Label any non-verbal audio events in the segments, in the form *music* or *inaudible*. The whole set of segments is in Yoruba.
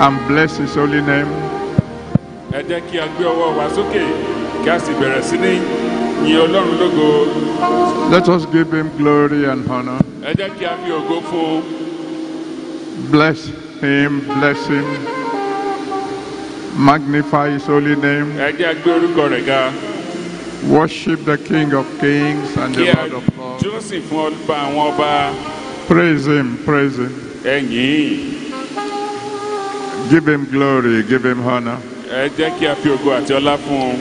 and bless his holy name. ẹ jẹ́ kí a gbé ọwọ́ wa sókè kí a sì bẹ̀rẹ̀ sí ní yin ọlọ́run lógo Let us give him glory and honor. ẹ jẹ́ kí a fi ògo fún Bless him, bless him. Magnify his holy name. ẹ jẹ́ a gbé orúkọ rẹ̀ ga Worship the King of Kings and kí the a Lord of Lords. jọ́sìn fún ọba àwọn ọba Praise him, praise him. ẹ̀yìn Give him glory, give him honor. ẹ jẹ́ kí a fi ògo àti ọlá fún un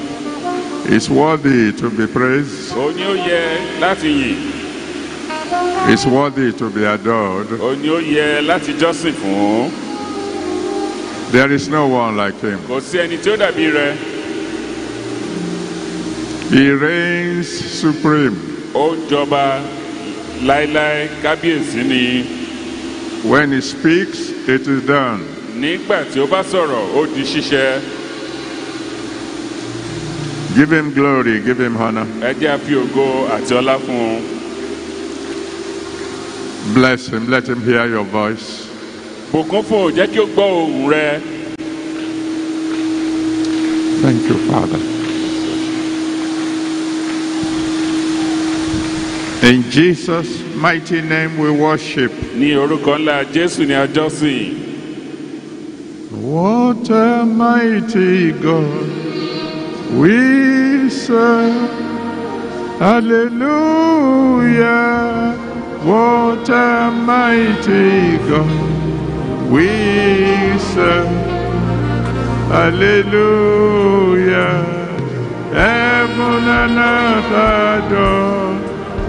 He's worthy to be praised. òun ni ó yẹ láti yìn He's worthy to be adored. òun ni ó yẹ láti jọ́sìn fún There is no one like him. kò sí ẹni tí ó dàbí rẹ̀ He reigns supreme. ó jọba láéláé kábíyèsí ni When he speaks, it is done. Nígbà tí ó bá sọ̀rọ̀ ó di ṣíṣẹ Give him glory, give him honor. ẹ jẹ́ a fi ògo àti ọlá fún un Bless him, let him hear your voice. bùkún fún un jẹ́ kí ó gbọ́ ohùn rẹ Thank you, Father. In Jesus' mighty name we worship. ní orúkọ ńlá jésù ní ajọ́sìn What a mighty God we serve. Hallelujah. What a mighty God we serve. Hallelujah. Heaven and earth adore.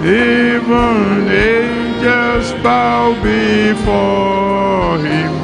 Even angels bow before him.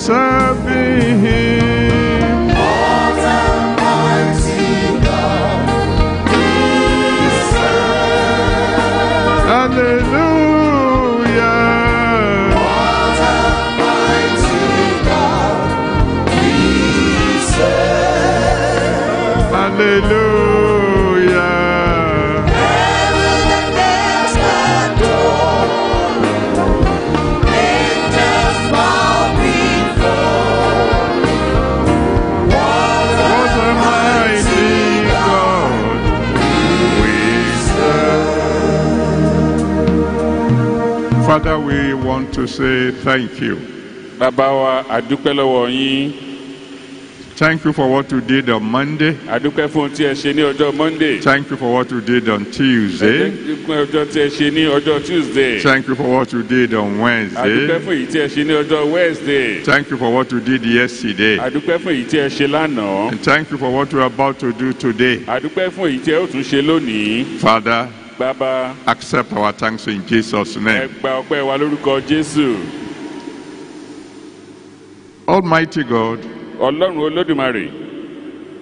serving him. To say thank you. bàbá wa àdúpẹ́ lọ́wọ́ yín Thank you for what you did on Monday. àdúpẹ́ fún ohun tí ẹ ṣe ní ọjọ́ monday Thank you for what you did on Tuesday. fún ọjọ́ tí ẹ ṣe ní ọjọ́ tuesday Thank you for what you did on àdúpẹ́ Wednesday. fún èyí tí ẹ ṣe ní ọjọ́ wednesday Thank you for what you did yesterday. àdúpẹ́ fún èyí tí ẹ ṣe lánàá And thank you for what you're about to do today. àdúpẹ́ fún èyí tí ẹ ó tún ṣe lónìí Father, bàbá accept our thanks in Jesus' ẹ name. gba ọpẹ́ wa lórúkọ jésù Almighty God, ọlọ́run olódùmarè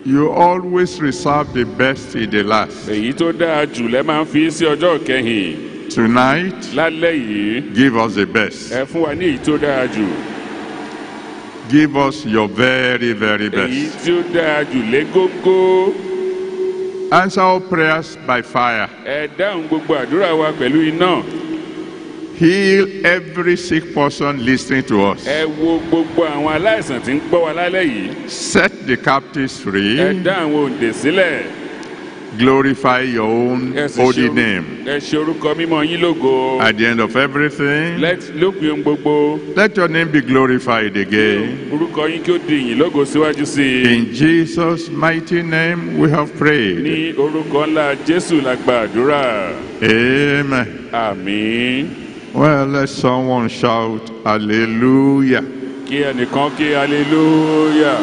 you always reserve the best in the last. èyí tó dáa jù lẹ máa ń fi sí ọjọ́ kẹyìn Tonight, lálẹ́ yìí give us the best. ẹ fún wa ní èyí tó dáa jù Give us your very, very èyí best. tí ó dáa jù lé gógó Answer all prayers by fire. ẹ dáhùn gbogbo àdúrà wa pẹ̀lú iná Heal every sick person listening to us. ẹ wo gbogbo àwọn aláìsàn tí ń gbọ́ wa lálẹ́ yìí Set the captives ẹ free. dá àwọn òǹdè sílẹ̀ Glorify your own holy name. ẹ ṣe orúkọ mímọ́ yín lógo At the end of everything, Let- lópin ohun gbogbo let your name be glorified again. orúkọ yín kí ó di ìyìn lógo síwájú sí i In Jesus' mighty name we have prayed. ní orúkọ ńlá jésù la gba àdúrà Amen. àmín Well, let someone shout hallelujah. kí ẹnìkan kí hallelujah.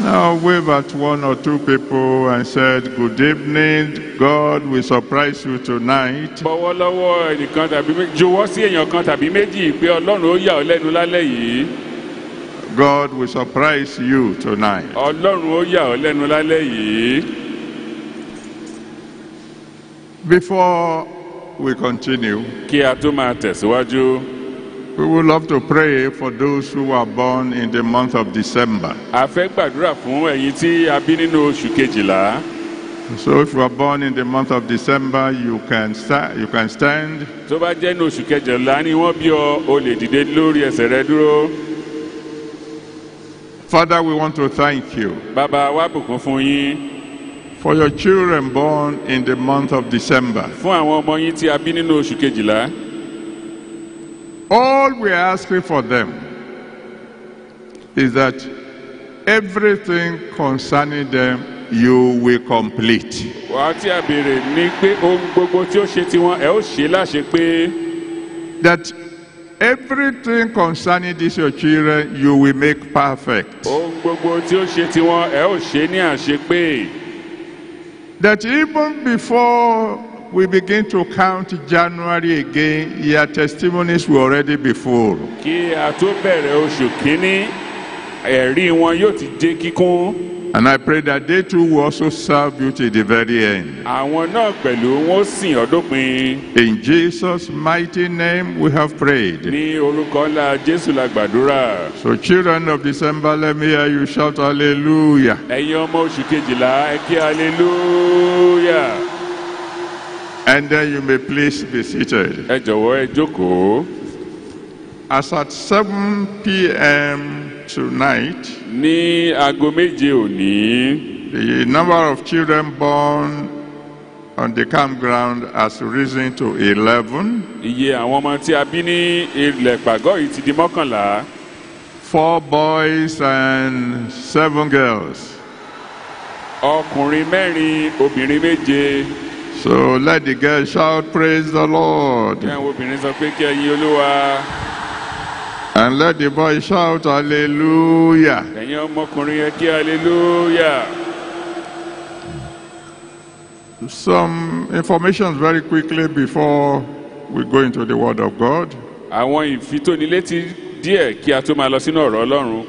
Now wave at one or two people and said, Good evening. God will surprise you tonight. bọ́wọ́ lọ́wọ́ ẹnìkan tàbí méjì jọ̀wọ́ sí èèyàn kan tàbí méjì pé ọlọ́run ó yà ọ́ lẹ́nu lálẹ́ yìí God will surprise you tonight. ọlọ́run ó yà ọ́ lẹ́nu lálẹ́ yìí. Before we continue, kí a tó máa tẹ̀síwájú we would love to pray for those who were born in the month of December. a fẹ́ gbàdúrà fún ẹ̀yin tí a bí nínú oṣù kejìlá So if you were born in the month of December, you can sta- you can stand. tó bá jẹ́ nínú oṣù kejìlá ni wọ́n bí ọ o lè dìde lórí ẹsẹ̀ rẹ dúró Father, we want to thank you bàbá wa bùkún fún yín for your children born in the month of December. fún àwọn ọmọ yín tí a bí nínú oṣù kejìlá All we're asking for them is that everything concerning them you will complete. wàá tí a béèrè ní pé ohun gbogbo tí ó ṣe tiwọn ẹ ó ṣe láṣẹ pé That everything concerning these your children you will make perfect. ohun gbogbo tí ó ṣe tiwọn ẹ ó ṣe ní àṣẹ pé That even before we begin to count January again, your testimonies will already be full. kí a tó bẹ̀rẹ̀ oṣù kínní ẹ̀rí wọn yóò ti dé kíkún And I pray that they too will also serve you to the very end. àwọn náà pẹ̀lú wọn sìn ọ́ dópin In Jesus' mighty name we have prayed. ní orúkọ ńlá jésù la gbàdúrà So children of December, let me hear you shout hallelujah. ẹ̀yin ọmọ oṣù kejìlá ẹ kí hallelujah And then you may please be seated. ẹ jọ̀wọ́ ẹ jókòó As at 7 p.m. tonight, ní aago méje òní the number of children born on the campground has risen to 11. iye àwọn ọmọ tí a bí ní ilẹ̀ pàgọ́ yìí ti di mọ́kànlá Four boys and seven girls. ọkùnrin mẹ́rin obìnrin méje So let the girls shout, Praise the Lord. And let the boys shout, Hallelujah. Some information very quickly before we go into the Word of God. àwọn ìfitónilétí díẹ̀ kí a tó máa lọ sínú ọ̀rọ̀ ọlọ́run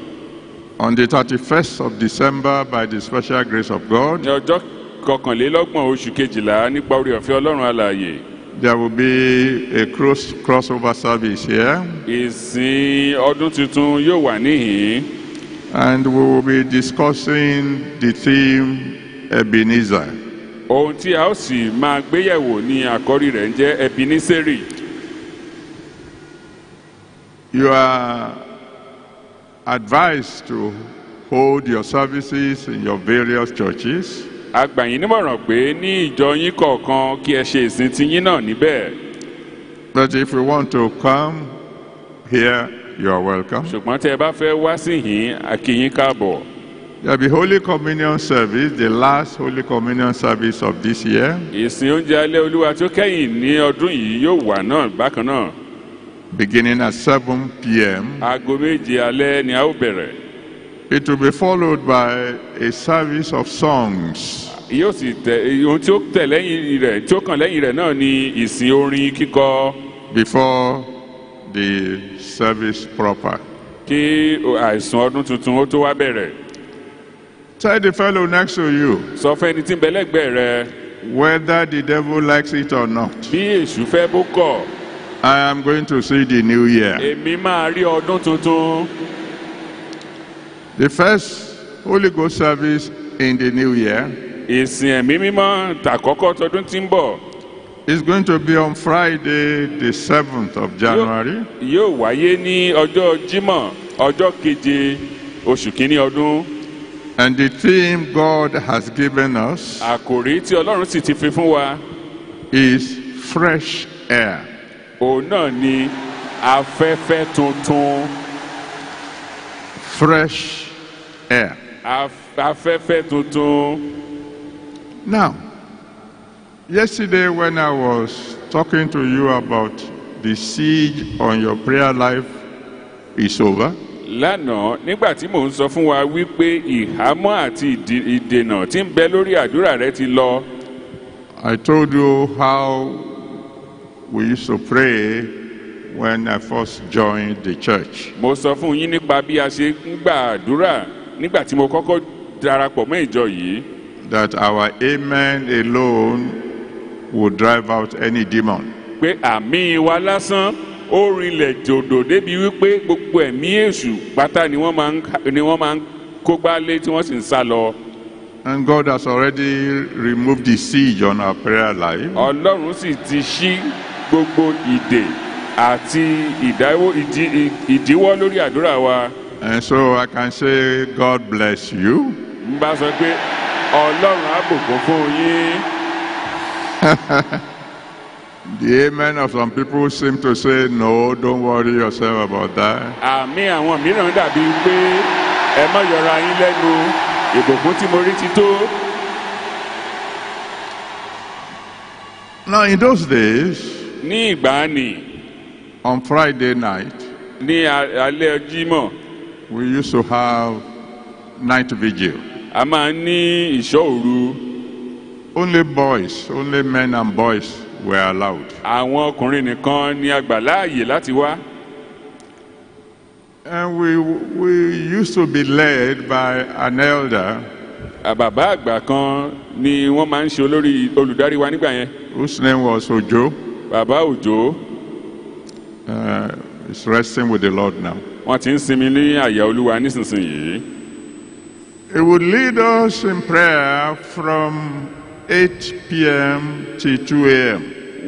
On the 31st of December, by the special grace of God, ní ọjọ́ kọkànlélọ́gbọ̀n oṣù kejìlá nípa orí ọ̀fẹ́ ọlọ́run alààyè there will be a cross crossover service here, ìsìn ọdún tuntun yóò wà níhìn and we will be discussing the theme Ebenezer. ohun tí a ó sì máa gbéyẹ̀wò ní àkọ́rí rẹ̀ ń jẹ́ ebeneseri You are advised to hold your services in your various churches. A gbà yín nímọ̀ràn pé ní ìjọ yín kọ̀ọ̀kan kí ẹ ṣe ìsìn tiyín náà níbẹ̀ But if you want to come here, you are welcome. ṣùgbọ́n tẹ́ ẹ bá fẹ́ wá síhìn a kí yín káàbọ̀ There will be Holy Communion service, the last Holy Communion service of this year, ìsìn oúnjẹ alẹ́ olúwa tó kẹ́yìn ní ọdún yìí yóò wà náà bákan náà beginning at 7 p.m. aago méje alẹ́ ni a ó bẹ̀rẹ̀ It will be followed by a service of songs. Yóò sì tẹ ohun tí ó tẹ̀ lẹ́yìn rẹ̀ tí ó kàn lẹ́yìn rẹ̀ náà ni ìsìn orin kíkọ before the service proper. kí àìsàn ọdún tuntun ó tó wá bẹ̀rẹ̀ Tell the fellow next to you sọ fún ẹni tí ń bẹ lẹ́gbẹ̀ẹ́ rẹ whether the devil likes it or not. bí èṣù fẹ́ bó kọ̀ I am going to see the new year. èmi máa rí ọdún tuntun The first Holy Ghost service in the new year ìsìn ẹ̀mí mímọ́ tàkọ́kọ́ tọdún tí ń bọ̀ is going to be on Friday, the 7th of January. yóò wáyé ní ọjọ́ jímọ̀ ọjọ́ keje oṣù kínní ọdún And the theme God has given us àkòrí tí ọlọ́run sì ti fi fún wa is fresh air. òun náà ni afẹ́fẹ́ tuntun Fresh air. Af- afẹ́fẹ́ tuntun Now, yesterday when I was talking to you about the siege on your prayer life is over, lánàá nígbà tí mò ń sọ fún wa wípé ìhámọ́ àti ìdènà tí ń bẹ lórí àdúrà rẹ ti lọ. I told you how we used to pray when I first joined the church. mo sọ fún yín nípa bí a ṣe ń gba àdúrà nígbà tí mo kọ́kọ́ darapọ̀ mọ́ ìjọ yìí That our amen alone would drive out any demon. pé àmì wa lásán ó rinlẹ̀ jòdò débi wípé gbogbo ẹ̀mí èṣù pátá ni wọ́n máa ń ká- ni wọ́n máa ń kó gbálé tí wọ́n sì ń sá lọ. And God has already removed the siege on our prayer life. ọlọ́run sì ti ṣí gbogbo ìdè àti ìdíwọ́ lórí àdúrà wa. And so I can say, God bless you. n bá sọ pé ọlọ́run á bùkún fún yín. *laughs* The amen of some people seem to say, no, don't worry yourself about that. àmì àwọn mìíràn dàbí pé ẹ má yọra yín lẹ́nu ìbùkún tí mo rí ti tó. Now, in those days, ní ìgbàanì on Friday night, ní alẹ́ jímọ̀ we used to have night vigil. A máa ní ìṣọ́ òru Only boys, only men and boys were allowed. àwọn ọkùnrin nìkan ni a gbà láàyè láti wá. And we, we used to be led by an elder bàbá àgbà kan ni wọ́n máa ń ṣe olórí olùdarí wa nígbà yẹn whose name was Ojo. bàbá òjò Uh, he's resting with the Lord now. wọ́n ti ń sinmi ní àyà olúwa nísinsìnyí. He would lead us in prayer from 8 p.m. till 2 a.m.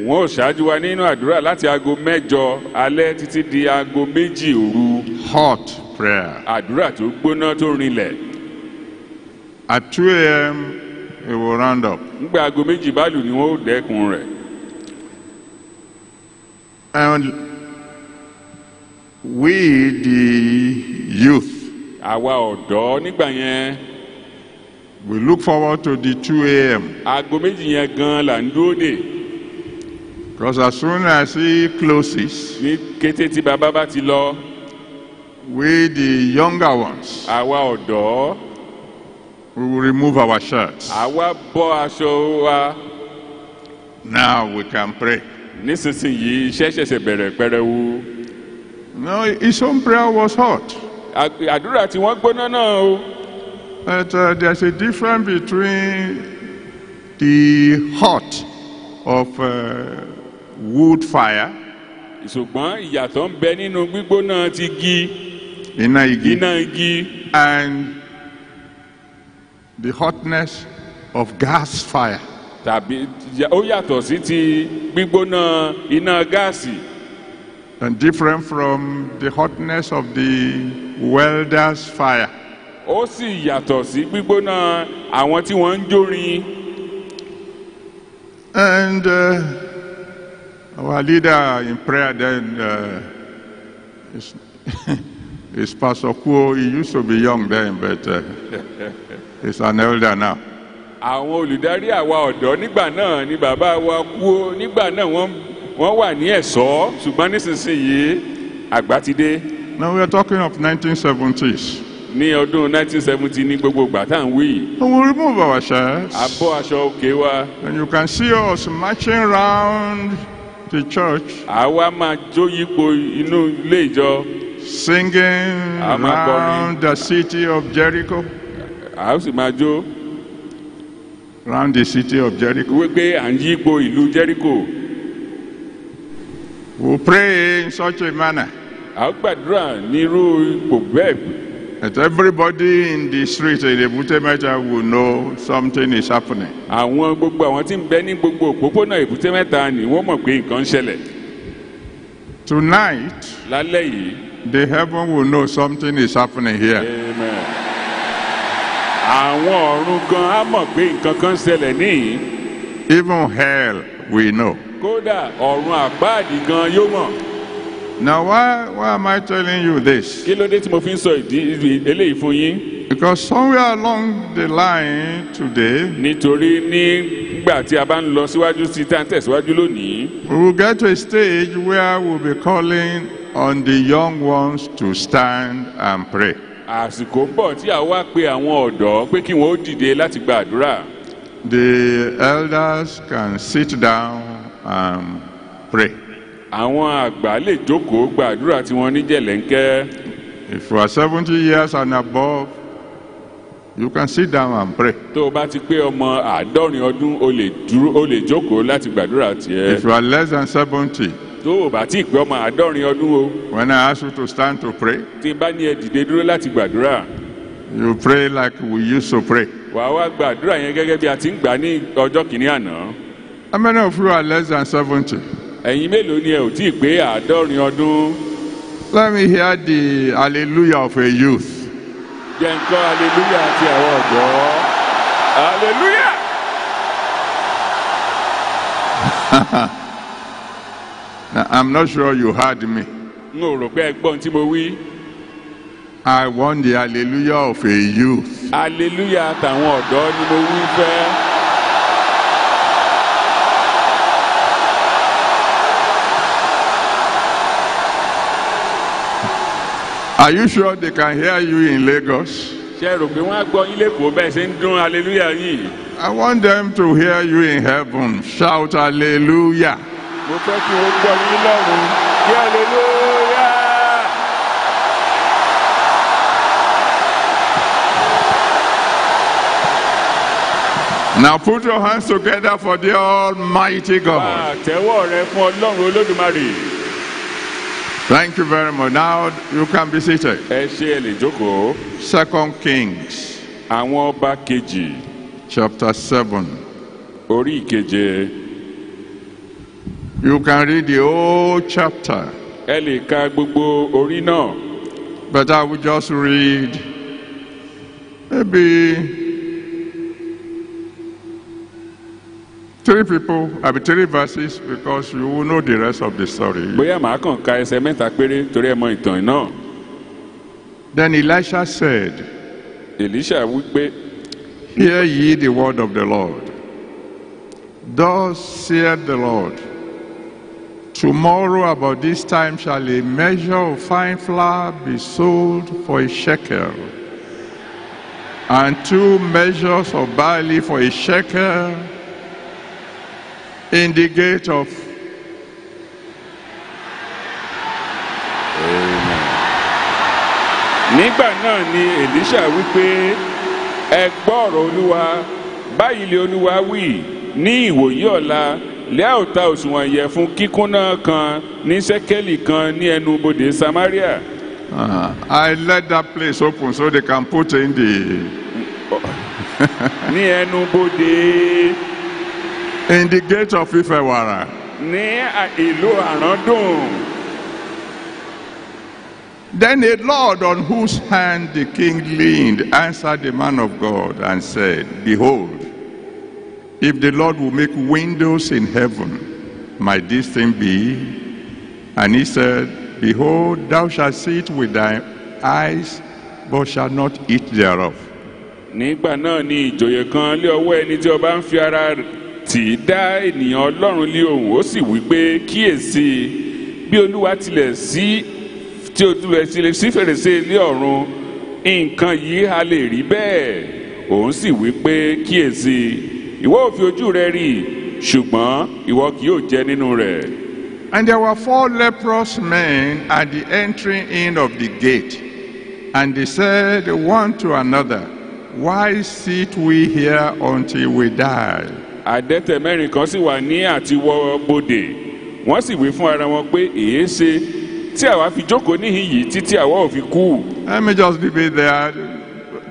wọ́n ò ṣáájú wa nínú àdúrà láti aago mẹ́jọ alẹ́ títí di aago méjì òru Hot prayer. àdúrà tó gbóná tó rinlẹ̀ At 2 a.m., he will round up. nígbà aago méjì báàlù ni wọ́n ó dẹ́kun rẹ̀ And we, the youth, àwa ọ̀dọ́ nígbà yẹn we look forward to the 2 a.m. aago méjì yẹn gan là ń dúró dè Because as soon as he closes, ní kété tí bàbá bá ti lọ we, the younger ones, àwa ọ̀dọ́ we will remove our shirts. àwa bọ́ aṣọ wa Now we can pray. nísinsìnyí iṣẹ́ ṣẹ̀ṣẹ̀ bẹ̀rẹ̀ pẹrẹwu No, his own prayer was hot. Àdúrà tí wọ́n gbóná náà o. But uh, there's a difference between the hot of uh, wood fire, ṣùgbọ́n ìyàtọ̀ ń bẹ nínú gbígbóná ti gi iná igi, iná igi. And the hotness of gas fire. tàbí ó yàtọ̀ sí ti gbígbóná iná gáàsì. And different from the hotness of the welder's fire. ó sì yàtọ̀ sí gbígbóná àwọn tí wọ́n ń jórin And uh, our leader in prayer then uh, is, *laughs* is Pastor Kuo. He used to be young then, but uh, *laughs* he's an elder now. àwọn olùdarí àwa ọ̀dọ́ nígbà náà ni bàbá wa kú nígbà náà wọ́n wà ní ẹ̀ṣọ́ ṣùgbọ́n nísinsìnyí àgbà ti dé Now we are talking of 1970s. ní ọdún 1970 ní gbogbo ìgbà tá à ń wí yìí we'll remove our shirts. a bọ́ aṣọ òkè wa And you can see us marching around the church, àwa máa jó yípo inú ilé ìjọ singing around the city of Jericho. a ó sì máa jó Around the city of Jericho. wípé à ń yípo ìlú Jericho We'll pray in such a manner a ó gbàdúrà nírú ipò bẹ́ẹ̀ that everybody in the street in Ebute Meta will know something is happening. àwọn gbogbo àwọn tí ń bẹ ní gbogbo òpópónà èbúté mẹ́ta ni wọ́n mọ̀ pé nǹkan ń ṣẹlẹ̀ Tonight, lálẹ́ yìí the heaven will know something is happening here. amen àwọn ọ̀run gan á mọ̀ pé nǹkan kan ń ṣẹlẹ̀ níyìn Even hell will know. kódà ọ̀run àpáàdì gan yóò mọ̀ Now, why, why am I telling you this? kí ló dé tí mo fi ń sọ ìdí ìdí eléyìí fún yín Because somewhere along the line today, nítorí nígbà tí a bá ń lọ síwájú sí tá à ń tẹ̀síwájú lónìí we will get to a stage where we'll be calling on the young ones to stand and pray. àsìkò ń bọ̀ tí a wá pe àwọn ọ̀dọ́ pé kí wọ́n ó dìde láti gba àdúrà The elders can sit down and pray. Àwọn àgbà lè jókòó gba àdúrà tí wọ́n ní jẹ̀lẹ́ńkẹ́ If you are 70 years and above, you can sit down and pray. tó o bá ti pé ọmọ àádọ́rin ọdún o lè dúró o lè jókòó láti gbàdúrà tiẹ̀ If you are less than 70, tó o bá ti pé ọmọ àádọ́rin ọdún o when I ask you to stand to pray, tí n bá ní ẹ dìde dúró láti gbàdúrà you pray like we used to pray. wà á wá gbàdúrà yẹn gẹ́gẹ́ bí a ti ń gbà ní ọjọ́ kìíní àná How many of you are less than 70? Ẹ̀yin mélòó ni ẹ ò tí ì pé àádọ́rin ọdún Let me hear the hallelujah of a youth. jẹ́ ń kọ́ hallelujah àti àwọn ọ̀dọ́ hallelujah. Now, *laughs* I'm not sure you heard me. n ò rò pé ẹ gbọ́n tí mo wí I want the hallelujah of a youth. hallelujah àtàwọn ọ̀dọ́ ni mo wí fẹ́. Are you sure they can hear you in Lagos? ṣe é rò pé wọ́n á gbọ́ yín lẹ́kọ̀ọ́ bẹ́ẹ̀ ṣe ń dún hallelujah yìí. I want them to hear you in heaven. Shout hallelujah. mo fẹ́ kí wọ́n gbọ́ yín lọ́rùn kí hallelujah. Now put your hands together for the Almighty God. àtẹ́wọ́ rẹ fún ọlọ́run olódùmarè. Thank you very much. Now you can be seated. ẹ ṣe ẹ lè jókòó. Second Kings àwọn ọba kejì chapter 7. orí ìkeje You can read the whole chapter, ẹ lè ka gbogbo orí náà. but I will just read maybe three people, mean three verses, because you will know the rest of the story. bóyá màá kàn ka ẹsẹ̀ mẹ́ta péré torí ẹ mọ ìtàn náà. Then Elisha said, wí pé Hear ye the word of the Lord. Thus saith the Lord, Tomorrow about this time shall a measure of fine flour be sold for a shekel, and two measures of barley for a shekel in the gate of nígbà náà ni èlíṣà wí pé ẹ gbọ́ ọ̀rọ̀ olúwa. Báyìí lé olúwa wí. Ní ìwòyí ọ̀la lẹ́à ò ta òṣùwọ̀n ìyẹ̀fun kíkúnná kan ní sẹ́kẹ́lì kan ní ẹnu bodè samaria. Uh, I let that place open so they can put in the ní ẹnu bodè in the gate of Ifewara. ní à- ìlú àrándùn. Then a Lord on whose hand the king leaned answered the man of God and said, Behold, if the Lord will make windows in heaven, might this thing be? And he said, Behold, thou shalt see it with thy eyes, but shalt not eat thereof. nígbà náà ni ìjòyè kan lé ọwọ́ ẹni tí ọba ń fi ara tì í dá ènìyàn ọlọ́run lé ohùn ó sì wí kíyèsí bí olúwa tilẹ̀ sí tí olúwa tilẹ̀ sí fèrèsé ilé ọ̀run nǹkan yìí a lè rí bẹ́ẹ̀ òun sì wí kíyèsí ìwọ ò ojú rẹ rí ṣùgbọ́n ìwọ kì yóò jẹ nínú rẹ̀. And there were four leprous men at the entering in of the gate. And they said one to another, Why sit we here until we die? Àdẹ́tẹ̀ mẹ́rin kan sì wà ní àtiwọ́ bodè wọ́n sì wí fún ara wọn pé èé ṣe tí àwa fi jókòó níhìn yìí títí àwa ò fi kú. Let me just leave it there.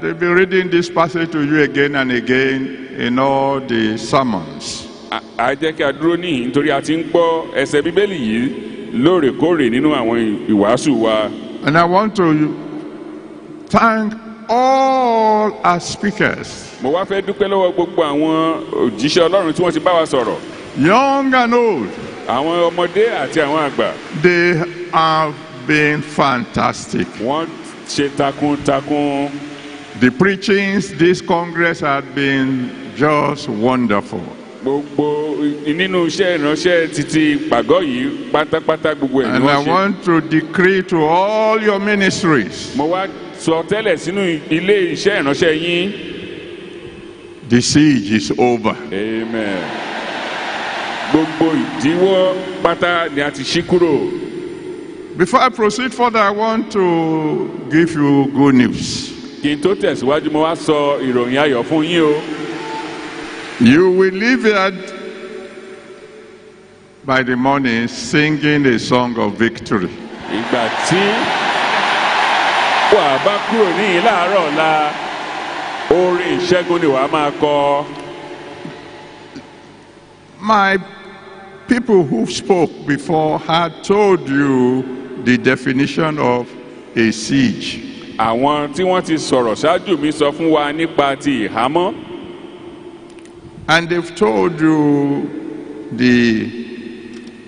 They'll be reading this passage to you again and again in all the sermons. À jẹ́ kí a dúró níhìn nítorí a ti ń gbọ́ ẹsẹ̀ bíbélì yìí lóòrèkóòrè nínú àwọn ìwàásù wa. And I want to thank all our speakers, mo wá fẹ́ dúpẹ́ lọ́wọ́ gbogbo àwọn òjíṣẹ́ ọlọ́run tí wọ́n ti bá wa sọ̀rọ̀ young and old. àwọn ọmọdé àti àwọn àgbà They have been fantastic. wọ́n ṣe takuntakun The preachings this Congress had been just wonderful. gbogbo nínú iṣẹ́ ìránṣẹ́ títí pàgọ́ yìí pátápátá gbogbo ẹ̀ ni And I wọ́n ṣe. want to decree to all your ministries mo wá sọ tẹ́lẹ̀ sínú ilé iṣẹ́ ìránṣẹ́ yín. the siege is over. amen. gbogbo ìdíwọ́ pátá ni a ti ṣí kúrò. Before I proceed further, I want to give you good news. kí n tó tẹ̀síwájú mo wá sọ ìròyìn ayọ̀ fún yín o. You will leave here by the morning singing a song of victory. ìgbà tí wàá bá kúrò níyìn láàárọ̀ ọ̀la orin ìṣẹ́gun ni wàá máa kọ. My people who spoke before had told you the definition of a siege. àwọn tí wọ́n ti sọ̀rọ̀ ṣáájú mi sọ fún wa nípa ti ìhámọ́. And they've told you the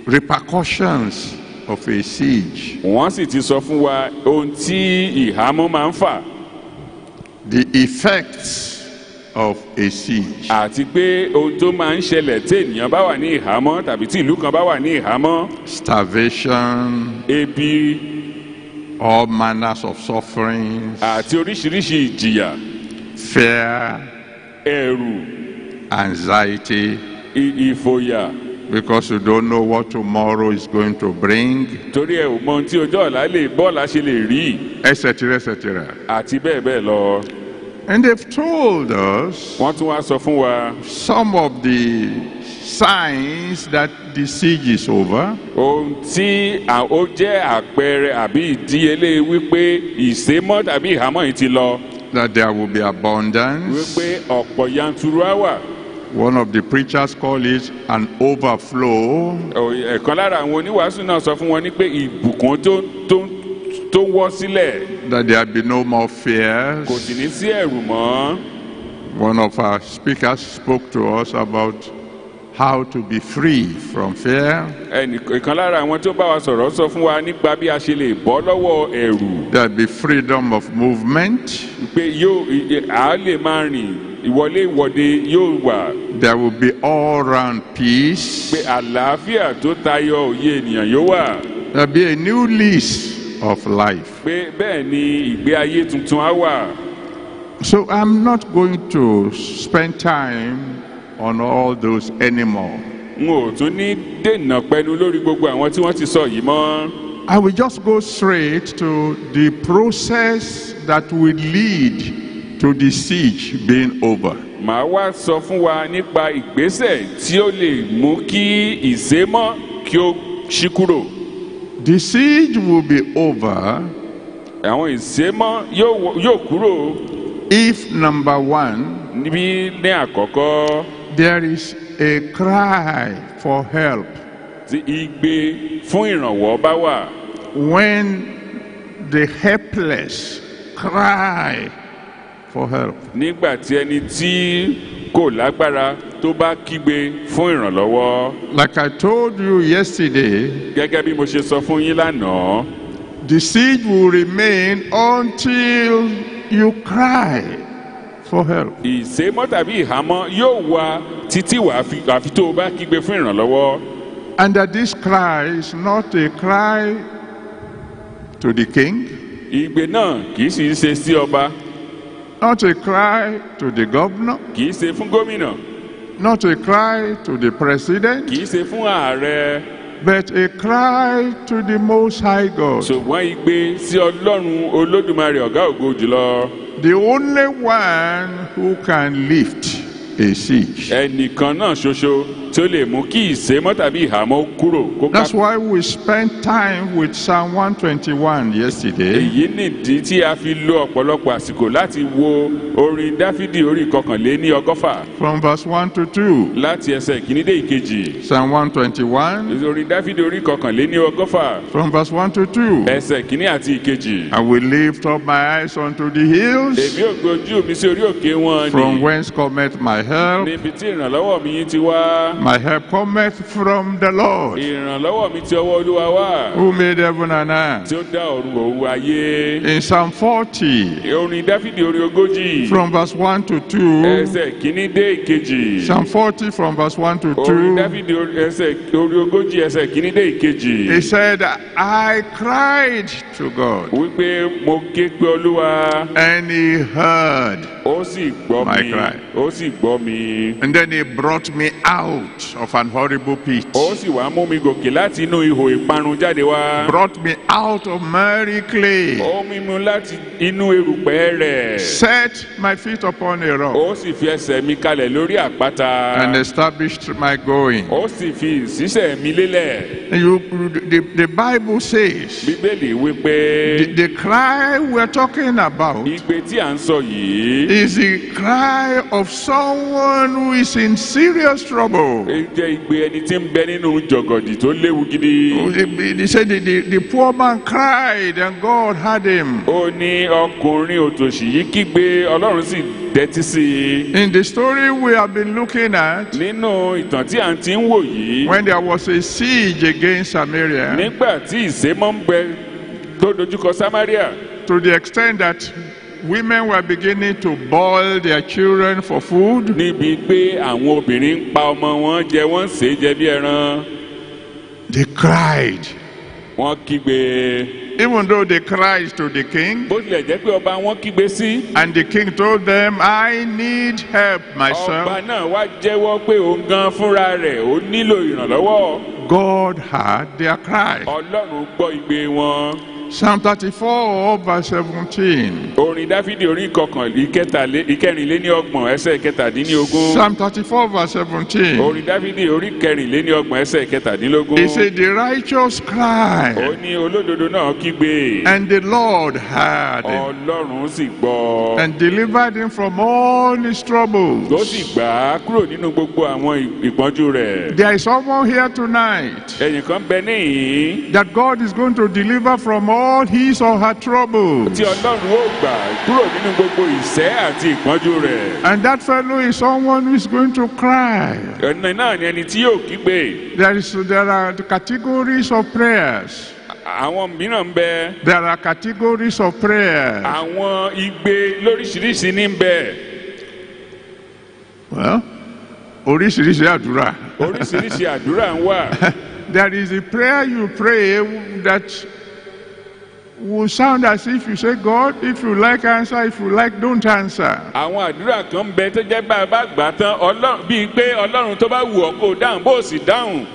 repercussions of a siege, wọ́n sì ti sọ fún wa ohun tí ìhámọ́ máa ń fà. The effects of a siege. àti pé ohun tó máa ń ṣẹlẹ̀ tí ènìyàn bá wà ní ìhámọ́ tàbí tí ìlú kan bá wà ní ìhámọ́. Starvation, ebi. All manners of sufferings, àti oríṣiríṣi ìjìyà. Fear, ẹ̀rù. Anxiety, ìfòyà because you don't know what tomorrow is going to bring, torí ẹ ò mọ ohun tí ọjọ́ ọ̀la lè bọ́ọ̀la ṣe lè rí etc., etc. àti bẹ́ẹ̀ bẹ́ẹ̀ lọ. And they've told us some of the signs that the siege is over. ohun tí ó jẹ́ àpẹẹrẹ àbí ìdíyelé wípé ìsémọ́ tàbí ìhámọ́ yìí ti lọ that there will be abundance. wípé ọ̀pọ̀ yanturu á wà. One of the preachers call it an overflow. Ẹ̀kan lára àwọn oníwàásù náà sọ fún wọn ní pé ìbùkún tó tó tó wọ́ sílẹ̀ That there be no more kò sì fears. ní sí ẹ̀rù mọ́. One of our speakers spoke to us about how to be free from fear. ẹnì ìkan lára àwọn tó bá wa sọ̀rọ̀ sọ fún wa nípa bí a ṣe lè bọ́ lọ́wọ́ ẹ̀rù There be freedom of movement. pé yóò á lè máa rìn ìwọlé ìwọ́de yóò wà There will be all-round peace. pé àlàáfíà tó tayọ òye ènìyàn yóò wà There be a new lease of life. pé bẹ́ẹ̀ ni ìgbé ayé tuntun á wà. So I'm not going to spend time on all those anymore. n ò tún ní dènà pẹnu lórí gbogbo àwọn tí wọ́n ti sọ yìí mọ́. I will just go straight to the process that will lead to the siege being over. màá wá sọ fún wa nípa ìgbésẹ̀ tí ó lè mú kí ìsémọ́ kí ó ṣí kúrò. The siege will be over àwọn ìsémọ́ yóò kúrò if, number one, níbí ní àkọ́kọ́ there is a cry for help. tí igbe fún ìrànwọ́ bá wà. When the helpless cry for help. nígbà tí ẹni tí kò lágbára tó bá kígbe fún ìrànlọ́wọ́. Like I told you yesterday, gẹ́gẹ́ bí mo ṣe sọ fún yín lánàá the siege will remain until you cry for help. ìsémọ́ tàbí ìhámọ́ yóò wà títí wàá fi tó o bá kígbe fún ìrànlọ́wọ́. And that this cry is not a cry to the king, ìgbé náà kì í sì í ṣe sí ọba not a cry to the governor, kì í ṣe fún gómìnà. Not a cry to the president, kì í ṣe fún ààrẹ. But a cry to the Most High God, ṣùgbọ́n igbe sí ọlọ́run olódùmarè ọ̀gá ògo jùlọ. The only one who can lift a siege. ẹnìkan náà ṣoṣo tí ó lè mú kí ìsémọ́ tàbí ìhámọ́ kúrò. That's why we spent time with Psalm 121 yesterday. èyí nìdí tí a fi lo ọ̀pọ̀lọpọ̀ àsìkò láti wo orin dáfídì orí ìkọkànléní ọgọ́fà From verse 1 to 2. láti ẹsẹ̀ ìkíní dé ìkejì Psalm 121, orin dáfídì orí ìkọkànléní ọgọ́fà from verse 1 to 2. ẹsẹ̀ ìkíní àti ìkejì. I will lift up my eyes unto the hills, èmi ò gbójú mi sí orí òkè wọn from ni whence cometh my help. níbi tí ìrànlọ́wọ́ mi ti wá My help cometh from the Lord, ìrànlọ́wọ́ mi ti ọwọ́ olúwa wá. Who made heaven and earth. tí ó dá ọ̀run òun ayé In Psalm 40, orin dáfídì orin ogójì. From verse 1 to 2, ẹsẹ̀ kìíní dé ìkejì. Psalm 40 from verse 1 to orin 2, dáfídì ẹsẹ̀ orin ogójì ẹsẹ̀ kìíní dé ìkejì. He said, I cried to God, wípé mo ké pe olúwa. and he heard, ó sì gbọ́ My cry. ó sì gbọ́ mi. And then he brought me out of an horrible pit, ó sì wá mú mi gòkè láti inú ihò ìparun jáde wá. Brought me out of miry clay, ó mú mi láti inú erùpẹ̀ rẹ̀. Set my feet upon a rock, ó sì fi ẹsẹ̀ mi kalẹ̀ lórí àpáta. And established my going. ó sì fi ìṣísẹ̀ mi lélẹ̀. You, the, the Bible says, bíbélì wípé the, the cry we're talking about igbe tí à ń sọ yìí is the cry of someone who is in serious trouble. Jẹ́ igbe ẹni tí ń bẹ nínú jọ̀gọ̀dì tó léwu gidi They said the, the, the poor man cried and God heard him. ó ní ọkùnrin òtòṣì yìí kígbe ọlọ́run sì dẹ́tí sí i In the story we have been looking at, nínú ìtàn tí à ń ti ń wò yìí when there was a siege against Samaria, nígbà tí ìsémọ́ ń bẹ tó dojúkọ samaria to the extent that women were beginning to boil their children for food, níbi pé àwọn obìnrin ń pa ọmọ wọn jẹ wọ́n sè é jẹ bí ẹran they cried. wọ́n kígbe Even though they cried to the king, bó tilẹ̀ jẹ́ pé ọba wọn kígbe sí and the king told them, I need help ọba myself. náà wá jẹ́wọ́ pé òun gan fúnra rẹ̀ ó nílò ìrànlọ́wọ́ God heard their cry. ọlọ́run gbọ́ igbe wọn Psalm 34, verse 17. orin dáfídì orin kọkàn ìkẹrìnléní ọgbọ̀n ẹsẹ̀ kẹtàdínlógún Psalm 34, verse 17. orin dáfídì orí kẹrìnléní ọgbọ̀n ẹsẹ̀ kẹtàdínlógún He said, The righteous ó cry, ní olódodo náà kígbe. And the Lord heard him. Ọlọ́run sì gbọ́. And delivered him from all his ó troubles. sì gbà á kúrò nínú gbogbo àwọn ìpọ́njú rẹ̀. There is someone here tonight ẹ̀yìn kan bẹ níhìn that God is going to deliver from all his or her troubles. tí ọlọ́run ó gbà kúrò nínú gbogbo ìṣẹ́ àti ìpọ́njú rẹ̀ And that fellow is someone who is going to cry. ẹni náà ni ẹni tí yóò kígbe There, is, there are categories of prayers. àwọn mìíràn ń bẹ There are categories of prayers. àwọn igbe lóríṣiríṣi ní ń bẹ Well, oríṣiríṣi àdúrà. oríṣiríṣi àdúrà ń wà *laughs* There is a prayer you pray that will sound as if you say, God, if you like, answer. If you like, don't answer. àwọn àdúrà kan bẹ tó jẹ́ bá a bá gbà tán ọlọ́run bíi pé ọlọ́run tó bá wù ọ́ kó dáhùn bó sì dáhùn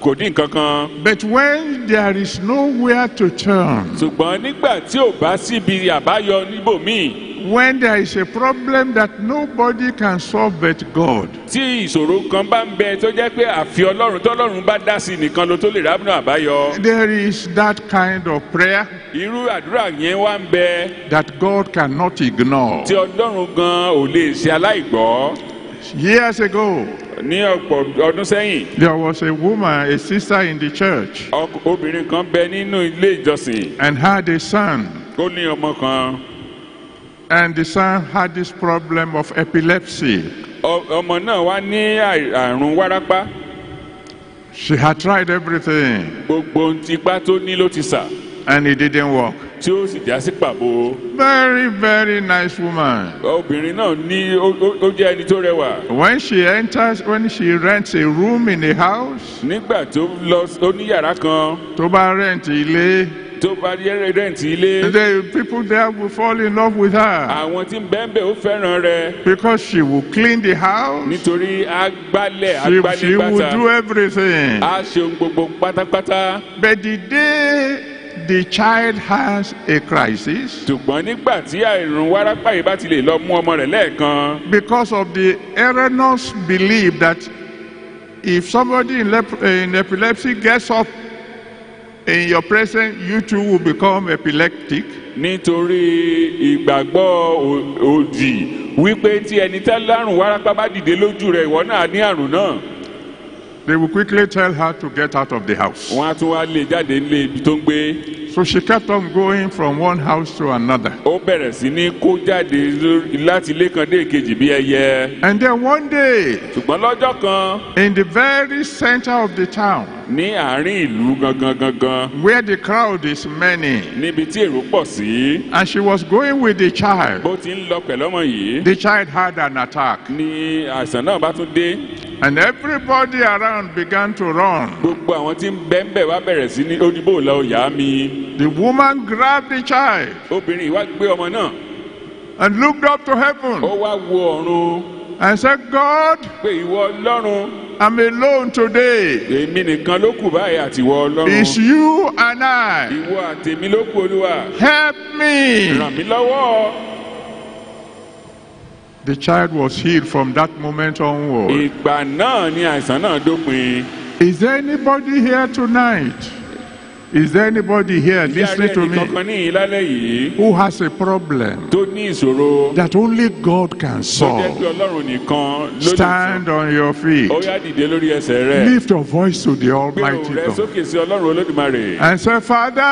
kò dín nǹkan kan But when there is nowhere to turn, ṣùgbọ́n nígbà tí ò bá síbi àbáyọ níbòmíì when there is a problem that nobody can solve but God, tí ìṣòro kan bá ń bẹ tó jẹ́ pé àfi ọlọ́run tọ́lọ́run bá dá sí nìkan ló tó lè rábùnà àbáyọ there is that kind of prayer irú àdúrà yẹn wá ń bẹ that God cannot ignore. tí ọlọ́run gan ò lè ṣe aláìgbọ́ Years ago, ní ọ̀pọ̀ ọdún sẹ́yìn there was a woman, a sister in the church, obìnrin kan bẹ nínú ilé ìjọsìn and had a son. ó ní ọmọ kan And the son had this problem of epilepsy. Ọmọ náà wá ní àrùn wárápá She had tried everything, gbogbo ohun tipá tó ní ló ti sà and it didn't work. tí ó sì já sí pàbó Very, very nice woman. obìnrin náà ní ó- jẹ́ ẹni tó rẹwà When she enters, when she rents a room in a house, nígbà tó lọ ó ní yàrá kan tó bá rent ilé, tó bá rí rẹ́ǹtì ilé. The people there will fall in love with her. Àwọn tí ń bẹ́ẹ̀ bẹ́ẹ̀ ó fẹ́ràn rẹ. Because she will clean the house. nítorí agbálẹ̀ She, she will do everything. á ṣe ohun gbogbo pátápátá. But the day the child has a crisis, ṣùgbọ́n nígbà tí àìrùn wárápá yìí bá ti lè lọ mú ọmọ rẹ̀ lẹ́ẹ̀kan. because of the erroneous belief that if somebody in, in epilepsy gets up in your presence, you too will become epileptic. nítorí ìgbàgbọ́ òdì wípé tí ẹni tẹ́ lárùn wárápá bá dìde lójú rẹ̀ ìwọ náà ní àrùn náà They will quickly tell her to get out of the house. wọ́n á tún wá lé jáde nílé ibi tó ń gbé So she kept on going from one house to another. ó bẹ̀rẹ̀ sí ní kó jáde láti ilé kan dé èkejì bí ẹyẹ And then one day, ṣùgbọ́n lọ́jọ́ kan in the very center of the town, ní àárín ìlú gangan gangan where the crowd is many, níbi tí èrò pọ̀ sí and she was going with the child, bó ti ń lọ pẹ̀lú ọmọ yìí the child had an attack. ni àìsàn náà bá tún dé And everybody around began to run. gbogbo àwọn tí ń bẹ́ ń bẹ̀ wá bẹ̀rẹ̀ sí ní oníbò lọ ìyá mi The woman grabbed the child obìnrin wá gbé ọmọ náà and looked up to ó heaven wá wo ọ̀run and said, God, pé ìwọ ọlọ́run I'm alone today. èmi nìkan ló kù báyìí àti ìwọ ọlọ́run It's you and I. ìwọ àtèmi ló kù olúwa Help me. ràn mí lọ́wọ́ The child was healed from that moment onward. ìgbà náà ni àìsàn náà dópin Is there anybody here tonight? Is there anybody here listening to me who has a problem that only God can solve? Stand on your feet. Lift your voice to the Almighty God. And say, Father,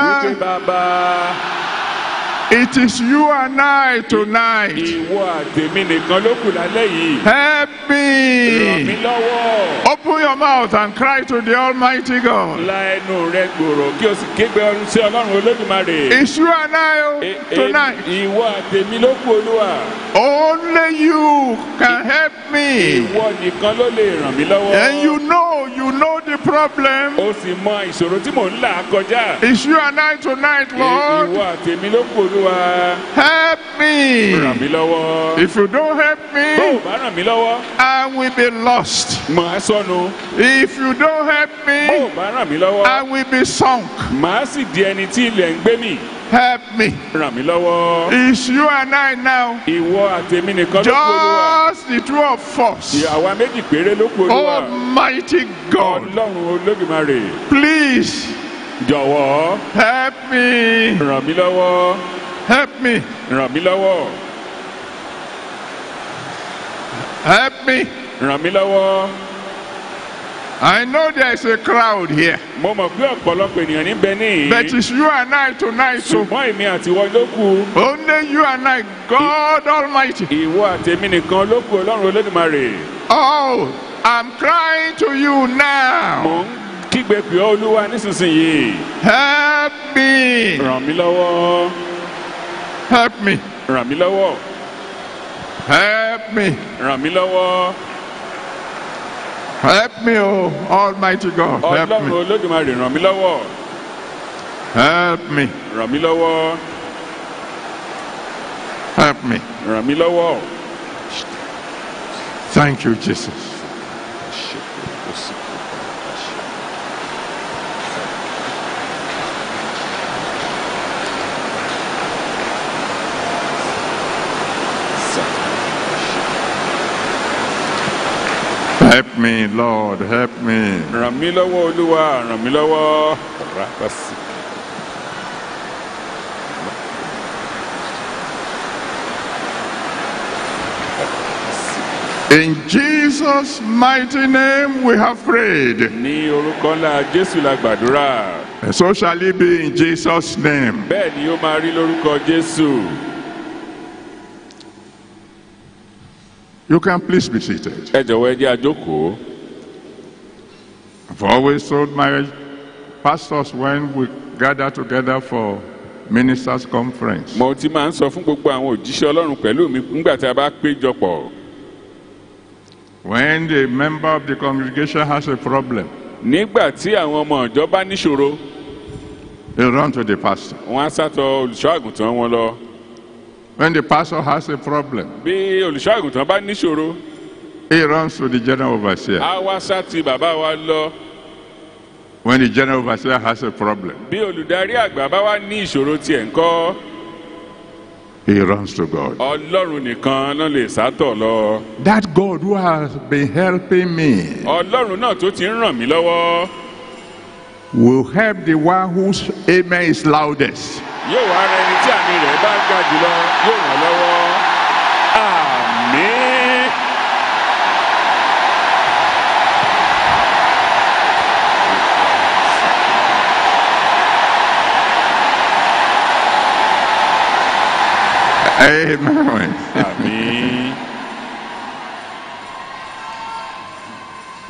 it is you and I tonight. ìwọ àtèmi nìkan ló kù lálẹ́ yìí Help ràn mí me. lọ́wọ́ Open your mouth and cry to the Almighty God. la ẹnu rẹ gbòòrò kí o sì kégbe ọdún sí ọlọ́run olódùmarè It's you and I oh, E- e- tonight. ìwọ àtèmi ló kù olúwa Only you can help me. ìwọ nìkan ló lè ràn mí lọ́wọ́ And you know, you know the problem. ó sì mọ ìṣòro tí mò ń là kọjá It's you and I tonight, Lord. ìwọ àtèmi ló kù olúwa Help ràn me. mí lọ́wọ́ If you don't help bó o me, bá ràn mí lọ́wọ́ I will be lost. màá sọnù If you don't help bó o me, bá ràn mí lọ́wọ́ I will be sunk. màá sì di ẹni tí ilẹ̀ ń gbé mì Help me. ràn mí lọ́wọ́ It's you and I now. ìwọ àtèmi nìkan ló olúwa Just the two of us. àwa méjì péré ló kù olúwa Almighty God, ọlọ́run olódùmarè please jọ̀wọ́ help me. ràn mí lọ́wọ́ Help me. ràn mí lọ́wọ́ Help me. ràn mí lọ́wọ́ I know there's a crowd here, mo mọ̀ pé ọ̀pọ̀lọpọ̀ ènìyàn níbẹ̀ but it's you and I tonight. So ṣùgbọ́n èmi àti ìwọ ló kù only you and I, God Almighty. ìwọ àtèmi nìkan ló kù ọlọ́run olódùmarè Oh, I'm crying to you now. ń kígbe pè ọ́ olúwa nísinsìnyí Help me. ràn mí lọ́wọ́ Help me. ràn mí lọ́wọ́ Help me. ràn mí lọ́wọ́ Help me, oh Almighty God. Help ọlọ́run me. olódùmarè ràn mí lọ́wọ́ Help me. ràn mí lọ́wọ́ Help me. ràn mí lọ́wọ́. Thank you, Jesus. Help me, Lord. Help me. ràn mí lọ́wọ́ olúwa ràn mí lọ́wọ́. In Jesus' mighty name we have prayed. ní orúkọ ńlá jésù la gbàdúrà And so shall it be in Jesus' name. bẹ́ẹ̀ ni ó máa rí lórúkọ jésù. You can please be seated. ẹ jọ̀wọ́ ẹ jẹ́ àjókòó. I've always told my pastors when we gather together for ministers' conference mo ti máa ń sọ fún gbogbo àwọn òjíṣẹ́ ọlọ́run pẹ̀lú mi nígbà tí a bá péjọ pọ̀. when the member of the congregation has a problem, nígbà tí àwọn ọmọ ìjọ bá níṣòro they run to the pastor. wọn á sátọ olùṣọ́ àgùntàn wọn lọ. When the pastor has a problem, bí olùṣọ́ àgùntàn bá níṣòro he runs to the general overseer. á wá sátì bàbá wa lọ. When the general overseer has a problem, bí olùdarí àgbà bá wá ní ìṣòro tiẹ̀ ńkọ́ he runs to God. ọlọ́run nìkan náà lè sátọ̀ lọ. That God who has been helping me ọlọ́run náà tó ti ń ràn mí lọ́wọ́ will help the one whose amen is loudest. Amen. Amen.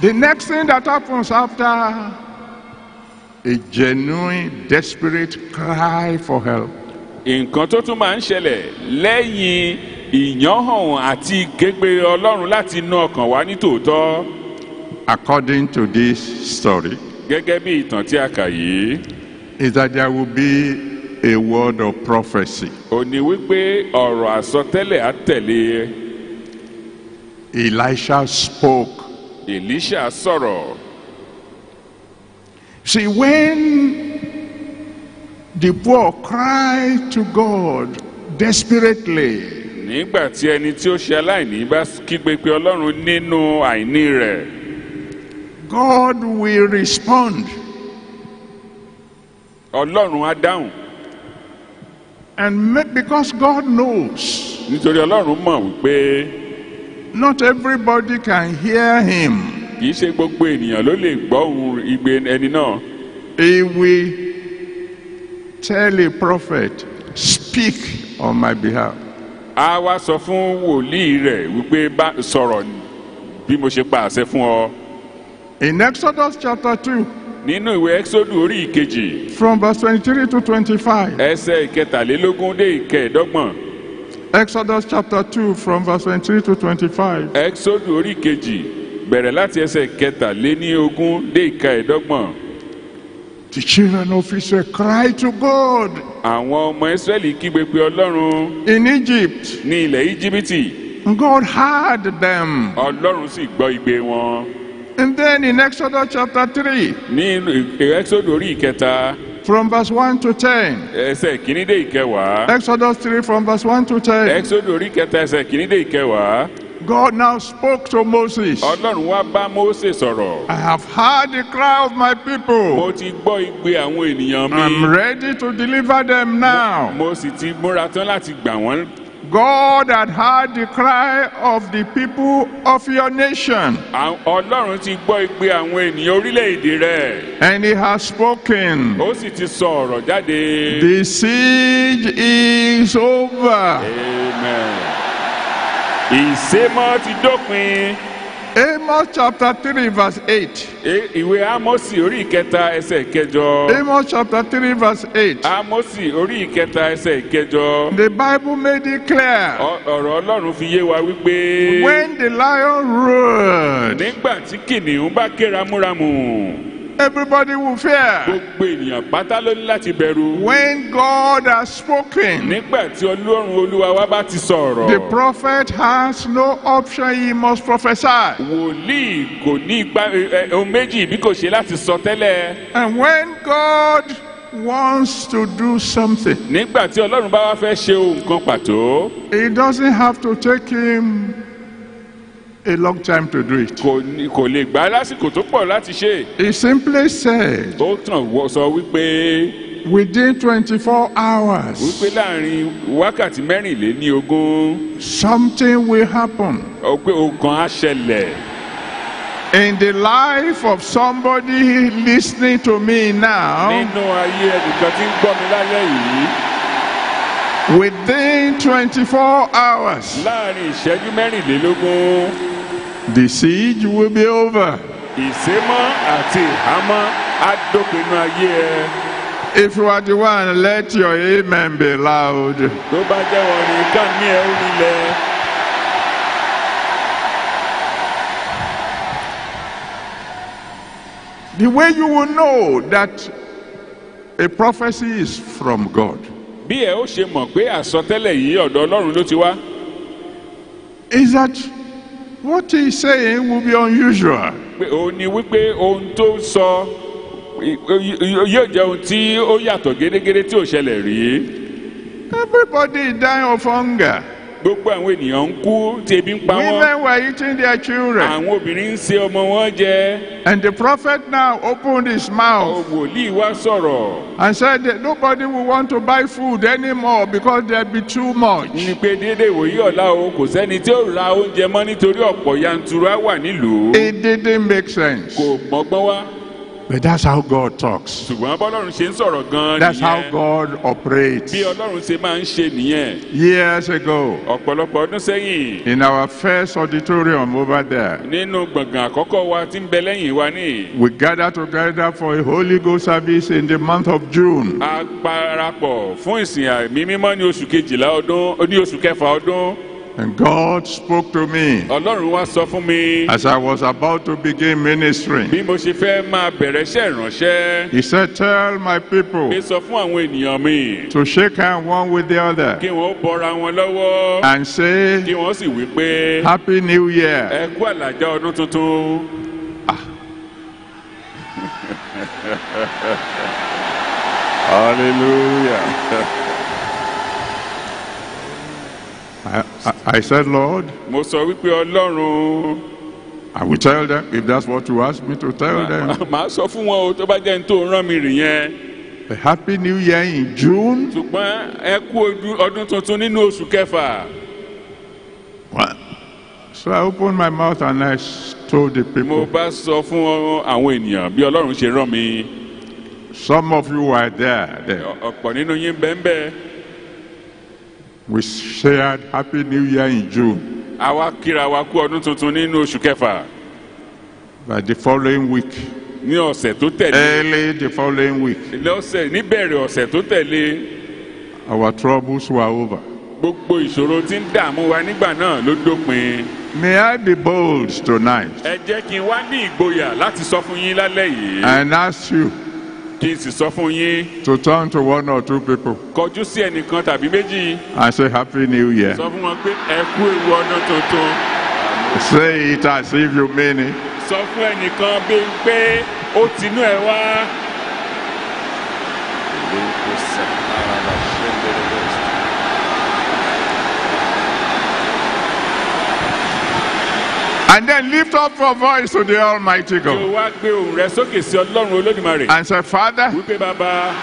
the next thing that happens after a genuine, desperate cry for help nǹkan tó tún máa ń ṣẹlẹ̀ lẹ́yìn ìyànhàn àti ìképe ọlọ́run láti inú ọkàn wá ní tòótọ́ according to this story, gẹ́gẹ́ bí ìtàn tí a kà yìí is that there will be a word of prophecy. ò ní wípé ọ̀rọ̀ àsọtẹ́lẹ̀ á tẹ̀lé Elisha spoke. Èlíṣà sọ̀rọ̀ See, when the poor cry to God desperately, nígbà tí ẹni tí ó ṣe aláìní bá kígbe pé ọlọ́run nínú àìní rẹ̀ God will respond. ọlọ́run á dáhùn And because God knows nítorí ọlọ́run mọ̀ wípé not everybody can hear him, kì í ṣe gbogbo ènìyàn ló lè gbọ́ ohùn igbe ẹni náà he will tell a prophet, Speak on my behalf. á wá sọ fún wòlíì rẹ̀ wípé bá sọ̀rọ̀ bí mo ṣe pa àṣẹ fún ọ In Exodus chapter 2, nínú ìwé ẹ́xódù orí ìkejì from verse 23 to 25. ẹsẹ̀ ìkẹtàlélógún dé ìkẹẹ̀dọ́gbọ̀n Exodus chapter 2, from verse 23 to 25. ẹ́xódù orí ìkejì bẹ̀rẹ̀ láti ẹsẹ̀ ìkẹtàléníogún dé ìkẹẹ̀dọ́gbọ̀n The children of Israel cried to God. Àwọn ọmọ ìsírẹ́lì kígbe pé ọlọ́run. In Egypt, ní ilẹ̀ íjíbítì. God heard them. ọlọ́run sì gbọ́ igbe wọn. And then in Exodus chapter 3, nínú ẹ́xódù orí ìkẹta. From verse 1 to 10. ẹsẹ̀ kìíní dé ìkẹwàá. Exodus 3, from verse 1 to 10. ẹ́xódù orí ìkẹta ẹsẹ̀ kìíní dé ìkẹwàá God now spoke to Moses. ọlọ́run wá bá mósè sọ̀rọ̀ I have heard the cry of my mo people. ti gbọ́ igbe àwọn ènìyàn I'm ready to deliver them now. mo sì ti múra tán láti gbà wọ́n God had heard the cry of the people of your nation, Àwọn- ọlọ́run ti gbọ́ igbe àwọn ènìyàn orílẹ̀-èdè rẹ̀ and He has spoken. ó sì ti sọ ọ̀rọ̀ jáde. The siege is over. amen. Ìsémọ́ ti dópin Amos chapter 3, verse 8. E- ìwé ámọ́sì orí ìkẹta ẹsẹ̀ ìkẹjọ Amos chapter 3, verse 8. ámọ́sì orí ìkẹta ẹsẹ̀ ìkẹjọ The Bible made it clear. Ọ̀rọ̀ ọlọ́run fi yé wa wípé When the lion roared, nígbà tí kìnìún bá ké ramúramù everybody will fear. gbogbo ènìyàn pátá ló ní láti bẹ̀rù When God has spoken, nígbà tí ọlọ́run olúwa wa bá ti sọ̀rọ̀ the prophet has no option, he must prophesy. wòlíì kò ní ipa ohun méjì bí kò ṣe láti sọ tẹ́lẹ̀ And when God wants to do something, nígbà tí ọlọ́run bá wá fẹ́ ṣe ohun kan pàtó it doesn't have to take him a long time to do it. kò ní- kò lè gbà á lásìkò tó pọ̀ láti ṣe He simply said, ó tàn wọ- sọ wípé within 24 hours, wípé láàárín wákàtí mẹ́rìnléní ogún something will happen ó pé ohun kan á ṣẹlẹ̀ in the life of somebody listening to me now. nínú ayé ẹnìkan tí ń gbọ́ mi lálẹ́ yìí Within 24 hours, láàrin ìṣẹ́jú mẹ́rìnlélógún the siege will be over. ìsémọ́ àti ìhámọ́ á dópin ayé ẹ If you are the one, let your amen be loud. tó bá jẹ́ wọn ní kàn ní ẹ ó nílẹ̀ The way you will know that a prophecy is from God bí ẹ ó ṣe mọ̀ pé àsọtẹ́lẹ̀ yìí ọ̀dọ̀ ọlọ́run ló ti wá is that what he's saying will be unusual. pé òun ni wípé ohun tó sọ yóò jẹ́ ohun tí ó yàtọ̀ gédégédé tí ò ṣẹlẹ̀ rí Everybody dying of hunger. Gbogbo àwọn ènìyàn ń kú tí ebi ń pa wọ́n Women were eating their children. àwọn obìnrin ń se ọmọ wọn jẹ And the prophet now opened his mouth wòlíì wá sọ̀rọ̀ and said that nobody will want to buy food anymore because there'll be too much. ní pé déédéé ìwòyí ọ̀la o kò sẹ́ni tí ó ra oúnjẹ mọ́ nítorí ọ̀pọ̀ yanturu á wà nílùú It didn't make sense. kò mọ́gbọ́n wá But that's how God talks. ṣùgbọ́n bọ́lọ́run ṣe ń sọ̀rọ̀ gan-an That's how God operates. bí ọlọ́run ṣe máa ń ṣe nìyẹn Years ago, ọ̀pọ̀lọpọ̀ ọdún sẹ́yìn in our first auditorium over there, nínú gbọ̀ngàn àkọ́kọ́ wa tí ń bẹ lẹ́yìn wa ní we gathered together for a Holy Ghost service in the month of June. a parapọ̀ fún ìsìn àmì mímọ́ ní oṣù kejìlá ọdún ní oṣù kẹfà ọdún And God spoke to me ọlọ́run wá sọ fún mi as I was about to begin ministering. bí mo ṣe fẹ́ máa bẹ̀rẹ̀ iṣẹ́ ìránṣẹ́ He said, Tell my people pé sọ fún àwọn ènìyàn mi to shake hands one with the other kí wọ́n bọra wọn lọ́wọ́ and say, kí wọ́n sì wí pé Happy New Year. ẹ kú àlàjá ọdún tuntun. *laughs* hallelujah. *laughs* I, I, I said, Lord, mo sọ wípé ọlọ́run I will tell them if that's what you ask me to tell them. màá sọ fún wọn o tó bá jẹ́ ní tó rán mi rìn yẹn A Happy New Year in June. ṣùgbọ́n ẹ kú ọdún tuntun nínú oṣù kẹfà. So I opened my mouth and I told the mo people, bá sọ fún àwọn ènìyàn bí ọlọ́run ṣe rán mi some of you were there. ọ̀pọ̀ nínú yín bẹ́ẹ̀ We shared Happy New Year in June. àwa kíra wa kú ọdún tuntun nínú oṣù kẹfà. But the following week, ní ọ̀sẹ̀ tó tẹ̀lé. Early the following week, lọ́sẹ̀ níbẹ̀rẹ̀ ọ̀sẹ̀ tó tẹ̀lé. Our troubles were over. gbogbo ìṣòro tí ń dààmú wa nígbà náà ló dópin. May I be bold tonight? Ẹ jẹ́ kí n wá ní ìgboyà láti sọ fún yín lálẹ́ yìí. And ask you kí n sì sọ fún yín to turn to one or two people kọjú sí ẹnìkan tàbí méjì and say Happy New Year. sọ fún wọn pé ẹ kú ewu ọdún tuntun Say it as if you mean it. sọ fún ẹnìkan bí pé ó tinú ẹ wá. And then lift up your voice to the Almighty kí o God wá gbé ohùn rẹ sókè sí ọlọ́run olódùmarè and say, Father, wípé bàbá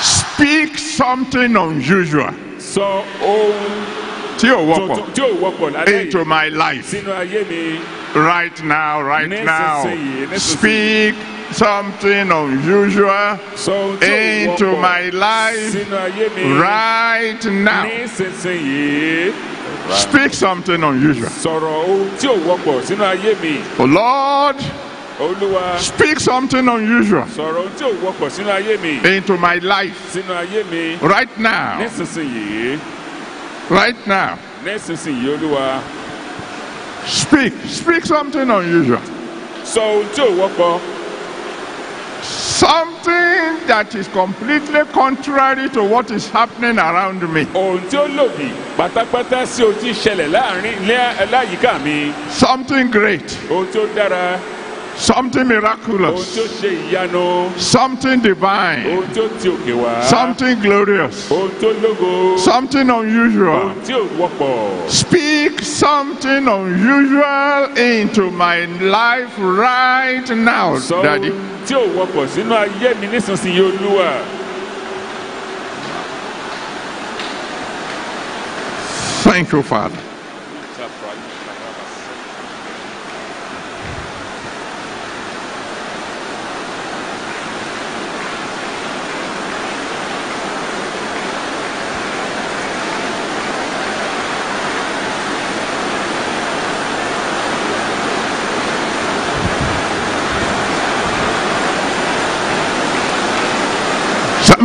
speak something unusual sọ ohun tí ò tuntun wọ́pọ̀ tí ò wọ́pọ̀ lálẹ́ into yìí my life sínú ayé mi right now, right now. Nísinsìnyí, nísinsìnyí. Speak something unusual sọ ohun tí ò into wọ́pọ̀ my life sínú ayé mi right now. Speak something unusual. sọ̀rọ̀ ohun tí ò wọ́pọ̀ sínú ayé mi Oh Lord, olúwa speak something unusual sọ̀rọ̀ ohun tí ò wọ́pọ̀ sínú ayé mi into my life sínú ayé mi right now. nísinsìnyí Right now. nísinsìnyí olúwa Speak. Speak something unusual. sọ ohun tí ò wọ́pọ̀ Something that is completely contrary to what is happening around me. ohun tí ó lòdì pátápátá sí ohun tí ń ṣẹlẹ̀ láàárín láyìíká mi Something great. ohun tí ó dára something miraculous, something divine, something glorious, something unusual. Speak something unusual into my life right now, Daddy. Thank you, Father.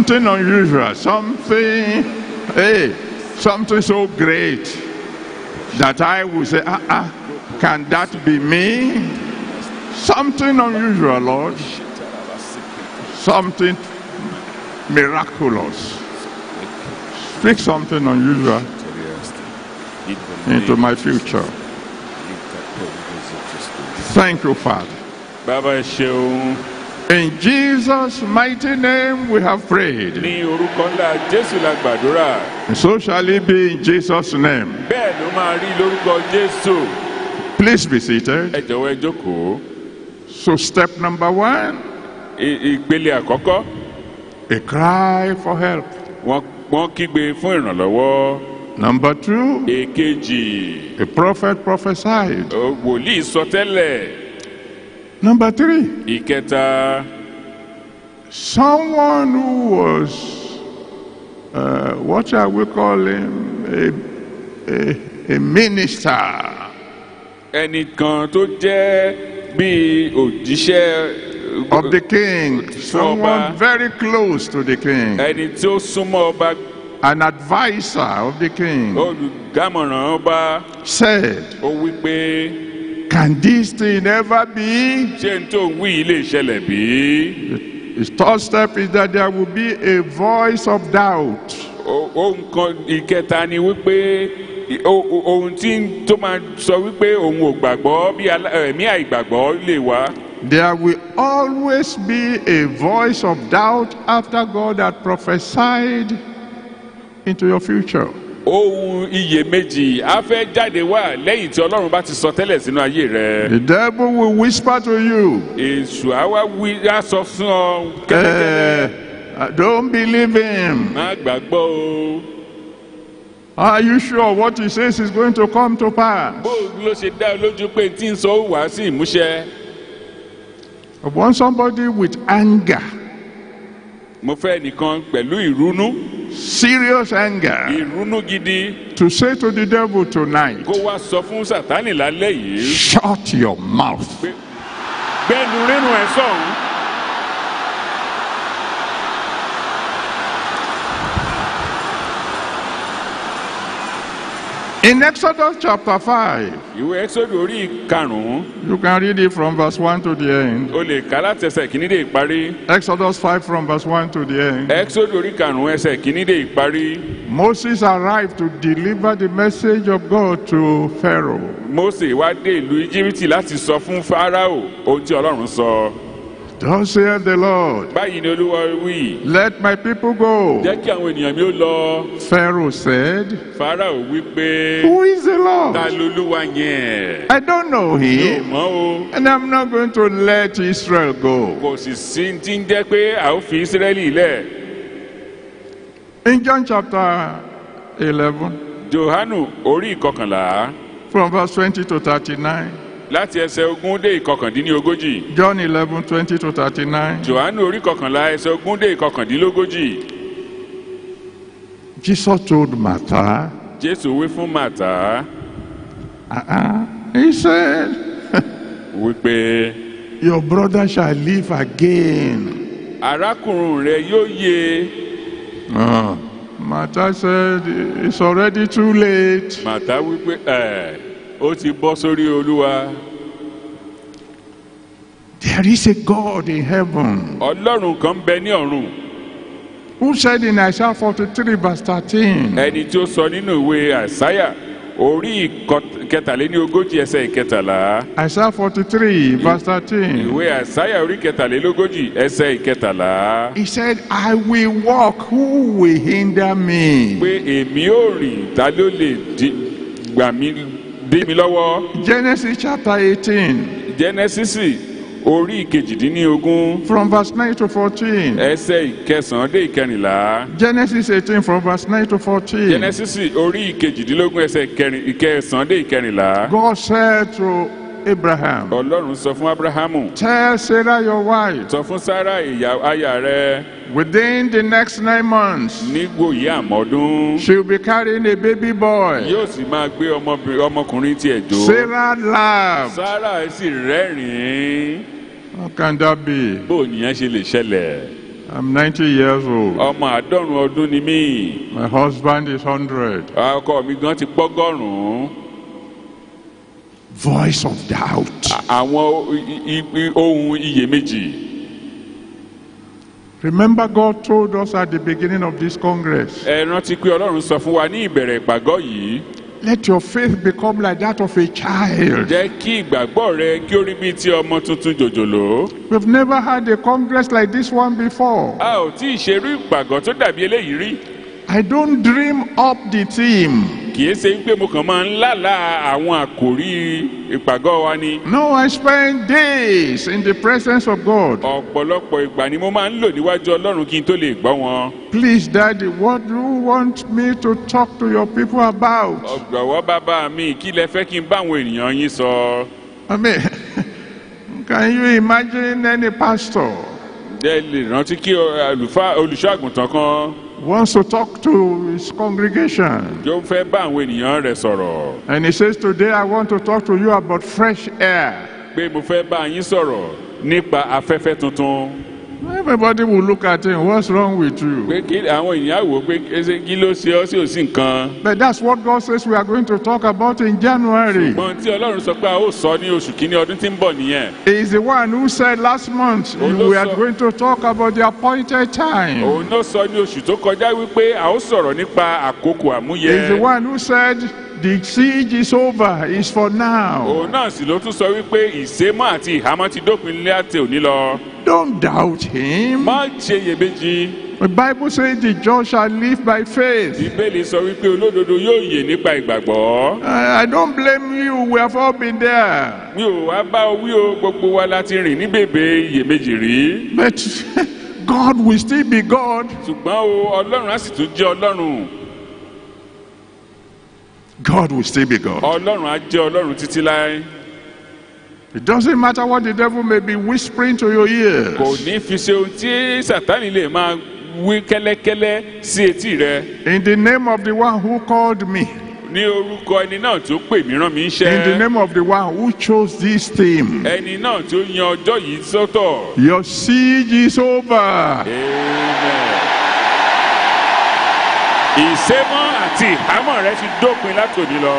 Something unusual, something, hey, something so great that I will say, ah, ah, can that be me? Something unusual, Lord. Something miraculous. Speak something unusual into my future. Thank you, Father. ẹ ṣeun In Jesus' mighty name we have prayed. ní orúkọ ńlá jésù la gbàdúrà And so shall it be in Jesus' name. bẹ́ẹ̀ ló máa rí lórúkọ jésù Please be seated. ẹ jọ̀wọ́ ẹ jókòó So, step number one ìpele àkọ́kọ́ a cry for help. wọ́n wọ́n kígbe fún ìrànlọ́wọ́ Number two, èkejì a prophet prophesied. wòlíì sọ tẹ́lẹ̀ Number three, ìkẹta someone who was, uh, what shall we call him, a, a, a minister. ẹnìkan tó jẹ́ bíi òjíṣẹ́ of the king, someone very close to the king, ẹni tí ó súnmọ́ ọba. An advisor of the king, olùdámọ̀ràn ọba. Said, ó wí pé Can this thing ever be? ṣé n tó ń wí yìí lè ṣẹlẹ̀ bí? His third step is that there will be a voice of doubt. Ohun kan ìkẹta ni wípé ohun tí tó máa sọ wípé òun ò gbàgbọ́ bí ẹ̀mí àìgbàgbọ́ lè wá. There will always be a voice of doubt after God had prophesied into your future. Ohun iyèméjì á fẹ́ jáde wá lẹ́yìn tí ọlọ́run bá ti sọ tẹ́lẹ̀ sínú ayé rẹ̀. The devil will whisper to you, èṣù á wá wí á sọ fún ọ eh, kẹ́tẹ́kẹ́tẹ́ Don't believe him. má gbàgbọ́ o. Are you sure what he says is going to come to pass? bó ló ṣe dá lójú pé tí ń sọ wá sí ìmúṣẹ. I want somebody with anger, mo fẹ́ nìkan pẹ̀lú ìrúnú serious anger, gidi to say to the devil tonight, kó wá sọ fún sátánì lálẹ́ yìí shut your mouth. gbẹ́nu ẹ̀. In Exodus chapter 5, ìwé ẹ́sọ́dù orí karùn-ún you can read it from verse 1 to the end. o lè kà láti ẹsẹ̀ kìíní dé ìparí. Exodus 5 from verse 1 to the end. ẹ́sọ́dù orí karùn-ún ẹsẹ̀ kìíní dé ìparí. Moses arrived to deliver the message of God to Pharaoh. Mósè wá dé ìlú íjíbítì láti sọ fún fáráò ohun tí ọlọ́run sọ. Thus saith the Lord, báyìí ni olúwa wí let my people go. jẹ́ kí àwọn ènìyàn mi ó lọ. Pharaoh said, wí pé Who is the ta Lord? lolúwa yẹn. I don't know him, mọ́ o. and I'm not going to let Israel go. kò sì sí tí ń jẹ́ pé a ó fi ísírẹ́lì lẹ̀. In John chapter 11, johanu orí ìkọkànlá from verse 20 to 39, láti ẹsẹ̀ ogún dé ìkọkàndínlógójì. John 11, 20 to 39, johanu orí kọkànlá ẹsẹ̀ ogún dé ìkọkàndínlógójì. Jesus told Martha, jésù wí fún màtá uh-uh. He said, *laughs* wípé Your brother shall live again. arákùnrin rẹ yóò yè. Uh, Martha said, It's already too late. màtá wípé ẹ ó ti bọ́ sórí olúwa. There is a God in heaven. Ọlọ́run kan bẹ ní ọ̀run. Who said in Isaiah 43, verse 13, ẹni tí ó sọ nínú ìwé àìsáyà orí kẹtàléníogójì ẹsẹ̀ ìkẹtàlá. Isaiah 43, verse 13, ìwé àìsáyà orí kẹtàlélógójì ẹsẹ̀ ìkẹtàlá. He said, I will walk, who will hinder me? pé èmi ò rìn ta ló lè gbà mí dí mi lọ́wọ́. Genesis chapter 18, jẹ́nẹ́sísì orí ìkejìdínlógún from verse 9 to 14. ẹsẹ̀ ìkẹsàn-án dé ìkẹrìnlá. Genesis 18, from verse 9 to 14. jẹ́nẹ́sísì orí ìkejìdínlógún ẹsẹ̀ ìkẹsàn-án dé ìkẹrìnlá. God said to Abraham, ọlọ́run sọ fún abrahamu Tell Sarah your wife, sọ fún sara ìyá aya rẹ within the next nine months, nígbòyí àmọ́dún she'll be carrying a baby boy. yóò sì máa gbé ọmọkùnrin tiẹ̀ jó Sarah laughed. sara sì rẹ́rìn-ín How can that be? bó nìyẹn ṣe lè ṣẹlẹ̀ I'm 90 years old. ọmọ àádọ́rùn ọdún ni mí My husband is 100. ọkọ mi gan ti pọ́gọ́rùn-ún Voice of doubt. àwọn ohun iyèméjì Remember, God told us at the beginning of this Congress ẹ rántí pé ọlọ́run sọ fún wa ní ìbẹ̀rẹ̀ ìpàgọ́ yìí let your faith become like that of a child. jẹ́ kí ìgbàgbọ́ rẹ kí ó rí bíi ti ọmọ tuntun jòjòló We've never had a Congress like this one before. a ò tí ì ṣerú ìpàgọ́ tó dàbí eléyìí rí I don't dream up the theme. kì í ṣe pé mo kàn máa ń lálàá àwọn àkòrí ìpàgọ́ wa ni No, I spend days in the presence of God. ọ̀pọ̀lọpọ̀ ìgbà ni mo máa ń lò níwájú ọlọ́run kí n tó lè gbọ́ wọn. Please, Daddy, what do you want me to talk to your people about? ọ̀gbọ̀wọ́ bàbá mi kí lẹ fẹ́ kí n bá àwọn ènìyàn yín sọ. I mean, *laughs* can you imagine any pastor ẹ lè rántí kí olùṣọ́ àgùntàn kan wants to talk to his congregation. Tó ń fẹ́ bá àwọn ènìyàn rẹ̀ sọ̀rọ̀. And he says, Today I want to talk to you about fresh air? pé mo fẹ́ bá yín sọ̀rọ̀ nípa afẹ́fẹ́ tuntun Everybody will look at him. What's wrong with you? pé kí àwọn ènìyàn wò pé kí ló ṣe ọ́ sí òsì nǹkan But that's what God says we are going to talk about in January. ṣùgbọ́n tí ọlọ́run sọ pé a ó sọ ní oṣù kínní ọdún tí ń bọ̀ nìyẹn He is the one who said last month we are going to talk about the appointed time. òun náà sọ ní oṣù tó kọjá wípé a ó sọ̀rọ̀ nípa àkókò He is the àmúyẹ one who said the siege is over, it's for now. òun náà sì ló tún sọ wípé ìsémọ́ àti ìhámọ́ ti dópin ilé àti òní lọ Don't doubt him. má ṣe iyèméjì The Bible says the just shall live by faith. bíbélì sọ wípé olódodo yóò yè nípa ìgbàgbọ́ I I don't blame you. We have all been there. mi ò wá bá ọ wí o gbogbo wa láti rìn ní bèbè iyèméjì rí But *laughs* God will still be God. ṣùgbọ́n o ọlọ́run á sì tún jẹ́ ọlọ́run God will still be God. ọlọ́run á jẹ́ ọlọ́run títí láé It doesn't matter what the devil may be whispering to your ears. kò ní fi ṣe ohun tí sátánì lè máa wí kẹ́lẹ́kẹ́lẹ́ sí etí rẹ In the name of the one who called me, ní orúkọ ẹni náà tó pè mí rán mi in the name of the one who chose this theme, ẹni náà tó yan ọjọ́ yìí sọ́tọ̀. your siege is over. Amen. Ìsémọ́ àti ìhámọ́ rẹ ti dópin látòní lọ.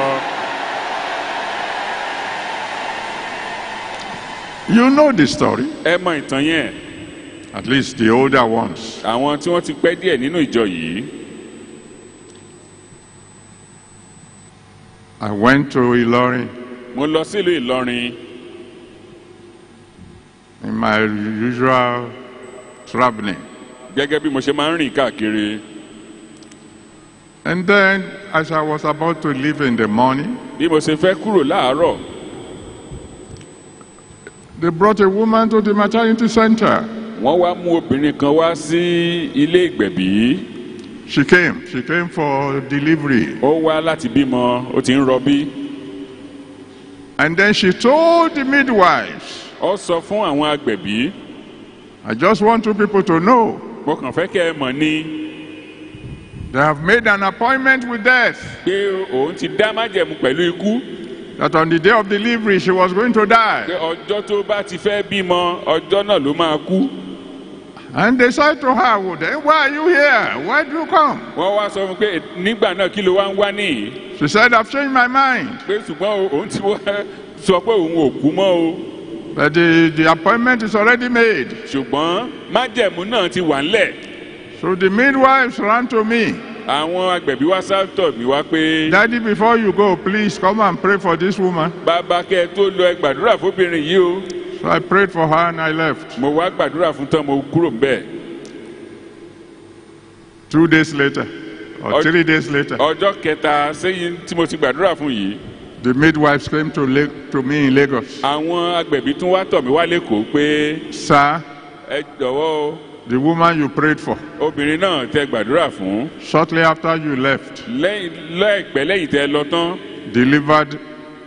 You know the story, ẹ mọ ìtàn yẹn at least the older ones. àwọn tí wọ́n ti pẹ́ díẹ̀ nínú ìjọ yìí. I went to Ilorin mo lọ sílùú Ìlọrin in my usual traveling. gẹ́gẹ́ bí mo ṣe máa ń rìn káàkiri. And then, as I was about to leave in the morning, bí mo ṣe fẹ́ kúrò láàárọ̀ they brought a woman to the maternity center. wọ́n wá mú obìnrin kan wá sí ilé ìgbẹ̀bí. She came. She came for delivery. ó wá láti bímọ ó ti ń rọbí. And then she told the midwives, ó sọ fún àwọn agbẹ̀bí I just want you people to know mo kàn fẹ́ kẹ́ ẹ mọ̀ ni they have made an appointment with death. pé òun ti dá májẹ̀mú pẹ̀lú ikú. That on the day of delivery she was going to pé die. ọjọ́ tó bá ti fẹ́ bímọ ọjọ́ náà ló máa kú. And they said to her, Well, then why are you here? Why do you come? wọ́n wá sọ fún pé nígbà náà kí ló wá ń wá nìyí. She said, I've changed my mind. pé ṣùgbọ́n òun ti wá sọ pé òun ò kú mọ́ o. But the, the appointment is already made. ṣùgbọ́n májẹ̀mú náà ti wà ńlẹ̀. So the midwives ran to me. àwọn agbẹ̀bí wá sátọ̀ mi wá pé Daddy, before you go, please come and pray for this woman. bàbá kẹ́ ẹ tó lọ ẹ gbàdúrà fóbìnrin yìí o. So I prayed for her and I left. mo wá gbàdúrà fún tán mo kúrò ńbẹ̀. Two days later, or Oh. three days later, ọjọ́ kẹta sẹ́yìn tí mo ti gbàdúrà fún yìí. the midwives came to, to me in Lagos. àwọn agbẹ̀bí tún wá tọ̀ mí wá lẹ́kọ̀ọ́ pé Sir, ẹ jọ̀wọ́ o the woman you prayed for, obìnrin náà tẹ gbàdúrà fún. Shortly after you left, lẹ́yìn láìpẹ́ lẹ́yìn tẹ lọ tán. Delivered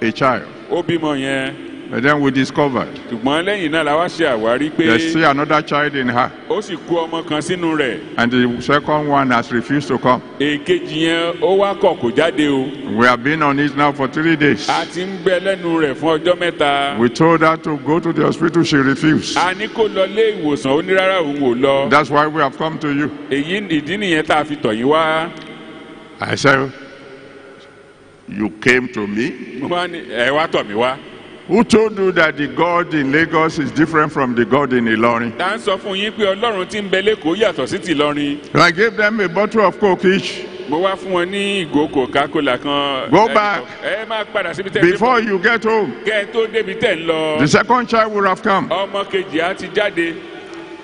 a child. ó bímọ yẹn And then we discovered ṣùgbọ́n lẹ́yìn náà la wá ṣe àwárí pé there's still another child in her. ó sì kú ọmọ kan sínú rẹ̀ And the second one has refused to come. èkejì yẹn ó wá kọ̀ kó jáde o We have been on it now for three days. a ti ń gbẹ lẹ́nu rẹ̀ fún ọjọ́ mẹ́ta We told her to go to the hospital, she refused. a ní kó lọ lé ìwòsàn ó ní rárá òun ò lọ That's why we have come to you. èyí ìdí nìyẹn tá a fi tọ̀ yín wá I said, You came to me? mo wá ní ẹ wá tọ̀ mí wá Who told you that the God in Lagos is different from the God in Ilorin? tá ń sọ fún yín pé ọlọ́run tí ń bẹ lẹ́kọ̀ọ́ yàtọ̀ sí tìlọrin I gave them a bottle of Coke each. mo wá fún wọn ní ìgò coca-cola kan. Go back. ẹ máa padà síbi tẹ́ ẹ Before you get home, kẹ́ ẹ tó débi tẹ́ ń lọ. the second child would have come. ọmọ kejì á ti jáde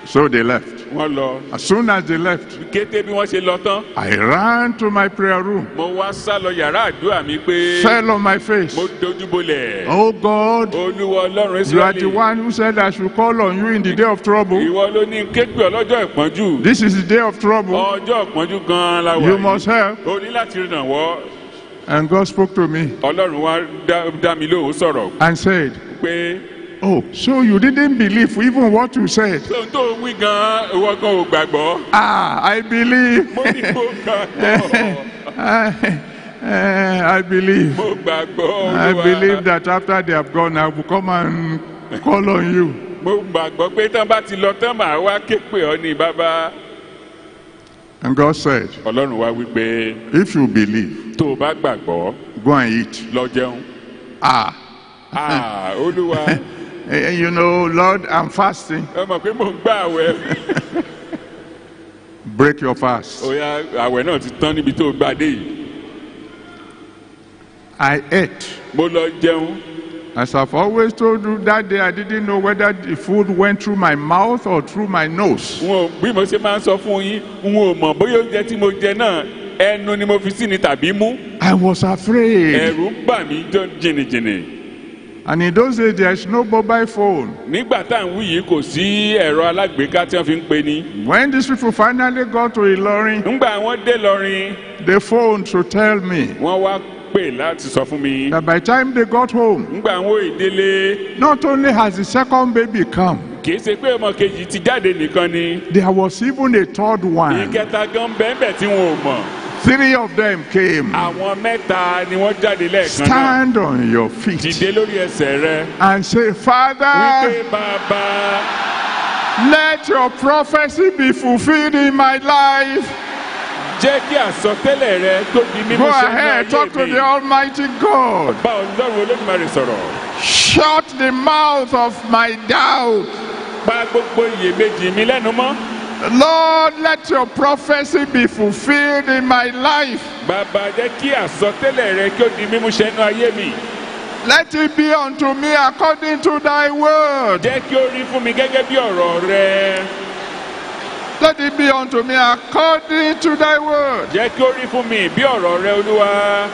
So they left. wọ́n lọ. As soon as they left, kété bí wọ́n ṣe lọ tán I ran to my prayer room, mo wá sá lọ yàrá àdúrà mi pé fell on my face. mo. Oh God, olúwa ọlọ́run you are the one who said I should call on you in the day of trouble. ìwọ ló ní kégbé ọlọ́jọ́ ìpọ́njú This is the day of trouble. ọjọ́ ìpọ́njú gan-an la wà You must help. o ní láti ràn wọ́ And God spoke to me ọlọ́run wá dá- dá mi lóhùn sọ̀rọ̀ and said, pé Oh, so you didn't believe even what you said? tóun tó wí gan ìwọ gan ò gbàgbọ́ Ah, I believe. mo ní *laughs* mo gbàgbọ́ I, eh, I believe. I believe that after they have gone, I will come and call on you. mo gbàgbọ́ pé tán bá ti lọ tán màá wá ké pè ọ́ ní bàbá And God said, ọlọ́run wá wí pé if you believe, tó o bá gbàgbọ́ go and eat. lọ jẹun Ah, Ah, olúwa *laughs* you know, Lord, I'm fasting. *laughs* Break your fast. òyà àwẹ̀ náà ti tán níbi tó o gbà dé yìí I ate. As I've always told you, that day I didn't know whether the food went through my mouth or through my nose. n ò bí mo ṣe máa ń sọ fún yín n ò mọ̀ bóyá oúnjẹ tí mo jẹ náà ẹnu ni mo fi sí ni tàbí mú I was afraid. ẹ̀rù ń bà mí jọ jìnnìjìnnì And in those days, there's no mobile phone. nígbà tá à ń wí yìí kò sí ẹ̀rọ alágbèéká tí wọ́n fi ń pe ni When these people finally got to Ilorin, ńgbà wọ́n dé lọrin they phoned to tell me wọ́n wá pè láti sọ fún mi that by the time they got home, ńgbà wọn ò délé not only has the second baby come, kì í ṣe pé ọmọ kejì ti jáde nìkan ni there was even a third one. ìkẹta gan bẹ́ẹ̀ tí wọn ò mọ̀ Three of them came. àwọn mẹ́ta ni wọ́n jáde lẹ́ẹ̀kan náà Stand on your feet dìde lórí ẹsẹ̀ rẹ and say, Father, wípé bàbá let your prophecy be fulfilled in my life. jẹ́ kí àsọtẹ́lẹ̀ rẹ tó di mímú Go ahead, talk to the Almighty God. bá ọlọ́run olódùmarè sọ̀rọ̀ Shut the mouth of my doubt. pa gbogbo iyèméjì mi lẹ́nu mọ́ Lord, let your prophecy be fulfilled in my life. bàbá jẹ́ kí àsọtẹ́lẹ̀ rẹ kí ó di mímú ṣẹ ní ayé mi Let it be unto me according to thy word. jẹ́ kí ó rí fún mi gẹ́gẹ́ bí ọ̀rọ̀ rẹ Let it be unto me according to thy word. jẹ́ kí ó rí fún mi bí ọ̀rọ̀ rẹ olúwa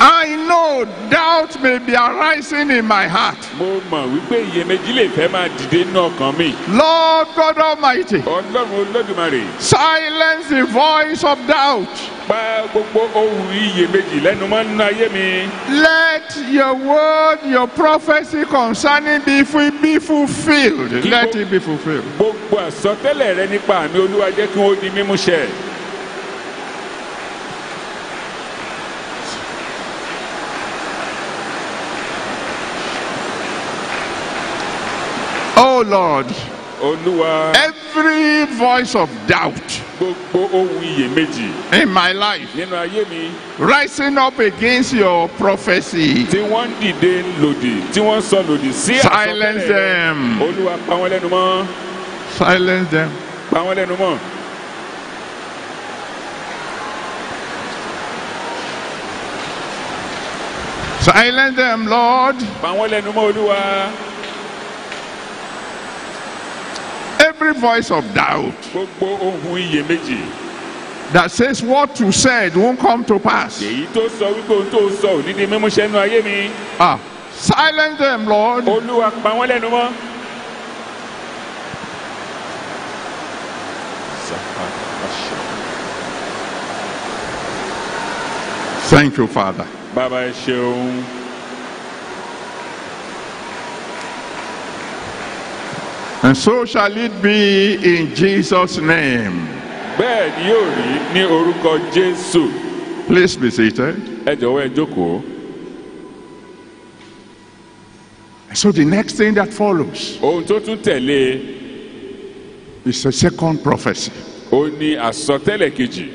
I know doubt may be arising in my heart. mo mọ̀ wípé iyèméjì lè fẹ́ máa dìde nínú ọkàn mi Lord God Almighty, ọlọ́run olódùmarè silence the voice of doubt. pa gbogbo ohun iyèméjì lẹ́nu mọ́ nínú ayé mi Let your word, your prophecy concerning fu- be fulfilled. Let it be fulfilled. gbogbo àsọtẹ́lẹ̀ rẹ nípa àmì olúwa jẹ́ kí wọ́n di mímú ṣẹ Lord, olúwa every voice of doubt gbogbo ohun iyèméjì in my life nínú ayé mi rising up against your prophecy, tí wọ́n dìde lòdì tí wọ́n sọ lòdì sí silence àsọtẹ́lẹ̀ rẹ them. olúwa pa wọ́n lẹ́nu mọ́ Silence them. pa wọ́n lẹ́nu mọ́ Silence them, Lord. pa wọ́n lẹ́nu mọ́ olúwa Every voice of doubt gbogbo ohun iyèméjì that says what you said won't come to pass. èyí tó sọ wípé ohun tó sọ ò ní di mímú ṣẹ nínú ayé mi Ah, silence them, Lord. olúwa pa wọ́n lẹ́nu mọ́. Thank you, Father. bàbá ẹ ṣeun And so shall it be in Jesus' name. bẹ́ẹ̀ ni yóò rí ní orúkọ jésù Please be seated. ẹ jọ̀wọ́ ẹ jókòó. So the next thing that follows ohun tó tún tẹ̀lé is a second prophecy. ó ní àsọtẹ́lẹ̀ kejì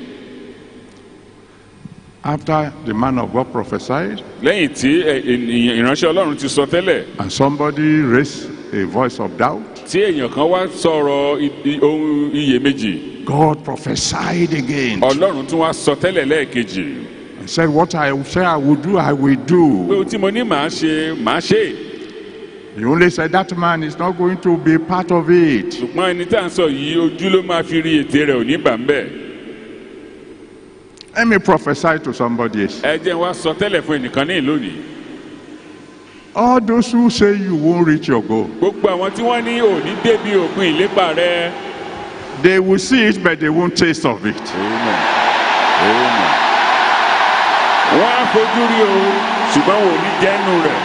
After the man of God prophesied lẹ́yìn tí ènìyàn ìránṣẹ́ ọlọ́run ti sọ tẹ́lẹ̀ and somebody raised a voice of doubt, tí èèyàn kan wá sọ̀rọ̀ ohun iyèméjì. God prophesied again. Ọlọ́run tún wá sọ tẹ́lẹ̀ lẹ́ẹ̀kejì. And said, What I say I will do, I will pé do. ohun tí mo ní màá ṣe màá ṣe. He only said that man is not going to be part of it. ṣùgbọ́n ẹni tá à ń sọ yìí ojú ló máa fi rí ètè rẹ̀ ò ní bà ń bẹ̀ Let me prophesy to somebody. Ẹ jẹ́ wá sọ tẹ́lẹ̀ fún ẹnìkan ní lónìí All those who say you won't reach your goal, gbogbo àwọn tí wọ́n ní òní débi òpin ìlépa rẹ They will see it, but they won't taste of it. Amen. Amen. wọ́n á fojú rí o ṣùgbọ́n wò ní jẹ́nu rẹ̀.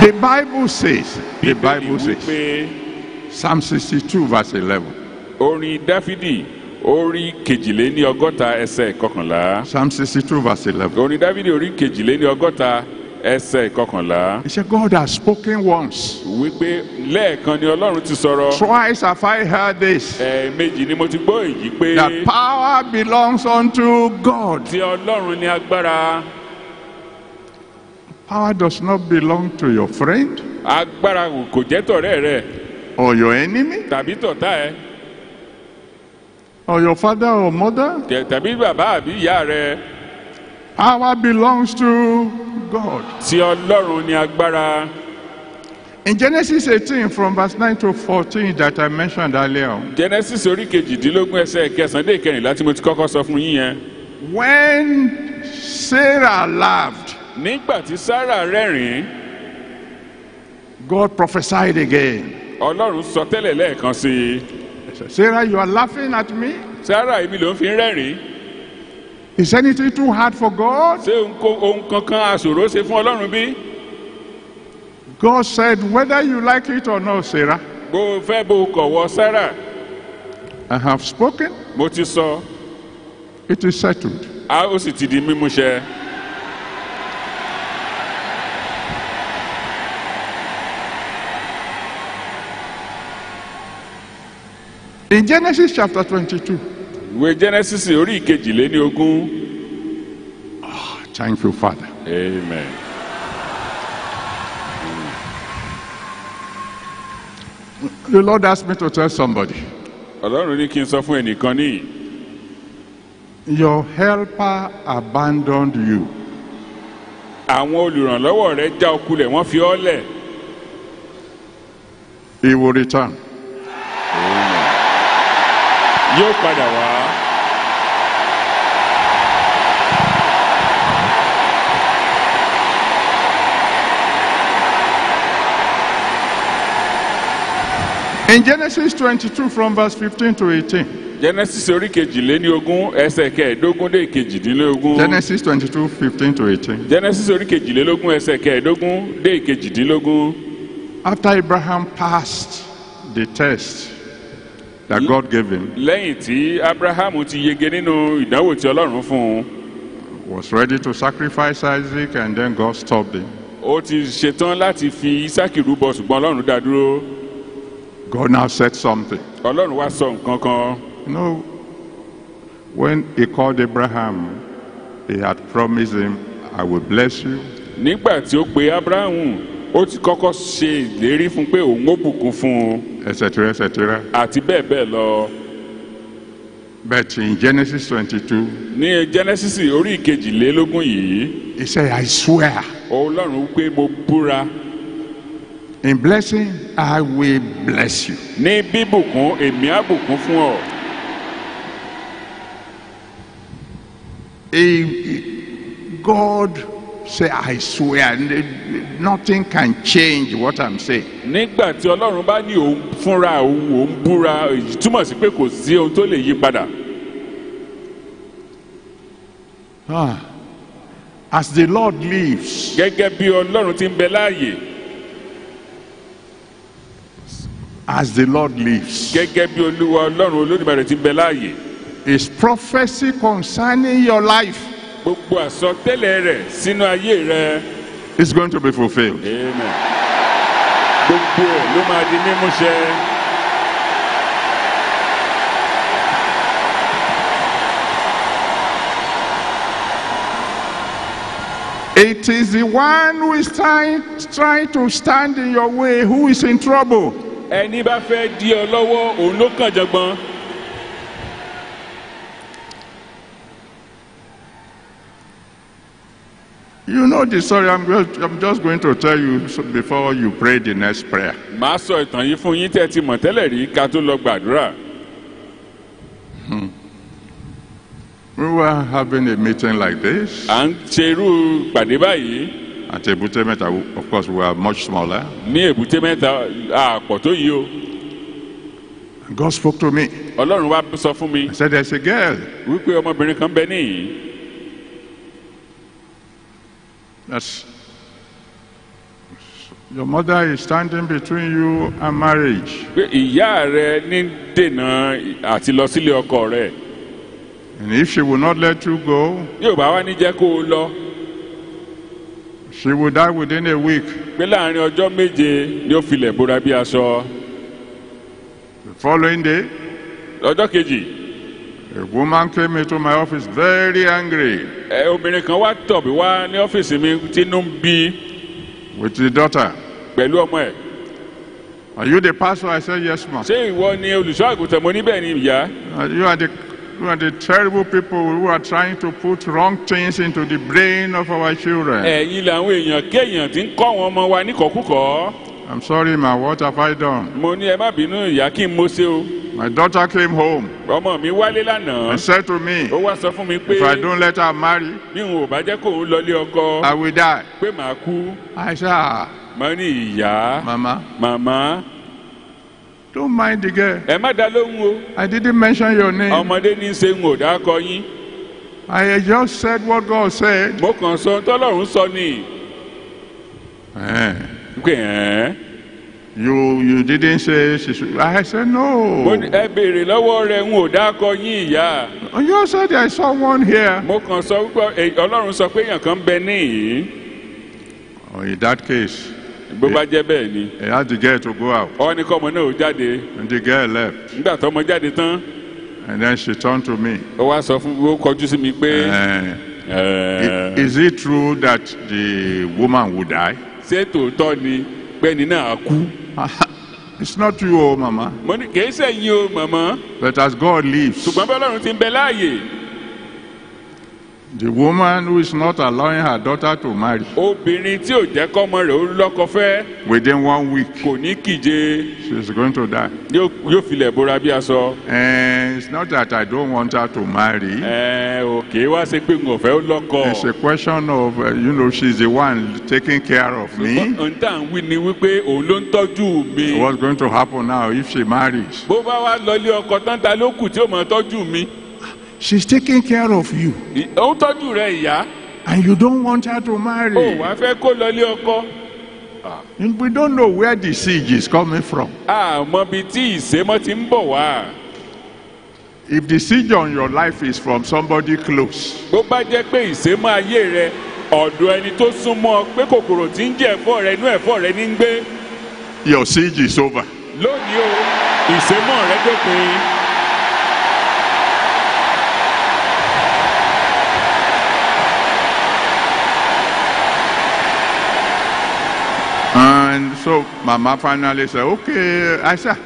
The Bible says, the Bible says, Psalm 62, verse 11. Orin dáfídì orí kejìléní ọgọ́ta ẹsẹ̀ kọkànlá. Psalm 62, verse 11. orin dáfídì orí kejìléní ọgọ́ta ẹsẹ̀ kọkànlá. He said, God has spoken once. wípé lẹ́ẹ̀kan ni ọlọ́run ti sọ̀rọ̀ Twice have I heard this. ẹ̀ẹ̀mejì ni mo ti gbọ́ èyí pé That power belongs unto God. tí ọlọ́run ní agbára Power does not belong to your friend agbára kò jẹ́ tọ̀rẹ́ rẹ̀ or your enemy tàbí tọ̀tá ẹ̀ or your father or mother. tẹ̀- tàbí bàbá àbí ìyá rẹ̀ Power belongs to God. ọlọ́run agbára. In Genesis 18, from verse 9 to 14, that I mentioned earlier, on, genesis orí kejìdínlógún ẹsẹ̀ kẹsàn-án dé ìkẹrìnlá tí mo ti kọ́kọ́ sọ fún yín yẹn. when Sarah laughed, nígbà tí sarah rẹ́rìn-ín God prophesied again. ọlọ́run sọ tẹ́lẹ̀ lẹ́ẹ̀kan sí i. Sarah, you are laughing at me. sarah èmi ló ń fi rẹ́rìn-ín Is anything too hard for God? ṣé ohun kankan aṣòro ṣe fún ọlọ́run bí? God said, whether you like it or not, Sarah, bó o fẹ́ bó o kọ̀ wọ sarah I have spoken. mo ti sọ It is settled. a ó sì ti di mímúṣẹ. In Genesis chapter 22, ìwé genesis orí ìkejìléní ogún. thank you, Father. amen. The Lord asked me to tell somebody, ọlọ́run ní kí n sọ fún ẹnìkan níyì. Your helper abandoned you. àwọn olùrànlọ́wọ́ rẹ já okulẹ̀ wọ́n fi ọ́ lẹ̀. He will return. Yóò padà wá. In Genesis 22, from verse 15 to 18, genesis orí kejìléní ogún ẹsẹ̀ kẹẹ̀ẹ́dógún dé kejìdínlógún. Genesis 22, 15 to 18. genesis orí kejìlélógún ẹsẹ̀ kẹẹ̀ẹ́dógún dé kejìdínlógún. After Abraham passed the test that God gave him, lẹ́yìn tí abrahamu ti yege nínú ìdánwò tí ọlọ́run fún un was ready to sacrifice Isaac, and then God stopped him. ó ti ṣetán láti fi isaki rúbọ ṣùgbọ́n ọlọ́run dá dúró God now said something. ọlọ́run wá sọ nǹkan kan You know, when he called Abraham, he had promised him, I will bless you, nígbà tí ó pe abrahamu ó ti kọ́kọ́ ṣe ìlérí fún pé òun ó bùkún fún un etc., etc. àti bẹ́ẹ̀ bẹ́ẹ̀ lọ But in Genesis 22, ní genesis orí ìkejìlélógún yìí he said, I swear, ọlọ́run pé mo búra in blessing, I will bless you. ní bíbùkún èmi á bùkún fún ọ he- God said, I swear, nothing can change what I'm saying. nígbà tí ọlọ́run bá ní òun fúnra òun òun búra èyí túmọ̀ sí pé kò sí ohun tó lè yí padà. Ah. As the Lord lives, gẹ́gẹ́ bí ọlọ́run ti ń bẹ láàyè as the Lord lives, gẹ́gẹ́ bí olúwa ọlọ́run olódùmarè ti ń bẹ láàyè His prophecy concerning your life gbogbo àsọtẹ́lẹ̀ rẹ̀ sínú ayé rẹ is going to be fulfilled. amen gbogbo ẹ̀ ló máa di mímúṣẹ It is the one who is trying, trying to stand in your way who is in trouble. ẹni bá fẹ́ di ọ lọ́wọ́ òun ló kàn jọgbọ́n You know the story. I'm I'm just going to tell you before you pray the next prayer. màá sọ ìtàn yìí fún yín tẹ́ ti mọ̀ tẹ́lẹ̀ rí ká tó lọ gbàdúrà We were having a meeting like this à ń ṣe irú pàdé báyìí at Ebute Meta. Of course, we were much smaller. ní èbúté mẹ́ta àpọ̀ tó yìí o God spoke to me. ọlọ́run wá sọ fún mi He said, There's a girl. wípé ọmọbìnrin kan bẹ níyì That's your mother is standing between you and marriage. pé ìyá rẹ ní dènà àti lọ sílé ọkọ rẹ And if she will not let you go, yóò bá wá ní jẹ́ kó o lọ she will die within a week. pé láàárín ọjọ́ méje ni ó filẹ̀ bóra bí aṣọ The following day, ọjọ́ kejì a woman came into my office very angry ẹ obìnrin kan wá tọ̀ mí wá ní ọ́fíìsì mi tínú ń bí with the daughter. pẹ̀lú ọmọ ẹ̀ Are you the pastor? I said, Yes, ma'am. ṣé ìwọ ni olùṣọ́ àgùntàn mo níbẹ̀ ni ìyá Uh, you are the you are the terrible people who are trying to put wrong things into the brain of our children. ẹ̀yin làwọn èèyàn kéèyàn tí ń kọ́ àwọn ọmọ wa níkọ̀ọ́kùkọ̀ I'm sorry, ma. What have I done? mo ní ẹ má bínú ìyá kí n mo ṣe o My daughter came home ọmọ mi wálé lánàá and said to me, ó wá sọ fún mi pé If I don't let her marry, bí n ò bá jẹ́ kó òun lọlé ọkọ I will die. pé màá kú I said, ah, mo ní ìyá Mama, màmá don't mind the girl. ẹ má dá lóhùn o I didn't mention your name. ọmọdé ní í ṣe ń ò dákọ yín I just said what God said. mo kàn sọ tọ́lọ́run sọ ni Eh, pé ẹ̀ You you didn't say she should. I said mo ní no. ẹ béèrè lọ́wọ́ rẹ̀ ń ò dákọ yín ìyá You said I saw one here. mo kàn sọ wípé ọlọ́run sọ pé èèyàn kan ń bẹ níyìn Oh, in that case, bó bá jẹ́ bẹ́ẹ̀ ni he had the girl to go out, ọ ní kọ́ ọmọ náà ó jáde and the girl left. nígbà tó ọmọ jáde tán And then she turned to me. ó wá sọ fún ó kọjú sí mi pé is it true that the woman would die? Ṣé tòótọ́ ni pẹ́ni náà kú? It's not you, oh mama. mo ní kì í sẹ́yìn o màmá But as God lives, ṣùgbọ́n bí ọlọ́run ti ń bẹ láàyè the woman who is not allowing her daughter to marry obìnrin tí ò jẹ́ kọ́mọ rẹ̀ ó lọ́kọ fẹ́ within one week, kò ní kíje she's going to die. yóò yóò filẹ̀ bóra bí aṣọ And it's not that I don't want her to marry. òkè wá ṣe pé n ò fẹ́ lọ́kọ It's a question of, uh, you know, she's the one taking care of me. ohun tá à ń wí ni wípé òun ló ń tọ́jú mi What's going to happen now if she marries? bó bá wá lọlé ọkọ tán ta ló kù tí ó mọ̀ tọ́jú mi She's taking care of you, ó ń tọ́jú rẹ̀ ìyá. And you don't want her to ó marry. wàá fẹ́ kó lọlé ọkọ. And we don't know where the siege is coming from. àmọ́ bíi tí ìsémọ́ ti ń bọ̀ wá. If the siege on your life is from somebody close, bó bá jẹ́ pé ìsémọ́ ayé rẹ ọ̀dọ̀ ẹni tó súnmọ́ pé kòkòrò tí ń jẹ ẹ̀fọ́ rẹ inú ẹ̀fọ́ rẹ ní ń gbé. your siege is over. lónìí o ìsémọ́ rẹ dópin And so Mama finally said, okay. I said,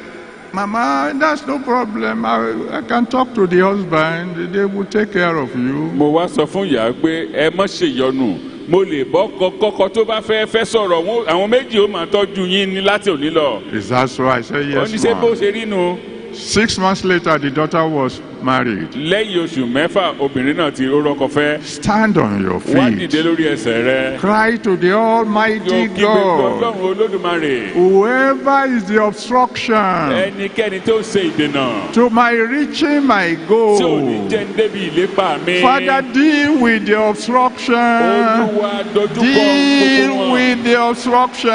Mama, that's no problem. I, I can talk to the husband. They will take care of you. mo wá sọ fún ìyá pé ẹ mọ́ ṣèyọnu mo lè bọ́ kọ́kọ́ tó bá fẹ́ fẹ́ sọ̀rọ̀ wọn- àwọn méjì ó máa tọ́jú yín ní láti òní lọ Is that so? I said, ní yes, ṣé bó ma'am. ṣe rí nu Six months later, the daughter was married. lẹ́yìn oṣù mẹ́fà obìnrin náà ti rọ́kọ fẹ́ Stand on your wá dìde feet. lórí ẹsẹ̀ rẹ Cry to the yóò Almighty kí gbogbo God. ọlọ́run olódùmarè Whoever is the obstruction ẹnikẹ́ni tó ṣe ìdènà to my reaching my tí ò ní goal, jẹ́ ń débi ìlépa mi Father, deal with the obstruction. olúwa dojúkọ Deal gbogbo wọn with the olúwa obstruction.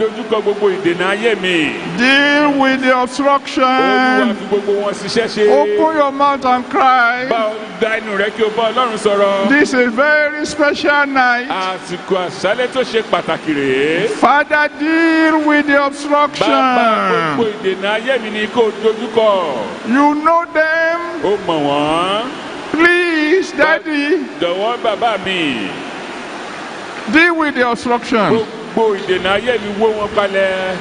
dojúkọ gbogbo ìdènà ayé mi Deal with the olúwa obstruction. fi gbogbo wọn ṣiṣẹ́ ṣe Open and cry. bá da inú rẹ kí o bá ọlọ́run sọ̀rọ̀ This is very special night. àsìkò àṣálẹ́ tó ṣe pàtàkì rèé Father, deal with the bàbá gbogbo obstruction. ìdènà ayé mi ni kó o dojúkọ You know them. ó mọ̀ wọ́n Please, Daddy, jọ̀wọ́ bàbá mi deal with the obstruction. gbogbo ìdènà ayé mi wó wọn palẹ̀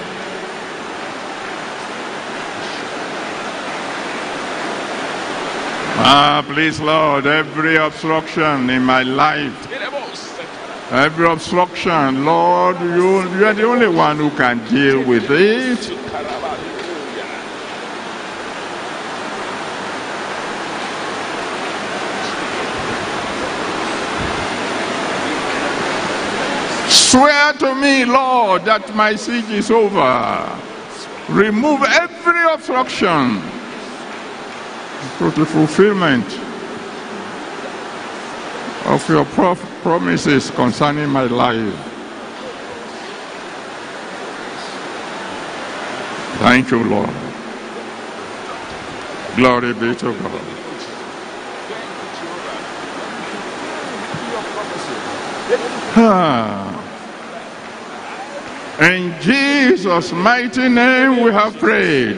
Ah, please, Lord, every obstruction in my life, every obstruction, Lord, you, you are the only one who can deal with it. Swear to me, Lord, that my siege is over. Remove every obstruction to the fulfillment of your promises concerning my life. Thank you, Lord. Glory be to God. Ah. In Jesus' mighty name we have prayed.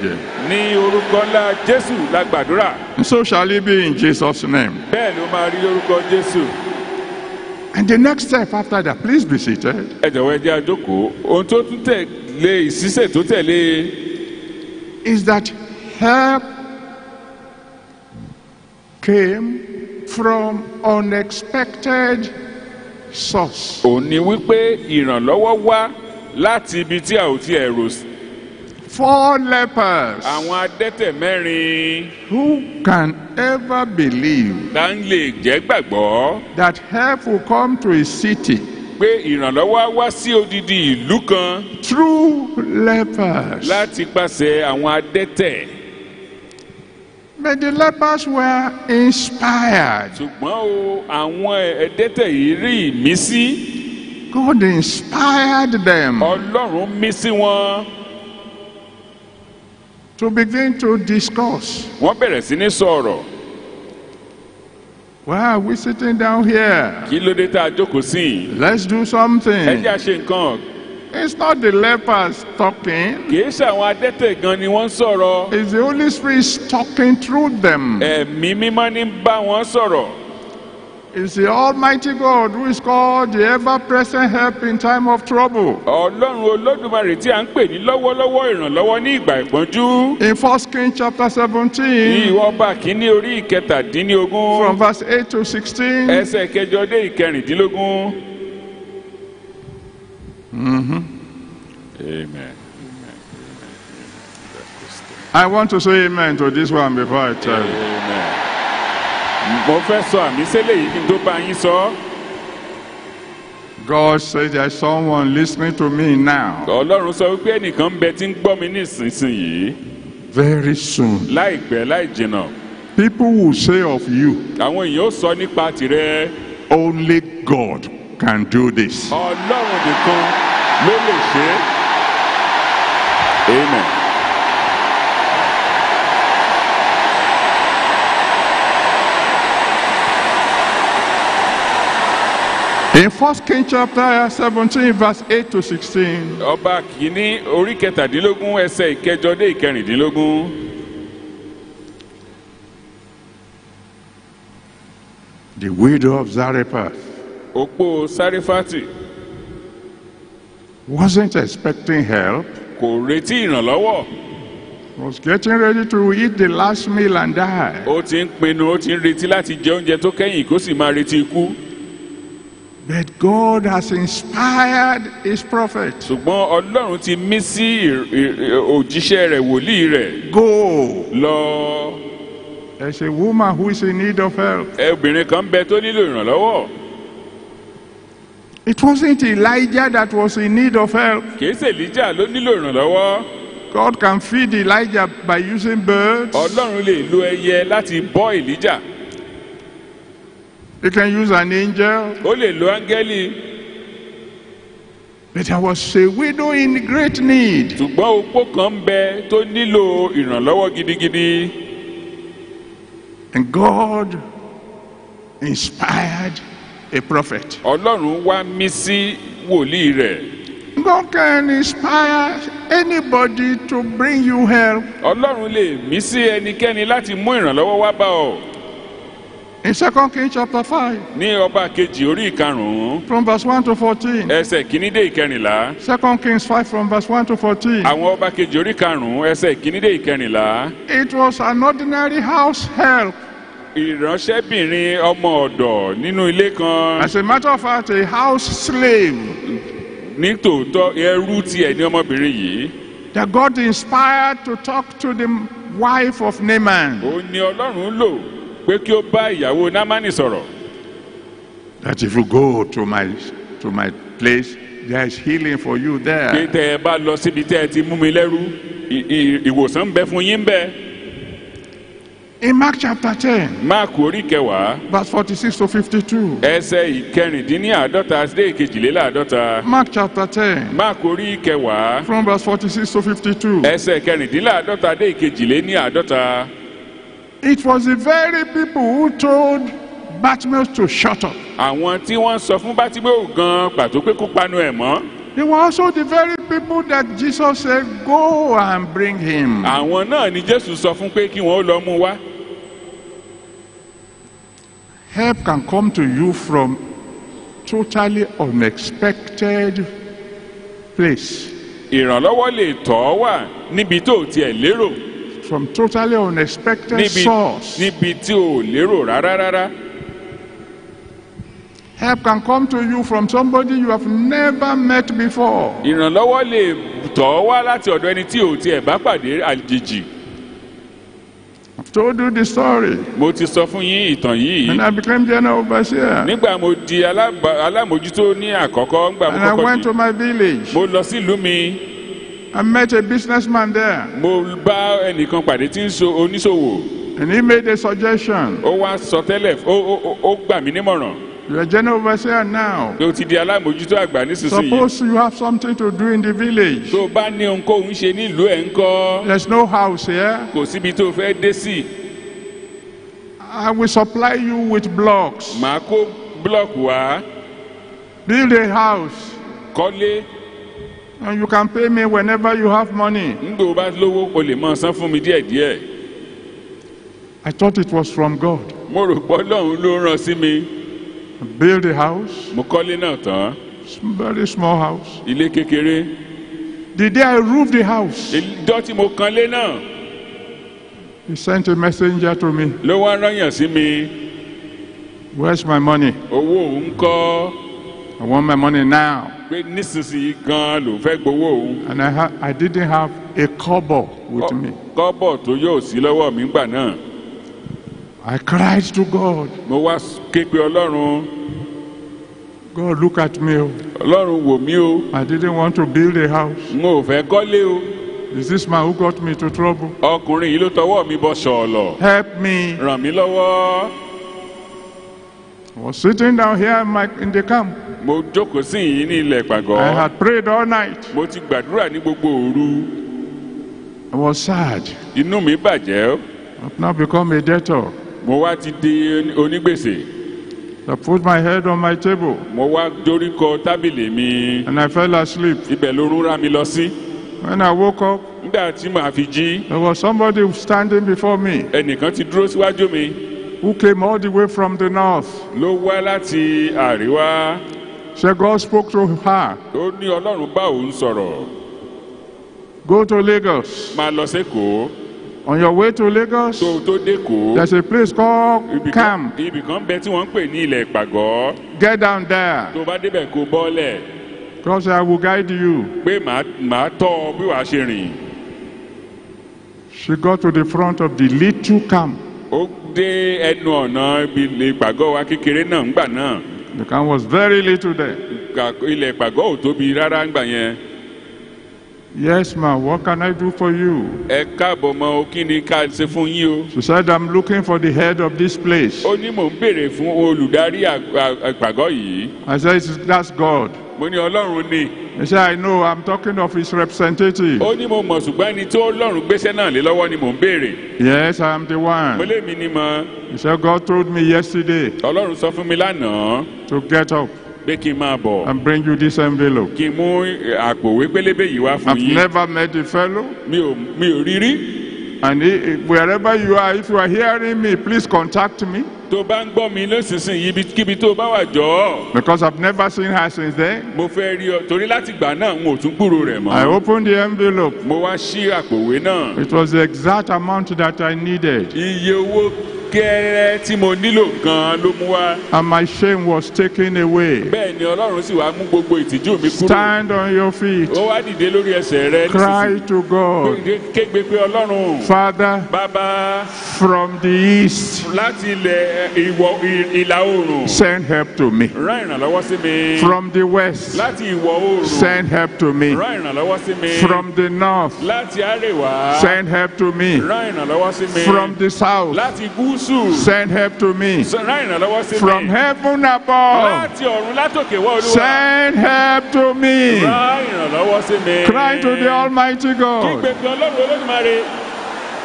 ní orúkọ ńlá jésù la gbàdúrà And so shall it be in Jesus' name. bẹ́ẹ̀ ló máa rí lórúkọ jésù And the next step after that, please be seated. ẹ jọ̀wọ́ ẹ jẹ́ àjókòó ohun tó tún tẹ̀lé ìṣísẹ̀ tó tẹ̀lé Is that help came from unexpected source. ni wípé ìrànlọ́wọ́ wá láti ibi tí a ò tiẹ̀ rò sí. Four lepers. àwọn adẹ́tẹ̀ mẹ́rin Who can ever believe tá ń lè jẹ́ gbàgbọ́ that help will come to a city pé ìrànlọ́wọ́ á wá sí odidi ìlú kan through lepers? láti pàṣẹ àwọn adẹ́tẹ̀ But the lepers were inspired. ṣùgbọ́n o àwọn ẹ̀dẹ́tẹ̀ yìí rí ìmísí God inspired them ọlọ́run mí sí wọn to begin to discuss. wọ́n bẹ̀rẹ̀ sí ní sọ̀rọ̀ Why are we sitting down here? kí ló dé tá a jókòó sí Let's do ẹ something. jẹ́ à ṣe nǹkan It's not the lepers talking, kì í ṣe àwọn adẹ́tẹ̀ gan ni wọ́n ń sọ̀rọ̀ it's the Holy Spirit talking through them. ẹ̀mí mímọ́ ní bá wọn sọ̀rọ̀ It's the Almighty God who is called the ever present help in time of trouble. ọlọ́run olódùmarè tí a ń pè ní lọ́wọ́lọ́wọ́ ìrànlọ́wọ́ ní ìgbà ìpọ́njú In 1 Kings chapter ní 17, ìwọ ọba kìíní orí ìkẹtàdínlógún from verse 8 to 16, ẹsẹ̀ kẹjọ dé ìkẹrìndínlógún. amen. I want to say amen to this one before I tell you. amen. Mo fẹ́ sọ àmì sẹ́lẹ̀ yìí kí n tó bá yín sọ. God said there's someone listening to me now. ọlọ́run sọ wípé ẹnìkan ń bẹ tí ń gbọ́ mi nísinsìnyí Very soon, láìpẹ́ láì jìnnà people will say of you, àwọn èèyàn ó sọ nípa tìrẹ only God can do this. ọlọ́run nìkan ló lè ṣe é. amen. In 1 Kings chapter 17, verse 8 to 16, ọba kìíní orí kẹtàdínlógún ẹsẹ̀ ìkẹjọ dé ìkẹrìndínlógún. the widow of Zarephath. Òpó sárífátì wasn't expecting help, kò retí ìrànlọ́wọ́. Was getting ready to eat the last meal and die. ó ti ń pinnu ó ti ń retí láti jẹ oúnjẹ tó kẹ́yìn kó sì máa retí ikú But God has inspired his prophet. ṣùgbọ́n ọlọ́run ti mí sí òjíṣẹ́ rẹ̀ wòlíì rẹ̀ Go. lọ There's a woman who is in need of help. obìnrin kan bẹ tó nílò ìrànlọ́wọ́ It wasn't Elijah that was in need of help. kìí ṣe èlíjà ló nílò ìrànlọ́wọ́ God can feed Elijah by using birds. ọlọ́run lè lo ẹyẹ láti bọ́ èlíjà He can use an angel. ó lè lo áńgẹ́lì But there was a widow in great need. ṣùgbọ́n opó kan ń bẹ tó nílò ìrànlọ́wọ́ gidigidi And God inspired a prophet. ọlọ́run wá mí sí wòlíì rẹ̀ God can inspire anybody to bring you help. ọlọ́run lè mí sí ẹnikẹ́ni láti mú ìrànlọ́wọ́ wá bá ọ In 2 Kings chapter 5, ní ọba kejì orí ìkarùn-ún from verse 1 to 14. ẹsẹ̀ kìíní dé ìkẹrìnlá 2 Kings 5 from verse 1 to 14. àwọn ọba kejì orí karùn-ún ẹsẹ̀ kìíní dé ìkẹrìnlá It was an ordinary house help. ìránṣẹ́bìnrin ọmọ ọ̀dọ̀ nínú ilé kan As a matter of fact, a house slave ní tòótọ́ ẹrú tiẹ̀ ní ọmọbìnrin yìí that God inspired to talk to the wife of Naaman. ó ní ọlọ́run lò pé kí ó bá ìyàwó námánì sọ̀rọ̀ That if you go to my to my place, there is healing for you pé there. tẹ ẹ bá lọ síbi tẹ ẹ ti mú mi lẹ́rú ìwòsàn ń bẹ fún yín bẹ́ẹ̀. In Mark chapter 10, máàkù orí kẹwàá verse 46 to 52. ẹsẹ̀ ìkẹrìndínláàdọ́ta dé ìkejìléláàdọ́ta Mark chapter 10, máàkù orí kẹwàá from verse 46 to 52. ẹsẹ̀ kẹrìndínláàdọ́ta dé ìkejìléníàdọ́ta It was the very people who told Bartimaeus to shut up. àwọn tí wọ́n sọ fún bátíbéò gan pàtó pé kó panu ẹ̀ mọ́ They were also the very people that Jesus said, Go and bring him. àwọn náà ni jésù sọ fún pé kí wọ́n ó lọ mú wá Help can come to you from totally unexpected place. ìrànlọ́wọ́ lè tọ̀ ọ́ wà níbi tó o tiẹ̀ lérò From totally unexpected níbi source. níbi tí o lérò rárá rárá Help can come to you from somebody you have never met before. ìrànlọ́wọ́ lè tọ̀ ọ́ wá láti ọ̀dọ̀ ẹni tí o tiẹ̀ bá pàdé àjèjì I've told you the story. mo ti sọ fún yín ìtàn yìí When I became general overseer, nígbà mo di alámòjútó ní àkọ́kọ́ ńgbà mo and I kọ́kọ́ went di to my village, mo lọ sílùú mi I met a businessman there, mo bá ẹnìkan pàdé tí ń so oníṣòwò and he made a suggestion. ó wá sọ tẹ́lẹ̀ ó gbà mí nímọ̀ràn You are general overseer now. o ti di alámòjútó àgbà nísinsìnyí Suppose you have something to do in the village. tó o bá ní ohunkóhun ṣe nílùú ẹ̀ ń kọ́ There's no house here. kò síbi tó o fẹ́ dé sí I will supply you with blocks. màá kó búlọ̀kù wá Build a house, kọ́lé and you can pay me whenever you have money. ńgbò o bá lówó o lè máa san fún mi díẹ̀díẹ̀ I thought it was from God. mo rò pé ọlọ́run ló rán sí mi Build a house, mo kọ́lé náà tán very small house. ilé kékeré The day I roofed the house, ìjọ tí mo kan lé náà he sent a messenger to me. ló wá rányàn sí mi Where's my money? owó òun kọ́ I want my money now. Pé nísinsìnyí gan ló fẹ́ gbowó òun And I, ha- I didn't have a kobo with me. kọ́bọ̀ tó yóò sí lọ́wọ́ mi gbà náà I cried to God. mo wá ké pe ọlọ́run God, look at me. oh. ọlọ́run wò mí o I didn't want to build a house. n ò fẹ́ kọ́lé o Is this man who got me to trouble? ọkùnrin yìí ló tọwọ́ mi bọ ṣọ̀ọ̀lọ̀ Help me. ràn mí lọ́wọ́ I was sitting down here in, my, in the camp. mo jókòó sí yìí ní ilẹ̀ I pàgọ́ had prayed all night. mo ti gbàdúrà ní gbogbo òru I was sad. inú mi bàjẹ́ I've now become a debtor. mo wá ti di onígbèsè I put my head on my table mo wá dóríkọ tábìlì mi and I fell asleep. ibẹ̀ lorún rá mi lọ sí When I woke up, nígbà tí màá fi jí there was somebody standing before me ẹnìkan ti dúró síwájú mi who came all the way from the north. ló wá láti àríwá So God spoke to her. ó ní ọlọ́run bá òun sọ̀rọ̀ Go to Lagos. máa lọ sékòó On your way to Lagos, tó tó dékòó there's a place called Camp. ibì kan bẹ tí wọ́n ń pè ní ilẹ̀ ìpàgọ́ Get down there. tó bá débẹ̀ kó bọ́lẹ̀ Because I will guide you. pé màá màá tọ́ ọ bí wàá ṣe rìn She got to the front of the little camp. Ó dé ẹnu ọ̀nà ilẹ̀ ìpàgọ́ wa kékeré náà ńgbà náà The camp was very little there. Ilẹ̀ ìpàgọ́ ò tóbi rárá ńgbà yẹn Yes, ma'am. What can I do for you? ẹ káàbọ̀ mọ o kí ni ká ṣe fún yín o She said, I'm looking for the head of this place. ó ní mò ń béèrè fún olùdarí àg- à- ìpàgọ́ yìí I said, That's God. Mo ní ọlọ́run ni He said, I know. I'm talking of his representative. ó ní mo mọ̀ ṣùgbọ́n ẹni tó ọlọ́run gbéṣẹ́ náà lé lọ́wọ́ ni mò ń béèrè Yes, I am the mo one. lé mi ní mọ He said, God told me yesterday ọlọ́run sọ fún mi lánàá to get up pé kí n máa bọ̀ and bring you this envelope. kí n mú àpòwé pélébé yìí wá fún I've yín never met the fellow. mi ò mi ò rí rí And he, wherever you are, if you are hearing me, please contact me. Tó bá ń gbọ́ mi lọ́sísìn yìí kíbi tó bá wà jọ Because I've never seen her since then. mo fẹ́ rí ọ torí láti gbà náà n ò tún gbúrò rẹ̀ I mọ́ opened the envelope. mo wá ṣí àpòwé náà It was the exact amount that I needed. iye owó gẹ́rẹ́ tí mo nílò gan-an ló mú wá. And my shame was taken away. bẹ́ẹ̀ ni ọlọ́run sì wá mú gbogbo ìtìjú mi kúrò. Stand on your feet. ó wá dìde lórí ẹsẹ̀ rẹ Cry to God. kégbe pé ọlọ́run. Father, bàbá. from the east, láti ilẹ̀ ìwọ̀ ìlà oòrùn. Send help to me. rán ìrànlọ́wọ́ sí mi. From the west, láti ìwọ̀ oòrùn. Send help to me. rán ìrànlọ́wọ́ sí mi. From the north, láti àríwá send help to me. rán ìrànlọ́wọ́ sí mi. From the south, láti gúúsù send help to me. rán ìrànlọ́wọ́ sí From mi heaven above, láti ọ̀run látòkè wá olúwa send help to me. rán ìrànlọ́wọ́ sí mi Cry to the Almighty God. kígbe pé ọlọ́run olódùmarè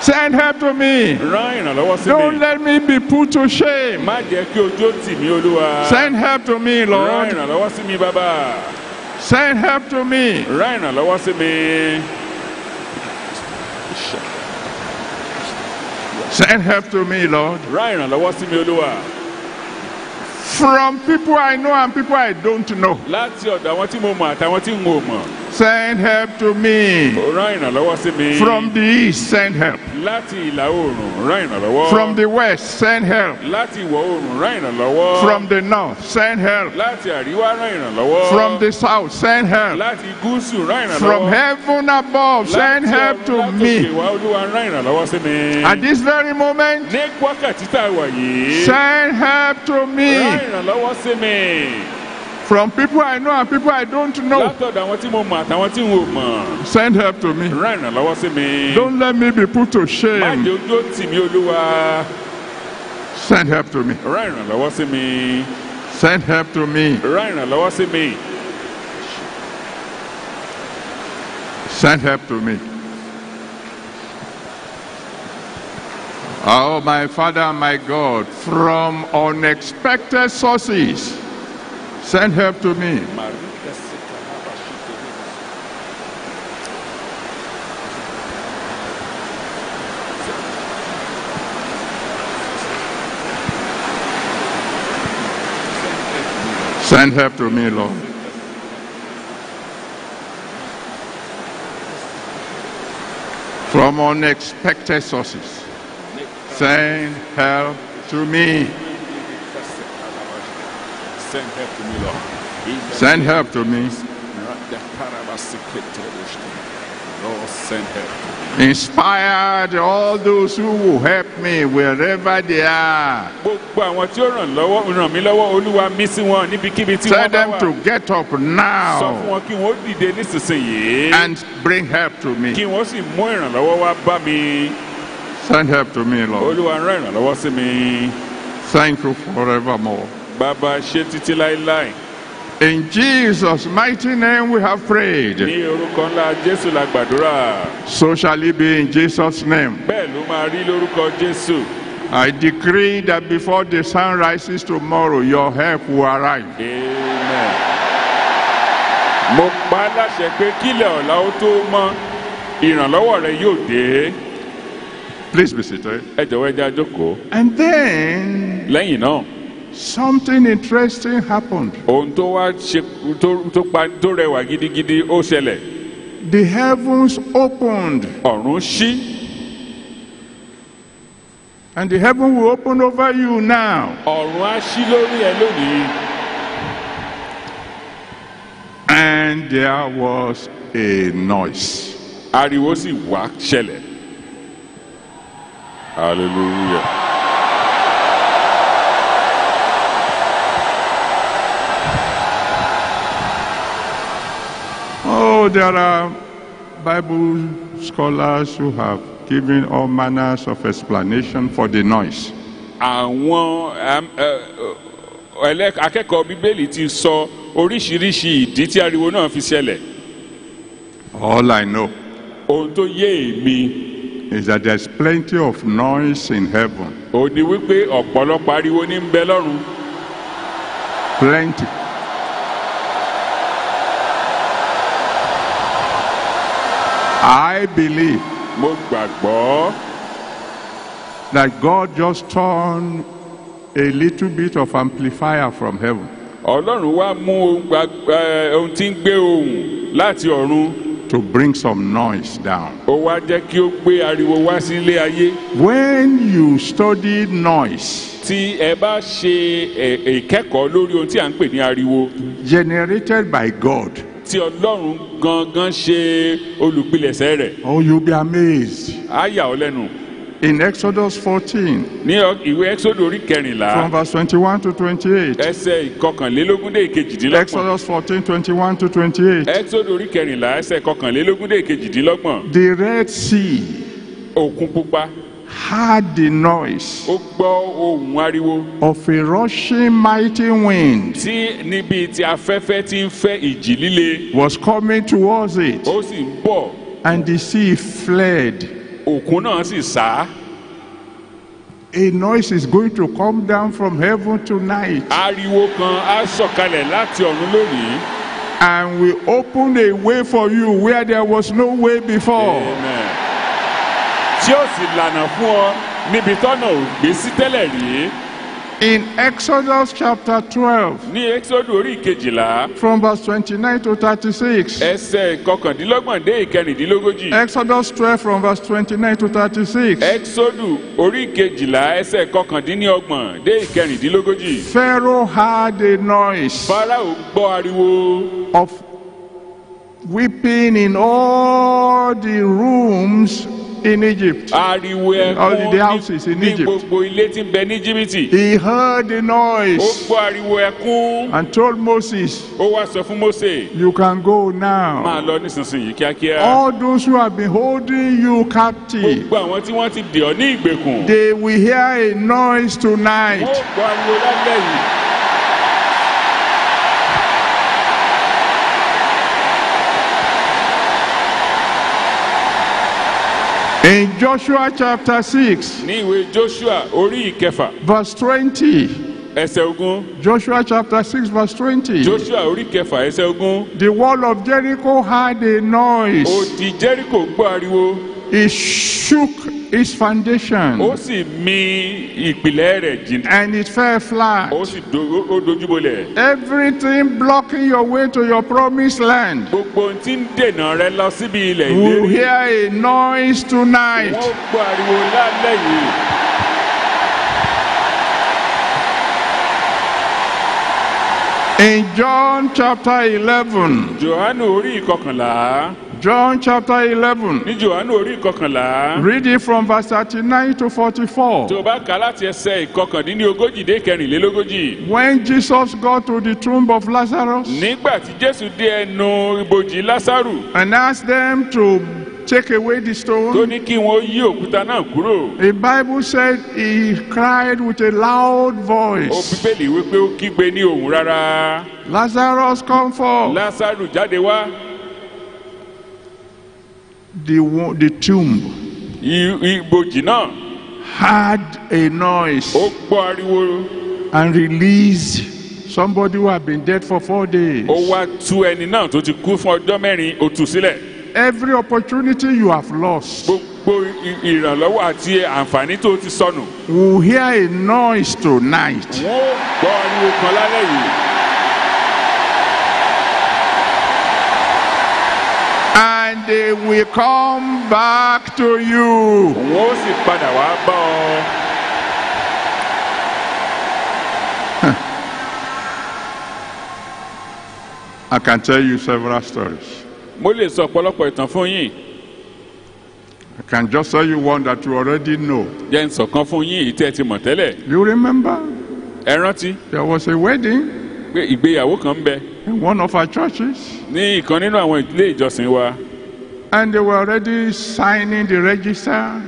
Send help to me. rán ìrànlọ́wọ́ sí Don't mi let me be put to shame. má jẹ́ kí ojú ó tì mí olúwa Send help to me, rán Lord. ìrànlọ́wọ́ sí mi bàbá Send help to me. Send help to me, Lord. rán ìrànlọ́wọ́ sí mi olúwa From people I know and people I don't know. Láti Send help to me. rán ìrànlọ́wọ́ sí mi From the east, send help. láti ìlà oòrùn rán ìrànlọ́wọ́ From the west, send help. láti ìwọ̀ oòrùn rán ìrànlọ́wọ́ From the north, send help. láti àríwá rán ìrànlọ́wọ́ From the south, send help. láti gúúsù rán From ìrànlọ́wọ́ heaven above, send láti help to me. wá olúwa rán ìrànlọ́wọ́ sí mi At this very moment, ní wákàtí tá a wà yìí send help to rán me. ìrànlọ́wọ́ sí mi From people I know and people I don't know, látọ̀dọ̀ àwọn tí mo mọ̀ àtàwọn tí n ò mọ̀ send help to me. rán ìrànlọ́wọ́ sí mi Don't let me be put to má shame. jẹ́ ojú ó tì mí olúwa Send help to me. rán ìrànlọ́wọ́ sí mi Send help to me. rán ìrànlọ́wọ́ sí mi Send help to me. Oh, my Father my God, from unexpected sources, send help to me. Send help to me, Lord. From unexpected sources, send help to me. Send help to me, Lord. Send help to me. Lord, send help. Inspired all those who will help me wherever they are. Gbogbo àwọn tí ó ràn lọ́wọ́ ràn mí lọ́wọ́ Olúwa mí sí wọn níbikíbi tí Tell wọ́n bá them wà. to get up Sọ fún now wọn kí wọ́n dìde nísinsìnyí. and bring help to me. Kí wọ́n sì mú ìrànlọ́wọ́ wá bá mi. Send help to me, Lord. Olúwa rán ìrànlọ́wọ́ sí mi. Thank you forevermore. Bàbá ṣe títí láéláé. In Jesus' mighty name we have prayed. Ní orúkọ ńlá Jésù la gbàdúrà. So shall it be in Jesus' name. Bẹ́ẹ̀ ló máa rí lórúkọ Jésù. I decree that before the sun rises tomorrow, your help will arrive. Amen. Mo pa láṣẹ pé kílẹ̀ ọ̀la ó tó mọ́. Ìrànlọ́wọ́ rẹ yóò dé. Please be seated. Ẹ jọ̀wọ́ ẹ jẹ́ á jókòó. And then Lẹ́yìn náà, something interesting happened. ohun tó wá ṣe tó pa tó rẹwà gidigidi ó ṣẹlẹ̀. The heavens opened, Ọ̀run ṣí. and the heaven will open over you now. Ọ̀run á ṣí lórí ẹ lónìí. And there was a noise. Ariwo sì wá ṣẹlẹ̀. Hallelujah. Oh, there are Bible scholars who have given all manners of explanation for the noise. àwọn ẹ, ẹ, ẹlẹ́- akẹ́kọ̀ọ́ bíbélì ti sọ oríṣiríṣi ìdí tí ariwo náà fi ṣẹlẹ̀ All I know ohun tó yé èmi is that there's plenty of noise in heaven. ò ní wípé ọ̀pọ̀lọpọ̀ ariwo ní ń bẹ lọ́run Plenty. I believe. Mo gbàgbọ́. That God just turned a little bit of amplifier from heaven. Ọlọ́run wá mú ohun tí ń gbé ohùn láti ọ̀run. To bring some noise down. ó wá jẹ́ kí ó gbé ariwo wá sílé ayé. When you study noise tí ẹ bá ṣe ìkẹ́kọ̀ọ́ lórí ohun tí à ń pè ní ariwo. generated by God, tí ọlọ́run gangan ṣe olùpilẹ̀ṣẹ̀ rẹ̀. Oh, you'll be amazed. á yà ọ́ lẹ́nu. In Exodus 14, ní ìwé ẹ́xódù orí kẹrìnlá. from verse 21 to 28. ẹsẹ̀ ìkọkànlélógún dé ìkejìdínlọ́gbọ̀n. Exodus 14, 21 to 28. ẹ́xódù orí kẹrìnlá ẹsẹ̀ ìkọkànlélógún dé ìkejìdínlọ́gbọ̀n. The Red Sea. Òkun pupa heard the noise ó gbọ́ ohùn ariwo of a rushing mighty wind tí níbi tí afẹ́fẹ́ ti ń fẹ́ ìjì líle was coming towards it, ó sì ń bọ̀ and the sea fled. òkun náà sì sá A noise is going to come down from heaven tonight ariwo kan á sọ̀kalẹ̀ láti ọ̀run lónìí. and will open a way for you where there was no way before. Amen. Tí ó sì lànà fún ọ níbi tọ́nà ò gbé sí tẹ́lẹ̀ rí In Exodus chapter 12, ní ẹ́xódù orí ìkejìlá from verse 29 to 36. ẹsẹ̀ ìkọkàndínlọ́gbọ̀n dé ìkẹrìndínlógójì Exodus 12 from verse 29 to 36. ẹ́xódù orí ìkejìlá ẹsẹ̀ ìkọkàndínlọ́gbọ̀n dé ìkẹrìndínlógójì Pharaoh heard a noise farao gbọ́ ariwo of weeping in all the rooms in Egypt. ariwo All the houses in ní Egypt. gbogbo ilé tí ń bẹ ní jìbìtì He heard the ó noise gbọ́ ariwo ẹkún and told Moses, ó wá sọ fún Mósè You can go máa now. lọ nísinsìnyí kíákíá All those who have been holding you captive, gbogbo àwọn tí wọ́n ti dè ọ́ ní ìgbèkùn they will hear a noise wọ́n tonight. gbọ́ ariwo lálẹ́ yìí. In Joshua chapter 6, ní ìwé joshua orí ìkẹfà verse 20. ẹsẹ̀ ogún Joshua chapter 6, verse 20. joshua orí ìkẹfà ẹsẹ̀ ogún The wall of Jericho had a noise. odi jericho gbọ́ ariwo It shook its ó foundation sì mì ìpìlẹ̀ rẹ̀ jìn and it fell flat. ó sì do- ó dojúbolẹ̀ Everything blocking your way to your promised land. Gbogbo ohun tí ń dènà rẹ lọ síbi ilẹ̀ ìlérí. hear a noise tonight. wọ́n gbọ́ ariwo lálẹ́ yìí In John chapter 11, johannu orí ìkọkànlá John chapter 11, ní johannu orí ìkọkànlá read it from verse 39 to 44. tí o bá kà láti ẹsẹ̀ ìkọkàndínlógójì dé kẹrìnlélógójì. When Jesus got to the tomb of Lazarus nígbà tí jésù dé ẹnu ibojì lásàrù and asked them to take away the tó stone, ní kí wọn yí òkúta náà kúrò the Bible said he cried with a loud ó voice, bíbélì wípé ó kígbe ní òun rárá Lazarus, come forth. lásàrù jáde wá The, the tomb ibojì náà. had a noise ó gbọ́ ariwo. and released. Somebody who had been dead for four days. ó wá tú ẹni náà tó ti kú fún ọjọ́ mẹ́rin ó tú sílẹ̀. Every opportunity you have lost gbogbo ìrànlọ́wọ́ àti àǹfààní tó ti sọnù. will hear a noise tonight. wọ́n gbọ́ ariwo kan lálẹ́ yìí And they will come back to you. wọ́n ó sì padà wá bá ọ. I can tell you several stories. mo lè sọ ọ̀pọ̀lọpọ̀ ìtàn fún yín. I can just tell you one that you already know. jẹ́ ń sọ̀kan fún yín èyí tẹ́ ẹ ti mọ̀ tẹ́lẹ̀. You remember? Ẹ rántí. There was a wedding. Ìgbéyàwó kan ń bẹ. In one of our churches, ní ìkan nínú àwọn ilé ìjọsìn wa and they were already signing the register,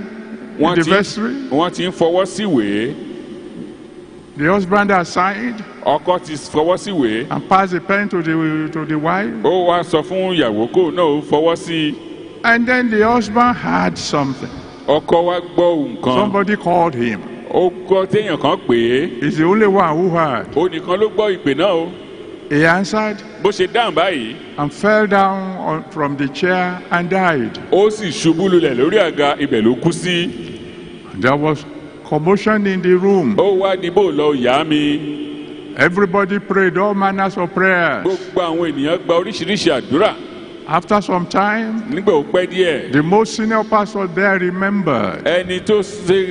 wọ́n the vestry. wọ́n ti ń fọwọ́ síwèé The husband had signed ọkọ ti fọwọ́ síwèé and passed the pen to the to the wife, ó wá sọ fún ìyàwó kó náà ó fọwọ́ sí i and then the husband had something. ọkọ wa gbọ́ nǹkan Somebody called him. ó gbọ́ téèyàn kan pè é He's the only one who heard. ó nìkan ló gbọ́ ìpè náà o He answered bó ṣe dáhùn báyìí and fell down on, from the chair and died. ó sì ṣubú lulẹ̀ lórí àga ibẹ̀ ló kú sí There was commotion in the room. ó wá bó lọ ìyá mi Everybody prayed all manners of prayers. gbogbo àwọn ènìyàn gba oríṣiríṣi àdúrà After some time, nígbà ó pẹ́ díẹ̀ the most senior pastor there remembered ẹni tó ṣe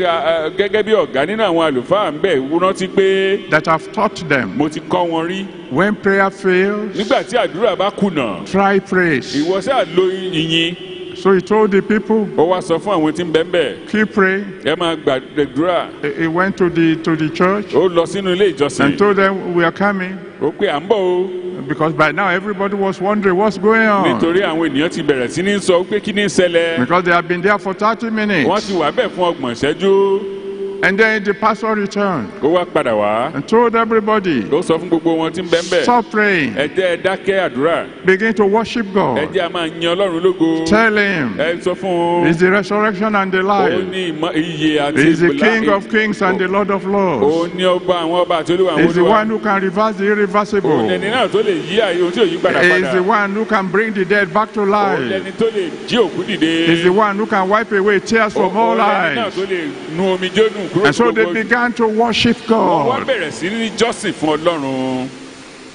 gẹ́gẹ́ bí ọ̀gá nínú àwọn àlùfáà ń bẹ̀ rántí pé that I've taught them mo ti kọ́ wọn rí. when prayer fails, nígbà tí àdúrà bá kùnà try praise. ìwọ ṣáà lo ìyìn. So he told the people, ó wá sọ fún àwọn tí ń bẹ́ẹ̀ bẹ́ẹ̀ keep praying. ẹ máa gbàdúrà. He he went to the to the church ó lọ sínú ilé ìjọsìn. and told them we are coming. Ó pé à ń bọ̀ o because by now everybody was wondering what's going on. Nítorí àwọn ènìyàn ti bẹ̀rẹ̀ sí ní sọ pé kí ní ṣẹlẹ̀. Because they have been there for 30 wọ́n minutes. ti wà bẹ́ẹ̀ fún ọgbọ̀n ìṣẹ́jú And then the pastor returned ó wá padà wá and told everybody, ó sọ fún gbogbo wọn tí ń bẹ́ẹ̀ bẹ́ẹ̀ stop praying, ẹ jẹ́ ẹ dákẹ́ àdúrà begin to worship ẹ God. jẹ́ a máa yan ọlọ́run lógo Tell him ẹ sọ fún un he's the resurrection and the life. ní iye àti He's the King of kings and the Lord of lords. ní ọba àwọn ọba àti olúwa àwọn He's the one who can reverse the òun irreversible. lẹni náà tó lè yí àyè ohun tí ò yí padà He's padà the one who can bring the dead back to òun life. lẹni tó lè jí òkú dìde He's the one who can wipe away tears from all òun náà eyes. tó lè nu omi jónù kúrò And so they began to worship wọ́n God. bẹ̀rẹ̀ sí ní jọ́sìn fún ọlọ́run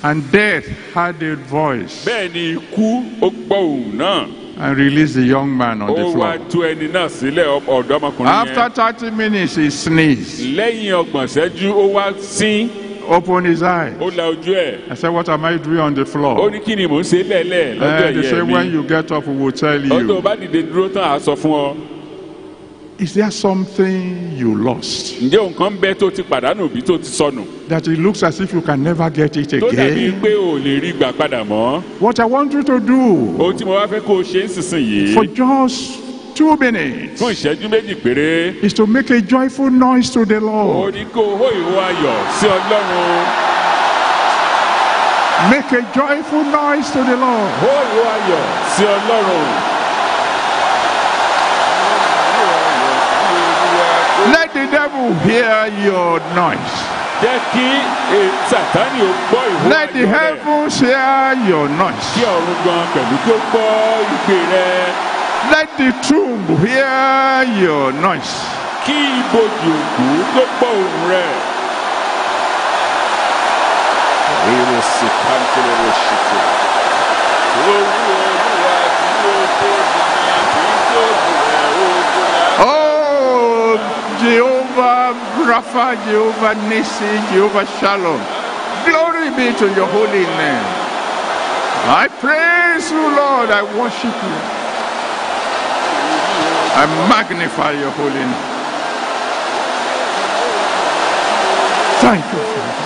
And death had a voice bẹ́ẹ̀ ni ikú ó gbọ́ òun náà and released the young man on ó the wá floor. tú ẹni náà sílẹ̀ ọ̀dọ́mọkùnrin After 30 minutes, he sneezed, lẹ́yìn ọgbọ̀n ṣẹ́jú ó wá sín opened his eyes. ó la ojú ẹ̀ I said, What am I doing on the ó floor? ní kí ni mò ń ṣe lẹ́lẹ̀ lọ́jọ́ And they mi When you get up, we will tell ọjọ́ you. bá dìde dúró tán àá sọ fún ọ Is there something you lost ǹjẹ́ nǹkan bẹ tó ti pàdánù bí tó ti sọnù that it looks as if you can never get it tó dàbí again? pé ò lè rí gbà padà mọ́ What I want you to do ohun tí mo wá fẹ́ kó o ṣe ń sísìn for just two minutes fún ìṣẹ́jú méjì péré is to make a joyful noise to the Lord. ní kó o hó ìwọ ayọ̀ sí ọlọ́run Make a joyful noise to the Lord. hó ìwọ ayọ̀ sí ọlọ́run. Hear your noise. jẹ́ kí e- sátánì ó gbọ́ ìwọ Let the ayọ̀ heavens hear your noise. kí ọ̀run gan pẹ̀lú kí ó gbọ́ ìgbé rẹ̀ Let the tomb hear your noise. kí ibojì òkú tó gbọ́ òun rẹ̀. Èrò sì kántìlẹ̀ ló ṣètò. Owó olúwa tí ó tó dìnyà tí tó dìrẹ̀ ogun la. Oh, Jehovah Rapha, Jehovah Nissi, Jehovah Shalom. Glory be to your holy name. I praise you, Lord. I worship you. I magnify your holy name. Thank you, Father.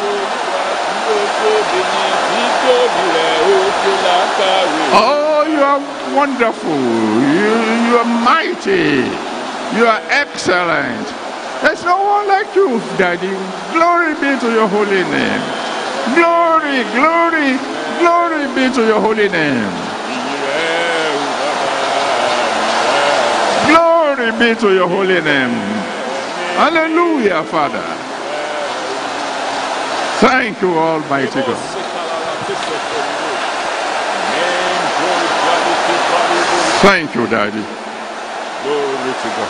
Oh, you are wonderful. You, you are mighty. You are excellent. There's no one like you, Daddy. Glory be to your holy name. Glory, glory, glory be to your holy name. Glory be to your holy name. Hallelujah, Father. Thank you, Almighty God. Thank you, Daddy. Glory to God.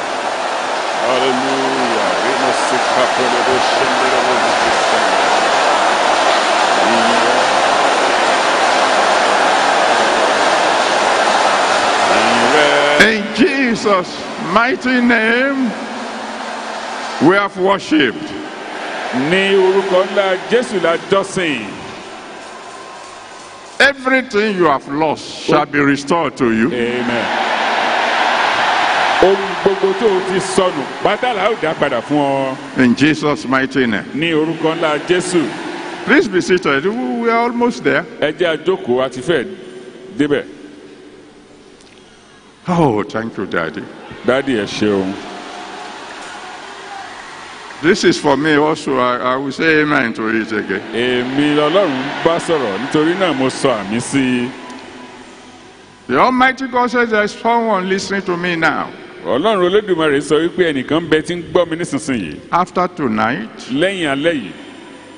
Hallelujah. We must seek happiness, we shall never be disappointed. Ire- In Jesus' mighty name, we have worshipped. Ní orúkọ ńlá Jésù la jọ́sìn. Everything you have lost shall be restored to you. Amen. Gbogbo tó o ti sọnù pátá la ó dá padà fún ọ. In Jesus' mighty name. Ní orúkọ ńlá Jésù. Please be seated. We are almost there. Ẹ jẹ́ àjókòó àti fẹ́ débẹ̀. Oh, thank you, Daddy. Dádì ẹ ṣeun. This is for me also. I, I will say amen to it again. Èmi lọ́lọ́run bá sọ̀rọ̀ nítorí náà mo sọ àmì sí i. The Almighty God says there's someone listening to me now. Ọlọ́run Olódùmarè sọ wípé ẹnìkan bẹ tí ń gbọ́ mi nísinsìnyí. After tonight, Lẹ́yìn alẹ́ yìí,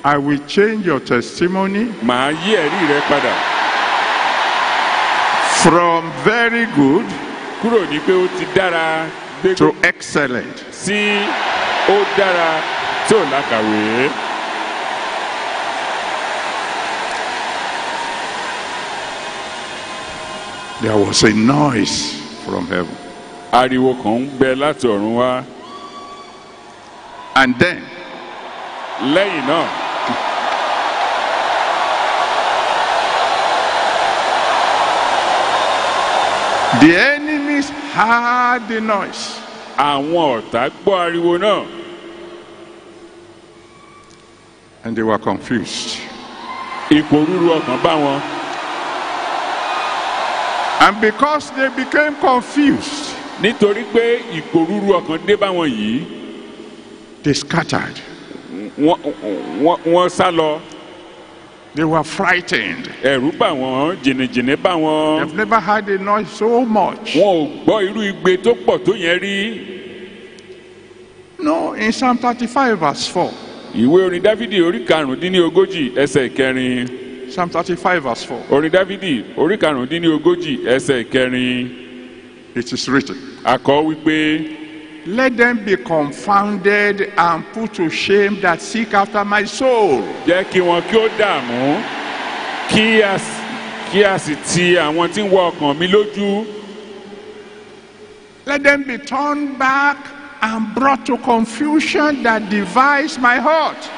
I will change your testimony màá yí ẹ̀rí rẹ padà. from very good Kúrò ní pé ó ti dára to excellent. sí ó dára tí ò lákàwé. there was a noise from heaven. Ariwo kan ń gbẹ láti ọ̀run wá And then lẹ́yìn náà the enemies heard the noise. àwọn ọ̀tá gbọ́ ariwo náà And they were confused. ipò rúru ọkàn bá wọn And because they became confused, nítorí pé ipò rúru ọkàn dé bá wọn yìí they scattered. wọ́n wọ́n wọ́n sá lọ They were frightened. ẹ̀rù bà wọ́n jìnnìjìnnì bá wọn They've never heard the noise so much. wọn ò gbọ́ irú igbe tó pọ̀ tó yẹn rí No, in Psalm 35, verse 4. ìwé orin dávidi orí karùndínlógójì ẹsẹ̀ kẹrin Psalm 35, verse 4. orin dávidi orí karùndínlógójì ẹsẹ̀ kẹrin It is written, akọ wípé Let them be confounded and put to shame that seek after my soul. jẹ́ kí wọn kí ó dààmú kí a kí a sì ti àwọn tí ń wọ ọkàn mi lójú Let them be turned back and brought to confusion that divides my heart.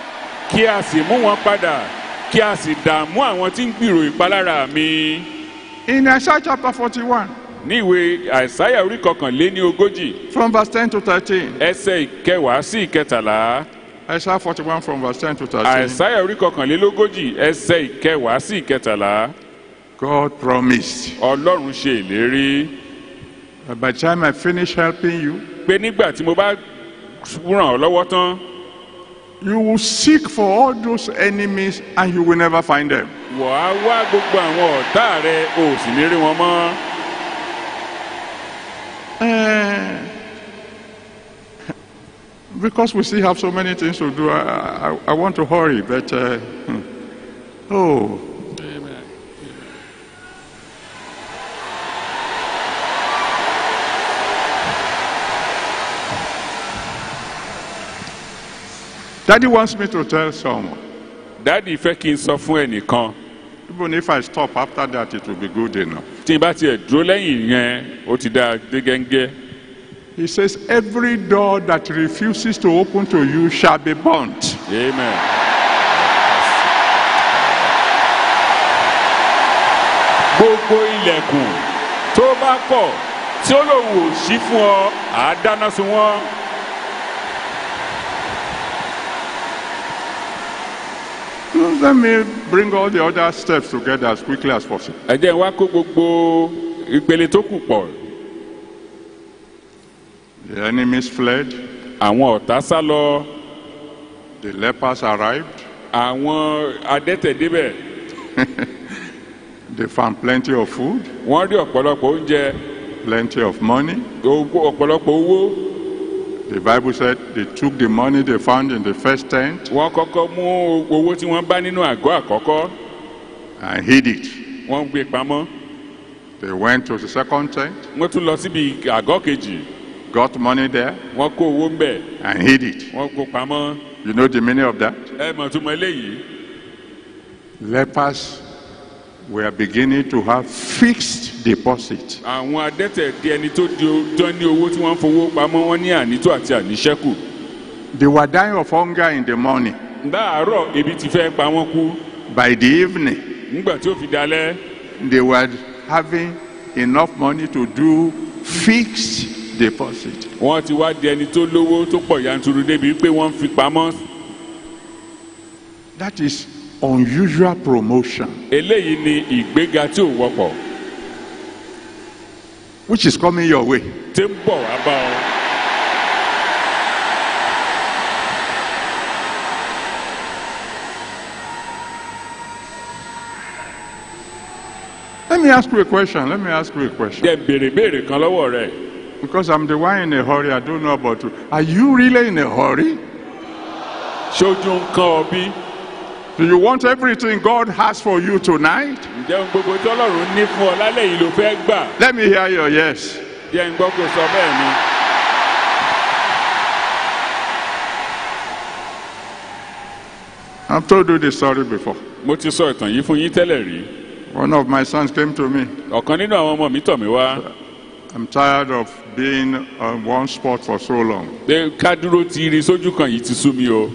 kí a sì mú wọn padà kí a sì dààmú àwọn tí ń gbìrò ìpalára mi In Isaiah chapter 41, ní ìwé àìsáyà orí kọkànléní ogójì from verse 10 to 13. ẹsẹ̀ ìkẹwàá sí ìkẹtàlá Isaiah 41 from verse 10 to 13. àìsáyà orí kọkànlélógójì ẹsẹ̀ ìkẹwàá sí ìkẹtàlá God promised ọlọ́run ṣe ìlérí by the time I finish helping you, pé nígbà tí mo bá ràn ọ́ lọ́wọ́ tán you will seek for all those enemies and you will never find them. wà á wá gbogbo àwọn ọ̀tá rẹ o sì ní rí wọn mọ́ Eh, because we still have so many things to do, I, I, I want to hurry, but uh, hmm. oh, Daddy wants me to tell someone, dáàdi fẹ́ kí n sọ fún ẹnìkan even if I stop after that, it will be good enough. Tí n bá tiẹ̀ dúró lẹ́yìn yẹn ó ti dáa dé gẹ́ngẹ́ He says, Every door that refuses to open to you shall be burnt. amen. gbogbo ilẹ̀kùn tó bá kọ̀ tí ó lòun ò ṣí fún ọ àá dáná sun wọ́n. Let me bring all the other steps together as quickly as possible. ẹ jẹ́ wá kó gbogbo ìpele tó kù pọ̀. The enemies fled, àwọn ọ̀tá sá lọ. The lepers arrived, àwọn adẹ́tẹ̀ débẹ̀. *laughs* They found plenty of food, wọ́n rí ọ̀pọ̀lọpọ̀ oúnjẹ. Plenty of money. ọ̀pọ̀lọpọ̀ owó The Bible said they took the money they found in the first tent. Wọ́n kọ́kọ́ mú owó tí wọ́n bá nínú àgọ́ àkọ́kọ́. And hid it. wọ́n gbé pamọ́. They went to the second tent, wọ́n tún lọ síbi àgọ́ kejì. got money there wọ́n kó owó ń bẹ̀ and hid it. wọ́n kó pamọ́. You know the meaning of that? ẹ mọ̀ tó mọ eléyìí? Lepers were beginning to have fixed deposit. àwọn adẹ́tẹ̀ di ẹni tó di tán ní owó tí wọ́n fowó pamọ́ wọ́n ní ànító àti àníṣẹ́kù They were dying of hunger in the morning. láàárọ̀ ebi ti fẹ́ pa wọ́n kú By the evening, nígbà tí ó fi dalẹ́ they were having enough money to do fixed deposit. wọ́n ti wá di ẹni tó lówó tó pọ̀ yanturu débi pé wọ́n fi pamọ́ That is unusual promotion, eléyìí ni ìgbéga tí ò wọ́pọ̀ which is coming your way. tí ń bọ̀ wá bá ọ. Let me ask you a question. Let me ask you a question. jẹ́ béèrè béèrè kan lọ́wọ́ rẹ̀ Because I'm the one in a hurry, I don't know about you. Are you really in a hurry? ṣojú ń kán ọ bí Do you want everything God has for you tonight? ǹjẹ́ ohun gbogbo tí ọlọ́run ní fún ọ lálẹ́ yìí ló fẹ́ gbà Let me hear your yes. jẹ́ ń gbọ́ kó sọ bẹ́ẹ̀ ni. I've told you the story before. mo ti sọ ìtàn yìí fún yín tẹ́lẹ̀ rí One of my sons came to me. ọ̀kan nínú àwọn ọmọ mi tọ̀ mí wá I'm tired of being on one spot for so long. pé ká dúró ti rí sójú kan yìí ti sú mi o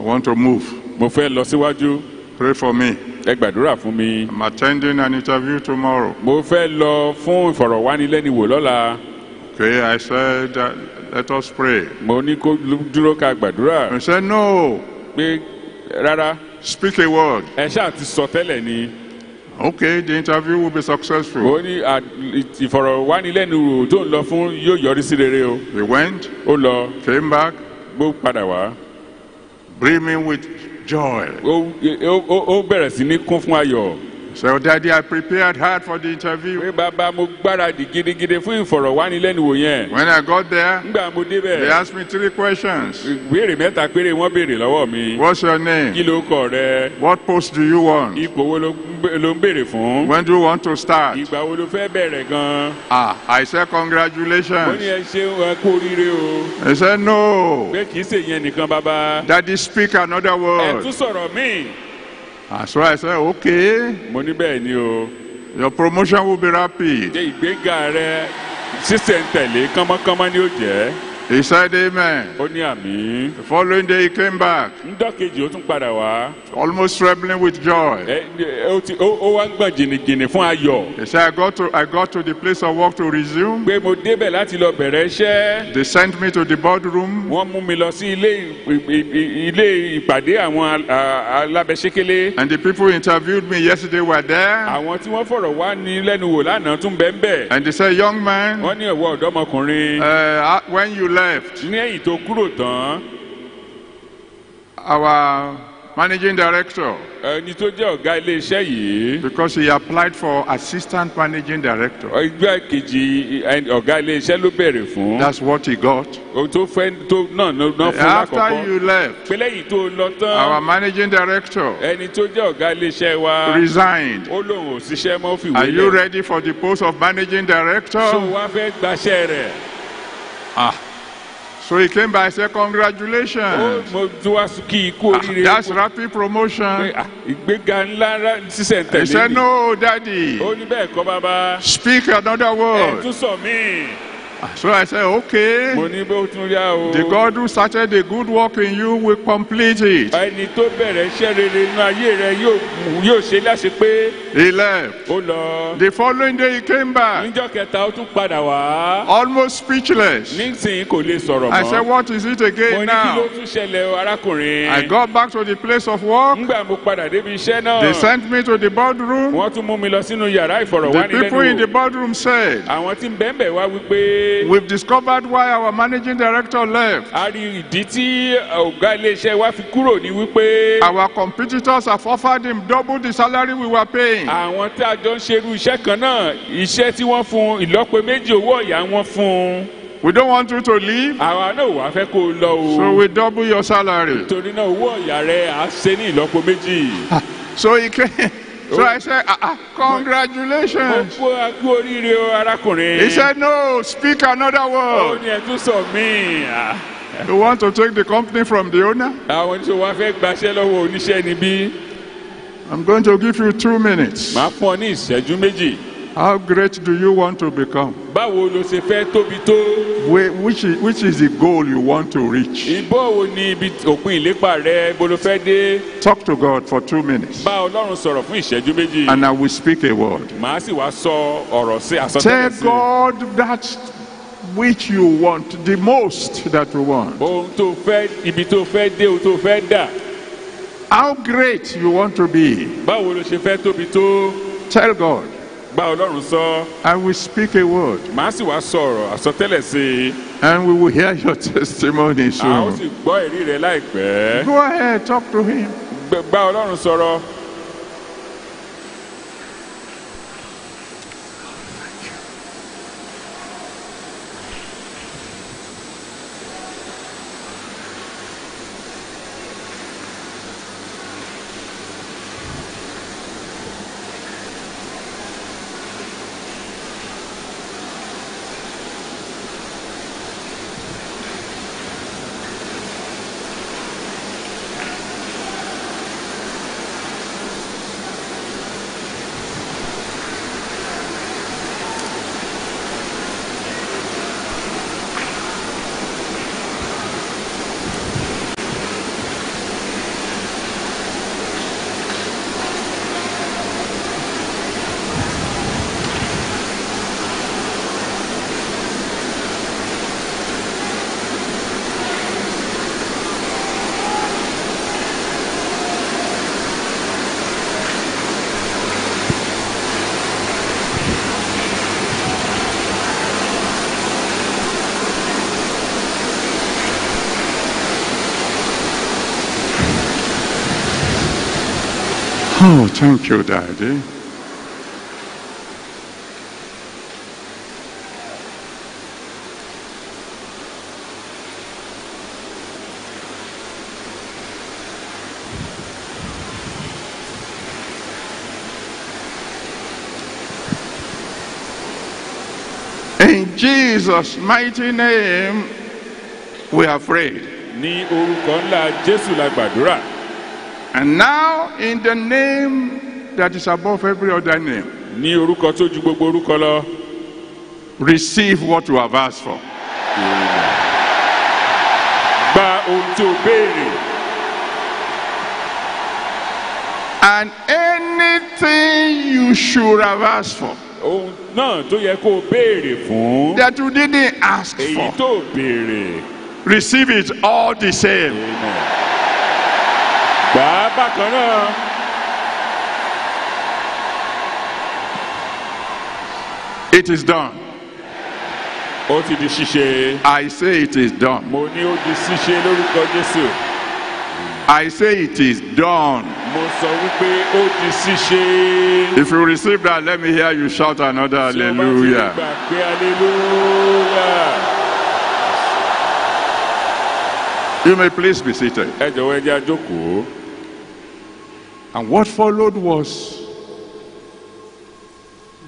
I want to move. Mo fẹ́ lọ síwájú. Pray for me. ẹ gbàdúrà fún mi. I'm attending an interview tomorrow. mo fẹ́ lọ fún ìfọ̀rọ̀wánilẹ́nuwò lọ́la. Okay, I said, uh, let us pray. mo ní kó dúró ká gbàdúrà. He said, no, pé rárá. Speak a word. ẹ ṣáà ti sọ tẹ́lẹ̀ ni. Okay, the interview will be successful. ó ní ìfọ̀rọ̀wánilẹ́nuwò tó ń lọ fún yóò yọrí sí rere o. He went, ó lọ. came back, mo padà wá. Brimming with joy. ó bẹ̀rẹ̀ sí ní kún fún ayọ̀ So, Daddy, I prepared hard for the interview. pé bàbá mo gbáradì gidigidi fún ìfọ̀rọ̀wánilẹ́nuwò yẹn When I got there, mo they asked me three questions. ìbéèrè mẹ́ta péré wọ́n béèrè lọ́wọ́ mi What's your kí name? ló kọ̀ rẹ What post do you want? ipò wo ló ń bé- ló ń béèrè fún When do you want to start? ìgbà wo ló fẹ́ bẹ̀rẹ̀ gan-an Ah, I said, ní congratulations. ẹ ṣeun ẹ kú oríire o He said, no. pé kì í ṣe yẹn nìkan bàbá Daddy, speak another ẹ tún word. sọ̀rọ̀ míì Ah, so I said, okay. mo ní bẹ́ẹ̀ ni o Your promotion will be rapid. ìgbéga rẹ sísẹ̀ntẹ̀lé kánmọ́kánmọ́ ni ó jẹ́ He said, amen. ó ní àmì The following day, he came back, ńdọ́kejì ó tún padà wá almost trembling with joy. ẹ ẹ, ó ti- ó- ó wá gbọ̀n jìnnìjìnnì fún ayọ̀ He said, I got to, I got to the place of work to resume. pé mo débẹ̀ láti lọ bẹ̀rẹ̀ iṣẹ́ They sent me to the boardroom. wọ́n mú mi lọ sí ilé ì- ì- ì- ilé ìpàdé àwọn al- a- alábẹ́sẹ́kẹ́lé And the people who interviewed me yesterday were there. àwọn tí wọ́n fọ̀rọ̀ wá ní lẹ́nu wò lánàá tún bẹ́ẹ̀ bẹ́ẹ̀ And they said, young man, wọ́n ní ẹ̀wọ́ ọ̀dọ́mọkùnrin uh, when you left, ní ẹ̀yìn tó kúrò tán our managing director, ẹni tó jẹ́ ọ̀gá iléeṣẹ́ yìí. Because he applied for assistant managing director, ẹgbẹ́ kejì ọ̀gá iléeṣẹ́ ló bẹ̀rẹ̀ fún. That's what he got. ohun tó fẹ́ tó náà náà fún After lákọ̀ọ́kọ́ you left, pé lẹ́yìn tó lọ our tán managing director ẹni tó jẹ́ ọ̀gá iléeṣẹ́ wa resigned. ó lóun ò ṣiṣẹ́ mọ́ fìwé Are you lẹ̀. ready for the post of managing director? wá fẹ́ gbaṣẹ́ rẹ̀ So he came by and said, Congratulations. Ah, That's rapid promotion. ah, He said, No, daddy, speak another word. Míì So I said, mo Okay. ní bó tún yá o The God who started a good work in you will complete it. ẹni tó bẹ̀rẹ̀ iṣẹ́ rere inú ayé rẹ yóò yóò ṣe láṣẹ pé He left. ó lọ The following day he came back, níjọ́ kẹta ó tún padà wá almost speechless. nísìnyí kò lè sọ̀rọ̀ I said, What is it mo again ní kí ló now? tún ṣẹlẹ̀ o arákùnrin I got back to the place of work. ńgbà mo padà débi iṣẹ́ náà They sent me to the boardroom. wọ́n tún mú mi lọ sínú yàrá The people in the boardroom said, àwọn tí ń bẹ́ẹ̀ wá wípé We've discovered why our managing director left. a rí ìdí tí ọ̀gá iléeṣẹ́ wa fi kúrò ní wípé Our competitors have offered him double the salary we were paying. àwọn tí a jọ ń ṣerú iṣẹ́ kan náà iṣẹ́ tí wọ́n fún ìlọ́po méjì owó ọ̀yà wọn fún We don't want you to leave, àwa náà wàá fẹ́ kó o lọ o so we double your salary. torí náà owó ọ̀yà rẹ̀ á ṣe ní ìlọ́po méjì. *laughs* So he came. So I said, ah, ah, mo Congratulations. kó akú oríire o arákùnrin. He said, No, speak another ó word. ní ẹtún sọ míì. Ah, You want to take the company from the owner? àwọn oníṣòwò wa fẹ́ gbaṣẹ́ lọ́wọ́ oníṣẹ́ níbí. I'm going to give you two minutes. màá fún ọ ní ìṣẹ́jú méjì. How great do you want to become? báwo ló ṣe fẹ́ tóbi tó. Which, is, which is the goal you want to reach? ìbò wo ni ibi òpin ìlépa rẹ bó ló fẹ́ dé. Talk to God for two minutes, bá ọlọ́run sọ̀rọ̀ fún ìṣẹ́jú méjì. and I will speak a word. màá sì wá sọ ọ̀rọ̀ sí Tell àsọtẹ́lẹ̀ sí. God that which you want, the most that you want. ohun tó fẹ́ ibi tó fẹ́ dé ohun tó fẹ́ dà. How great you want to be. báwo ló ṣe fẹ́ tóbi tó. Tell God, bá ọlọ́run sọ. I will speak a word, màá sì wá sọ̀rọ̀ àsọtẹ́lẹ̀ sí i. and we will hear your *laughs* testimony a ó soon. sì gbọ́ èrí rẹ láìpẹ́. Go ahead, talk to Him. Bá ọlọ́run sọ̀rọ̀. Oh, thank you, Daddy. In Jesus' mighty name, we are prayed. ní orúkọ jésù la gbàdúrà And now, in the name that is above every other name, ní orúkọ tó ju gbogbo orúkọ lọ. receive what you have asked for. gba ohun tó béèrè. And anything you should have asked for ohun náà tó yẹ kó o béèrè fún. that you didn't ask èyí for, tó béèrè. receive it all the same. Gbà á bákan náà It is done. ó ti di ṣíṣe I say it is done. mo ní ó di ṣíṣe lórúkọ jésù I say it is done. mo sọ wípé ó di ṣíṣe. If you receive that, let me hear you shout another Tí o bá ti hallelujah. gbà pé hallelujah. You may please be seated. ẹ jọ̀wọ́ ẹ jẹ́ a jókòó. And what followed was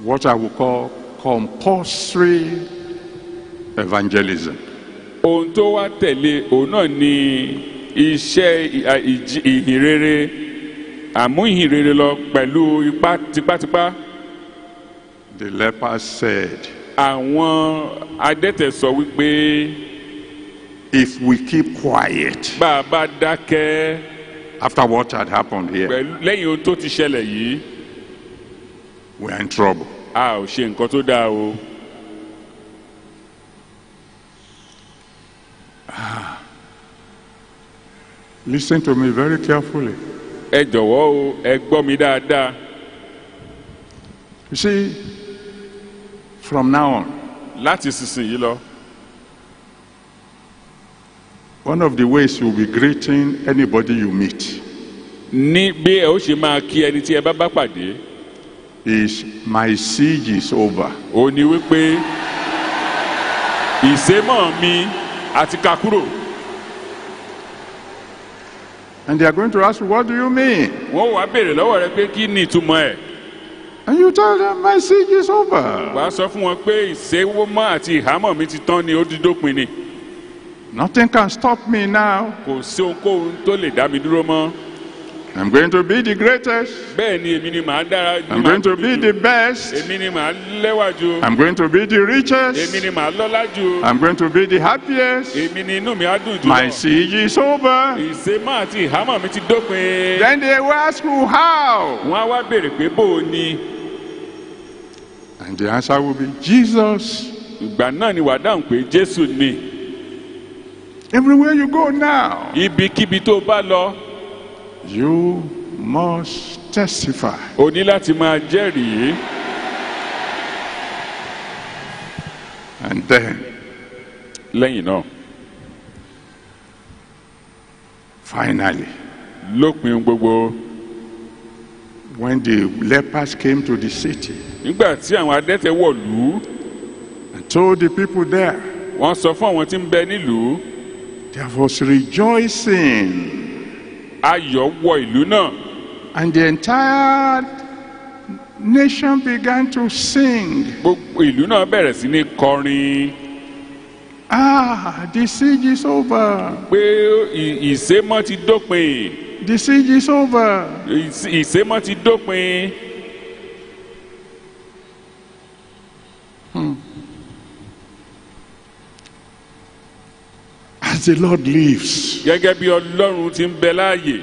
what I would call compulsory evangelism. ohun tó wá tẹ̀lé òun náà ni iṣẹ́ ìhìnrere àmú ìhìnrere lọ pẹ̀lú ipá tipátipá. The lepers said, àwọn adẹ́tẹ̀ sọ wípé if we keep quiet bá a bá dákẹ́ after what had happened here, pẹ̀lú lẹ́yìn ohun tó ti ṣẹlẹ̀ yìí we are in trouble. a ò ṣe nǹkan tó dáa o. Listen to me very carefully. ẹ jọ̀wọ́ o ẹ gbọ́ mi dáadáa. You see, from now on, láti sísìnyí lọ. One of the ways you'll be greeting anybody you meet ní bí ẹ ó ṣe máa kí ẹni tí ẹ bá bá pàdé is my siege is over. ó ní wípé ìsémọ̀ mi àti ká kúrò And they are going to ask you, what do you mean? wọ́n wàá béèrè lọ́wọ́ rẹ pé kí ni ìtumọ̀ ẹ̀ And you tell them, my siege is over. wàá sọ fún wọn pé ìséwómọ́ àti ìhámọ́ mi ti tán ni ó ti dópin ni Nothing can stop me now. kò sí ohunkóhun tó lè dá mi dúró mọ́ I'm going to be the greatest. bẹ́ẹ̀ ni èmi ni màá dára ni I'm going to be jù. the best. èmi ni màá lẹ́wà jù I'm going to be the èmi richest. ni màá lọ́lá jù I'm going to be the happiest. èmi ni inú mi á dùn jù My siege is over. ìsémọ́ àti ìhámọ́ mi ti dópin Then they will ask you how. wọ́n á wá béèrè pé bó o ní And the answer will be Jesus. ìgbà náà ni wàá dáhùn pé jésù ni Everywhere you go now, ibikíbi tó bá lọ you must testify. o ní láti máa jẹ́rìí And then, lẹ́yìn náà finally, lópin gbogbo when the lepers came to the city nígbà tí àwọn adẹ́tẹ̀ wọ̀lú and told the people there, wọ́n sọ fún àwọn tí ń bẹ nílùú there was rejoicing. ayọ̀ wọ ìlú náà And the entire nation began to sing. gbogbo ìlú náà bẹ̀rẹ̀ sí ní kọrin Ah, the siege is over. pé ìsémọ́ ti dópin The siege is over. ìs- ìsémọ́ ti dópin As the Lord lives. Gẹ́gẹ́ bí ọlọ́run ti ń bẹ láàyè.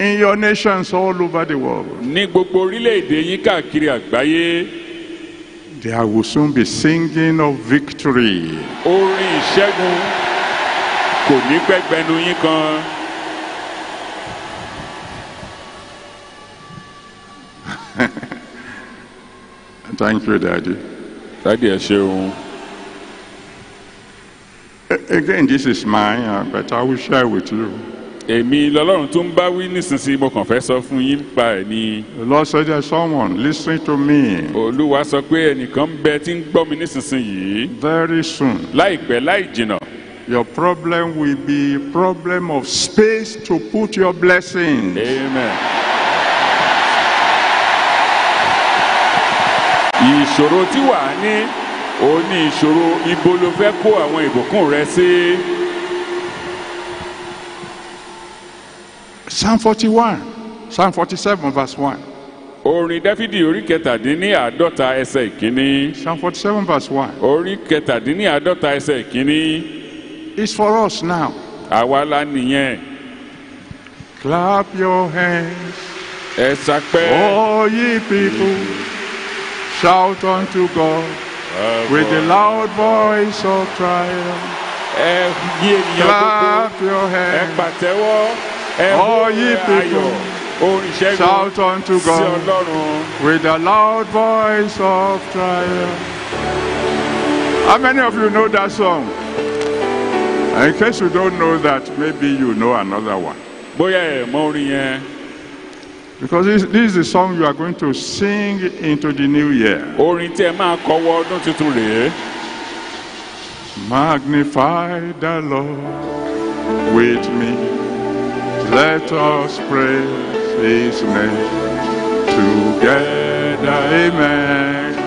In your nations all over the world, ní gbogbo orílẹ̀-èdè yín káàkiri àgbáyé. there will soon be singing of victory. orin ìṣẹ́gun kò ní gbẹ́gbẹ́nu yín kan. *laughs* Thank you, Daddy. dádì ẹ ṣeun Again, this is mine, uh, but I will share with you. èmi lọ́lọ́run tó ń bá wí nísinsìnyí mo kàn fẹ́ sọ fún yín pa ẹ̀ ni The Lord said, There's someone listening to me olúwa sọ pé ẹnìkan bẹ tí ń gbọ́ mi nísinsìnyí very soon. láìpẹ́ láì jìnnà Your problem will be problem of space to put your blessing. amen. ìṣòro tí wà á ní ó ní ìṣòro ibo ló fẹ́ kó àwọn ìbùkún rẹ sí. Psalm 41, Psalm 47, verse 1. orin dáfídì orí kẹtàdínníàádọ́ta ẹsẹ̀ ìkíní Psalm 47, verse 1. orí kẹtàdínníàádọ́ta ẹsẹ̀ ìkíní It's for us now. àwa la nìyẹn Clap your hands, ẹ sapẹ́ all ye people. Shout unto God with the loud voice of triumph. Clap your hands, All ye people, shout unto God with the loud voice of triumph. How many of you know that song? In case you don't know that, maybe you know another one. bóyá ẹ mọ orin yẹn Because this, this is the song you are going to sing into the new year. orin tí ẹ máa kọwọ́ ọdún tuntun rèé. Magnify the Lord with me. Let us praise his name together. Amen.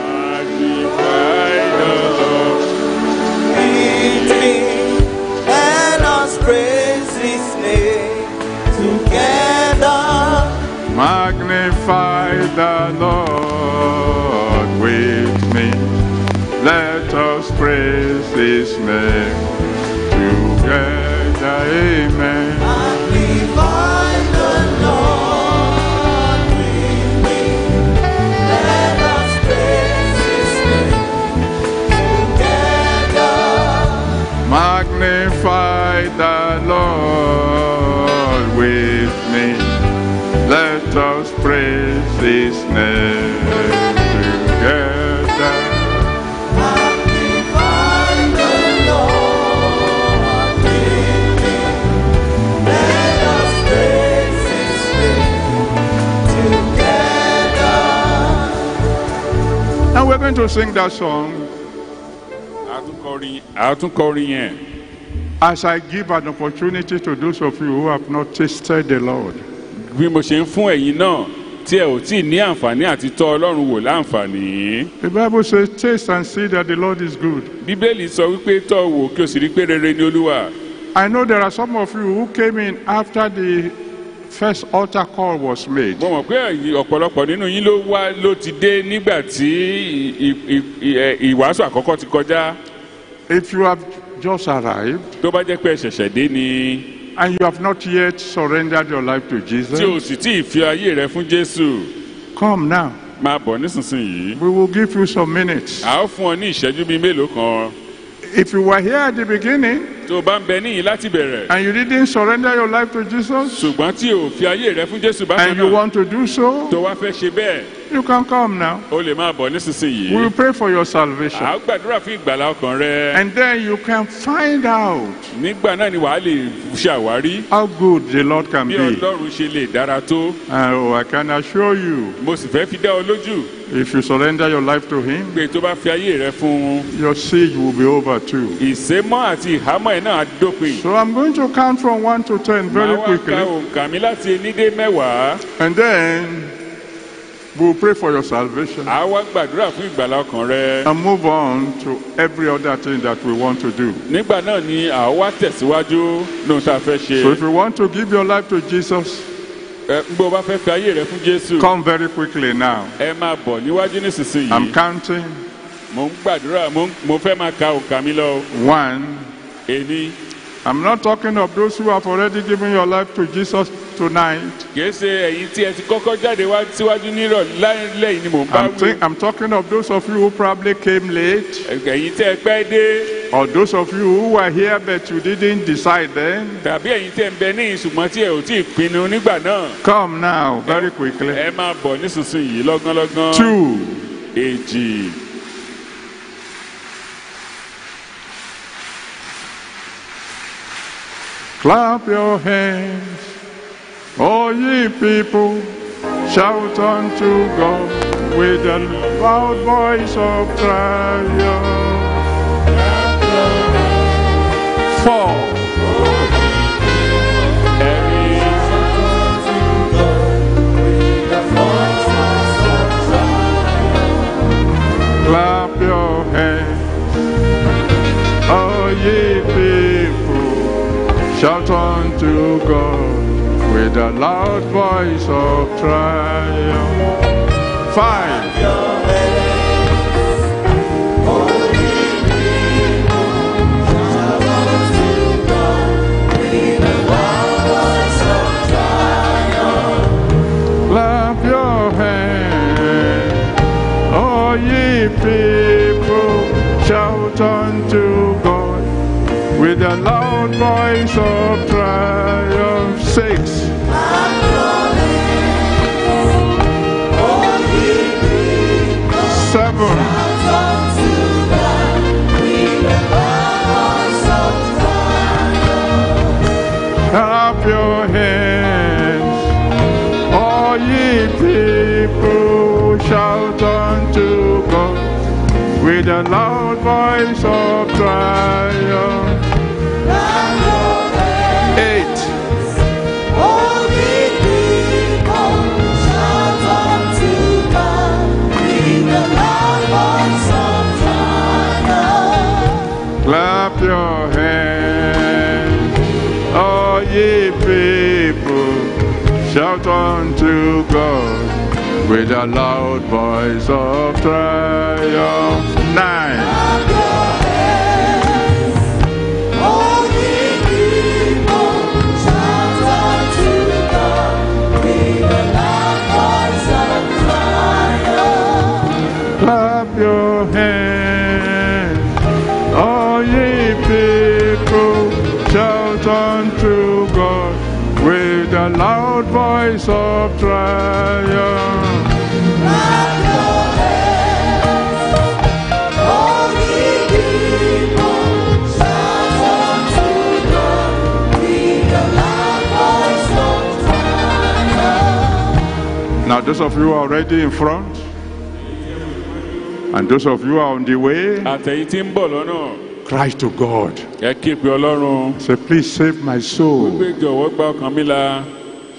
Magnify the Lord with me. Let us praise his name together. Amen. Going to sing that song àtúnkọrin àtúnkọrin yẹn as I give an opportunity to those of you who have not tasted the Lord. Tí ẹ ò tí ì ní àǹfààní àti tọ́ ọlọ́run wò láǹfààní. The Bible says, Taste and see that the Lord is good. bíbélì sọ wípé tọ́ ọ wò kí o sì rí pé rere ni olúwa. I know there are some of you who came in after the first altar call was made. mo mọ̀ pé ọ̀pọ̀lọpọ̀ nínú yín ló wá ló ti dé nígbà tí ìwàásù àkọ́kọ́ ti kọjá If you have just arrived tó bá jẹ́ pé ẹ ṣẹ̀ṣẹ̀ dé ni and you have not yet surrendered your life to tí o Jesus, sì tí ì fi ayé rẹ fún jésù come now. máa bọ̀ nísinsìnyí. We will give you some minutes. a ó fún ọ ní ìṣẹ́jú bíi mélòó kan If you were here at the beginning tó o bá ń bẹ níyìn láti bẹ̀rẹ̀ and you didn't surrender your life to Jesus ṣùgbọ́n tí o fi ayé rẹ fún jésù bákan and you náà want to do so, tó wá fẹ́ ṣe bẹ́ẹ̀ you can come now. o lè máa bọ̀ nísinsìnyí. We will pray for your salvation. á gbàdúrà fún ìgbàlá ọkàn rẹ And then you can find out nígbà náà ni wàá lè ṣàwárí how good the Lord can bí be. ọlọ́run ṣe lè dára tó Oh, I can assure you, mo sì fẹ́ fi dá ọ lójú if you surrender your life to Him, pé tó bá fi ayé rẹ fún un your siege will be over too. ìsémọ́ àti ìhámọ́ ẹ̀ náà dópin. So I'm going to count from 1 to 10 very Màá wá ka quickly. òǹkà mi láti ení dé mẹ́wàá. And then we'll pray for your salvation wá gbàdúrà fún ìgbàlá ọkàn rẹ. and move on to every other thing that we want to do. Nígbà náà ni tẹ̀síwájú lóhun tá a fẹ́ ṣe. So if you want to give your life to Jesus, Ẹ gbọ́ o bá fẹ́ fi ayé rẹ fún Jésù. come very quickly now. Ẹ máa bọ̀ níwájú nísinsìnyí. I'm counting. Mo ń gbàdúrà mo fẹ́ máa ka mi lọ. One. Èní I'm not talking of those who have already given your life to Jesus tonight. kìí ṣe ẹ̀yin tí ẹ ti kọ́kọ́ jáde wá síwájú nírọ̀ lẹ́yìn ni mò ń bá I'm, wí. I'm talking of those of you who probably came late, Ẹ̀yin tí ẹ pẹ́ dé or those of you who were here but you didn't decide then. tàbí ẹ̀yin tí ẹ ń bẹ ní ìṣùgbọ́n tí ẹ ò tí ì pinnu nígbà náà. Come now, very quickly. Ẹ máa bọ̀ nísinsìnyí lọ́gánlọ́gán. Two. èjì Clap your hands, all ye people, shout unto God with a loud voice of triumph. Four, clap your hands, Oh ye people, shout unto God with a loud voice of triumph. Five. A loud voice of triumph. Seven. Clap your hands, all ye people, shout unto God with a loud voice of unto God with a loud voice of triumph. Nine. Clap your hands, ye people, shout unto God with a loud voice of triumph. Now, those of you already in front, and those of you are on the way, àtẹ̀yìn tí ń bọ̀ lọ́nà cry to God. ẹ ké pe ọlọ́run Say, please save my soul.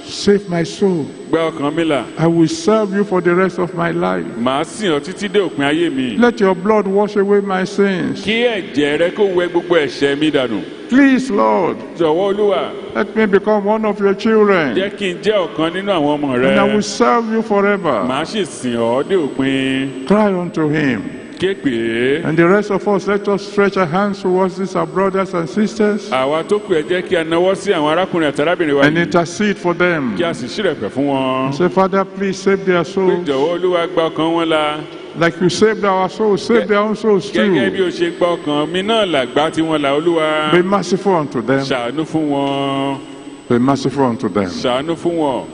Save my soul. gba ọkàn mi là I will serve you for the rest of my life. màá sìn ọ́ títí dé òpin ayé mi Let your blood wash away my sins. kí ẹ̀jẹ̀ rẹ kó wẹ gbogbo ẹ̀ṣẹ̀ mi dànù Please, Lord, jọ̀wọ́ olúwa let me become one of your children. jẹ́ kí n jẹ́ ọ̀kan nínú àwọn ọmọ rẹ And I will serve you forever. màá sì sìn ọ́ dé òpin Cry unto him. Ké pè é And the rest of us, let us stretch our hands towards these our brothers and sisters àwa tó kù ẹ jẹ́ kí a nawọ́ sí àwọn arákùnrin àti arábìnrin wa and intercede for them. kí a sì ṣírẹ̀pẹ̀ fún wọn Say, Father, please save their pé souls. jọ̀wọ́ olúwa gba ọkàn wọn là Like you saved our souls, save their own souls gẹ́gẹ́ bí too. o ṣe gba ọkàn mi náà làgbá tí wọ́n là olúwa Be merciful unto them. ṣàánú fún wọn Be merciful unto them. ṣàánú fún wọn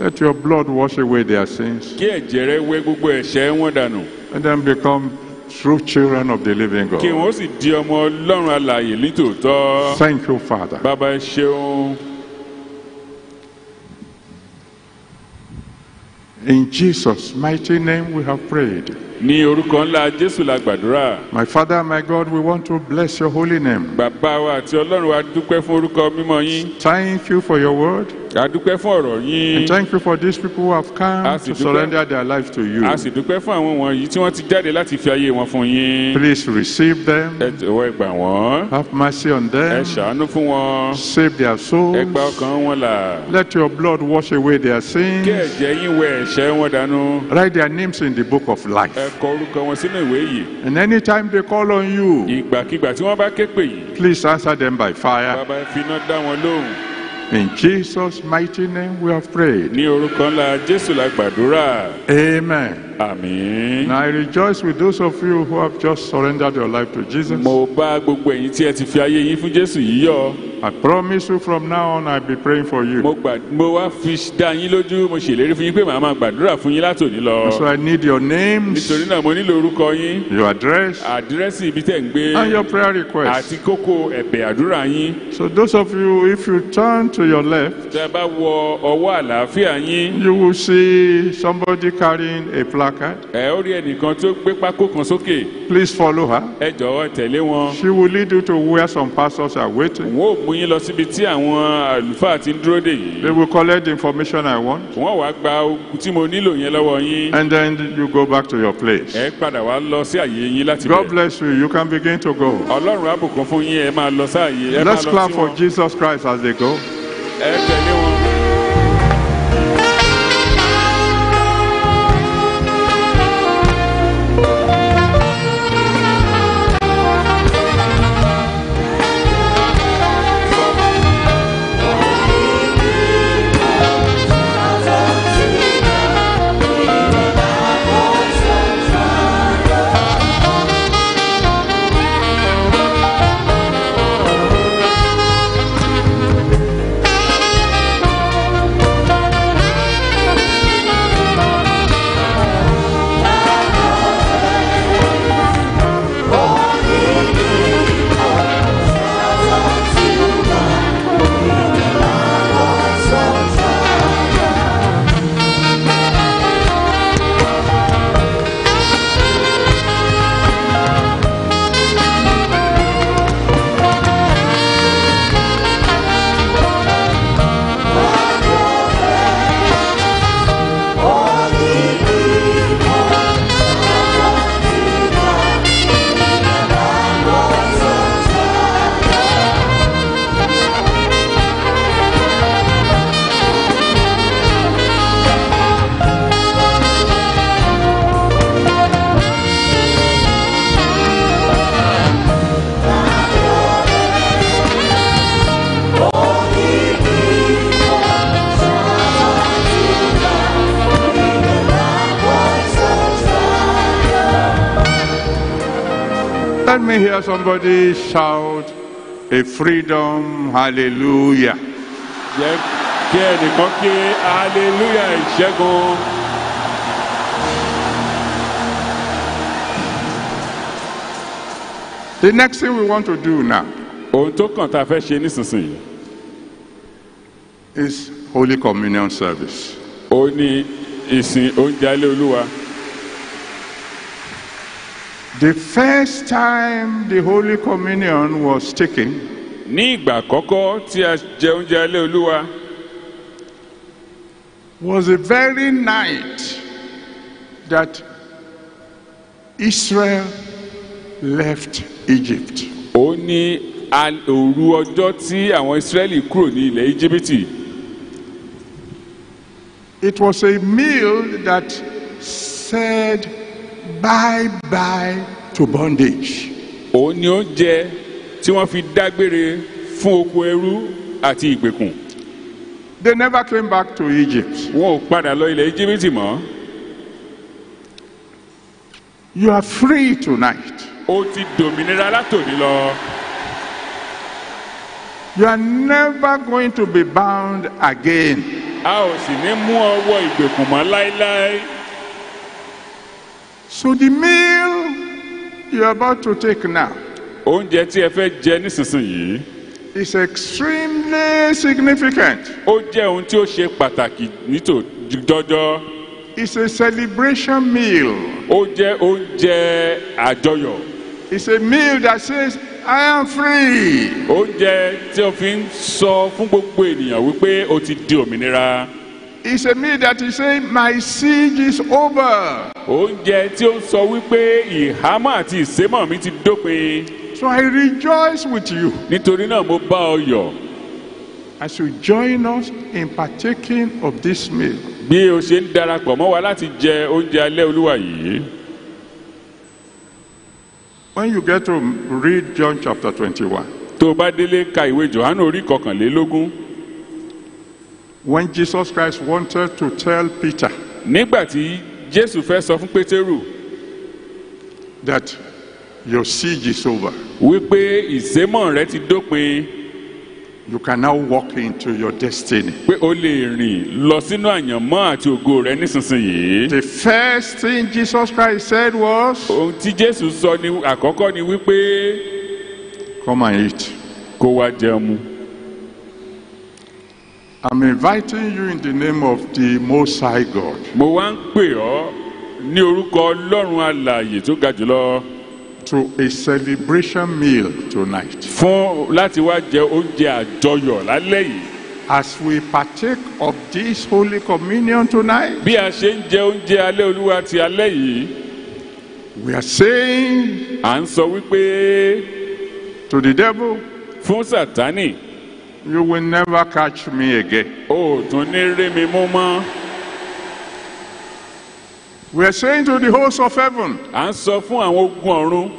Let your blood wash away their sins. kí ẹ̀jẹ̀ rẹ wẹ gbogbo ẹ̀ṣẹ̀ wọn dànù Let then become true children of the living kí God. wọn sì di ọmọ ọlọ́run alààyè nítòótọ́ Thank you, Father. bàbá ẹ ṣeun In Jesus' mighty name we have prayed. Ní orúkọ ńlá jésù la gbàdúrà My Father, my God, we want to bless your holy name. bàbá wa àti ọlọ́run wa dúpẹ́ fún orúkọ mímọ́ yín Thank you for your word. a dúpẹ́ fún ọ̀rọ̀ yín And thank you for these people who have come to surrender their lives to you. a sì dúpẹ́ fún àwọn wọ̀nyí tí wọ́n ti jáde láti fi ayé wọn fún yín Please receive them. ẹ jọ̀wọ́ ẹ gbà wọ́n Have mercy on ẹ them. ṣàánú fún wọn Save their ẹ souls. gba ọkàn wọn là Let your blood wash away their kí sins. ẹ̀jẹ̀ yín wẹ ẹ̀ṣẹ̀ wọn dànù Write their names in the book of ẹ kọ orúkọ wọn sínú ìwé yìí And anytime they call on you, ìgbàkigbà tí wọ́n bá ké pè yìí please answer them by fire. bàbá ẹ fi iná dá wọn lóhùn In Jesus' mighty name we have prayed. ní orúkọ ńlá jésù la gbàdúrà Amen. Àmín. And I rejoice with those of you who have just surrendered your life to Jesus. mo bá gbogbo ẹ̀yin tí ẹ ti fi ayé yín fún jésù yìí yọ̀ I promise you from now on I'll be praying for you. mo gbà mo wá fi dá yín lójú mo ṣèlérí fún yín pé màá máa gbàdúrà fún yín látòní lọ So I need your names, nítorí náà mo nílò orúkọ yín your address, àdírẹ́sì ibi tẹ̀ ń gbé and your prayer requests. àti kókó ẹ̀bẹ̀ àdúrà yín So those of you, if you turn to your left, tẹ́ bá wọ ọwọ́ àlàáfíà yín you will see somebody carrying a placard. ẹ ó rí ẹnìkan tó gbé pákó kan sókè Please follow her. ẹ jọ̀wọ́ tẹ̀lé wọn She will lead you to where some pastors are waiting. wọn ò mú yín lọ síbi tí àwọn àlùfáà ti ń dúró dè yìí They will collect the information I want, wọn wàá gba ohun tí mo nílò yẹn lọ́wọ́ yín and then you go back to your place. ẹ padà wá lọ sí àyè yín láti God bẹ̀. bless you. You can begin to go. ọlọ́run á bùkún fún yín ẹ máa lọ sáàyè Let's clap for Jesus Christ as they go. ẹ tẹ̀lé wọn. Somebody shout a freedom hallelujah. jẹ́ kí ẹnìkan ké hallelujah ìṣẹ́gun. The next thing we want to do now ohun tó kàn tá a fẹ́ ṣe nísinsìnyí is Holy Communion service. ó ní ìsìn oúnjẹ alẹ́ olúwa. The first time the Holy Communion was taken ní ìgbà àkọ́kọ́ tí a jẹ oúnjẹ alẹ́ olúwa was the very night that Israel left Egypt. ó ní òru ọjọ́ tí àwọn ìsírẹ́lì kúrò ní ilẹ̀ íjíbítì It was a meal that said bye bye to bondage. òun ni oúnjẹ tí wọ́n fi dágbére fún oko ẹrú àti ìgbèkùn They never came back to Egypt. wọn ò padà lọ ilẹ̀ íjíbítì mọ́ You are free tonight. ó ti dòmìnira látòní lọ You are never going to be bound again. a ò sì ní mú ọwọ́ ìgbèkùn mọ́ láéláé So the meal you're about to take now oúnjẹ tí ẹ fẹ́ jẹ nísinsìnyí is extremely significant. ó jẹ́ ohun tí ó ṣe pàtàkì nítòjọ́jọ́ It's a celebration meal. ó jẹ́ oúnjẹ àjọyọ̀ It's a meal that says, I am free. oúnjẹ tí ó fi ń sọ fún gbogbo ènìyàn wípé o ti di òmìnira It's a meal that is saying, My siege is over. oúnjẹ tí ó ń sọ wípé ìhámọ́ àti ìsémọ̀ mi ti dópin. So I rejoice with you. Nítorí náà mo bá ọ yọ̀. As you join us in partaking of this meal. bí o ṣe ń darapọ̀ mọ́ wa láti jẹ oúnjẹ alẹ́ olúwa yìí. When you get to read John chapter 21, tó o bá délé ka ìwé johannu orí kọkànlélógún when Jesus Christ wanted to tell Peter, nígbà tí jésù fẹ́ sọ fún pétérù that your siege is over. wípé ìsémọ̀ rẹ ti dópin You can now walk into your destiny. pé o lè rìn lọ sínú àyànmọ́ àti ògo rẹ nísinsìnyí. The first thing Jesus Christ said was, ohun tí jésù sọ ní àkọ́kọ́ ni wípé Come and eat. kó wá jẹun mu. I'm inviting you in the name of the Most High God mo wá ń pè ọ́ ní orúkọ ọlọ́run alààyè tó ga jùlọ to a celebration meal tonight. fún láti wá jẹ oúnjẹ àjọyọ̀ lálẹ́ yìí. As we partake of this Holy Communion tonight, bí a ṣe ń jẹ oúnjẹ alẹ́ olúwa ti alẹ́ yìí we are saying à ń sọ wípé to the devil, fún sátánì You will never catch me again. o ò tún ní rí mi mú mọ́. We are saying to the host of heaven, à ń sọ fún àwọn ogun ọ̀run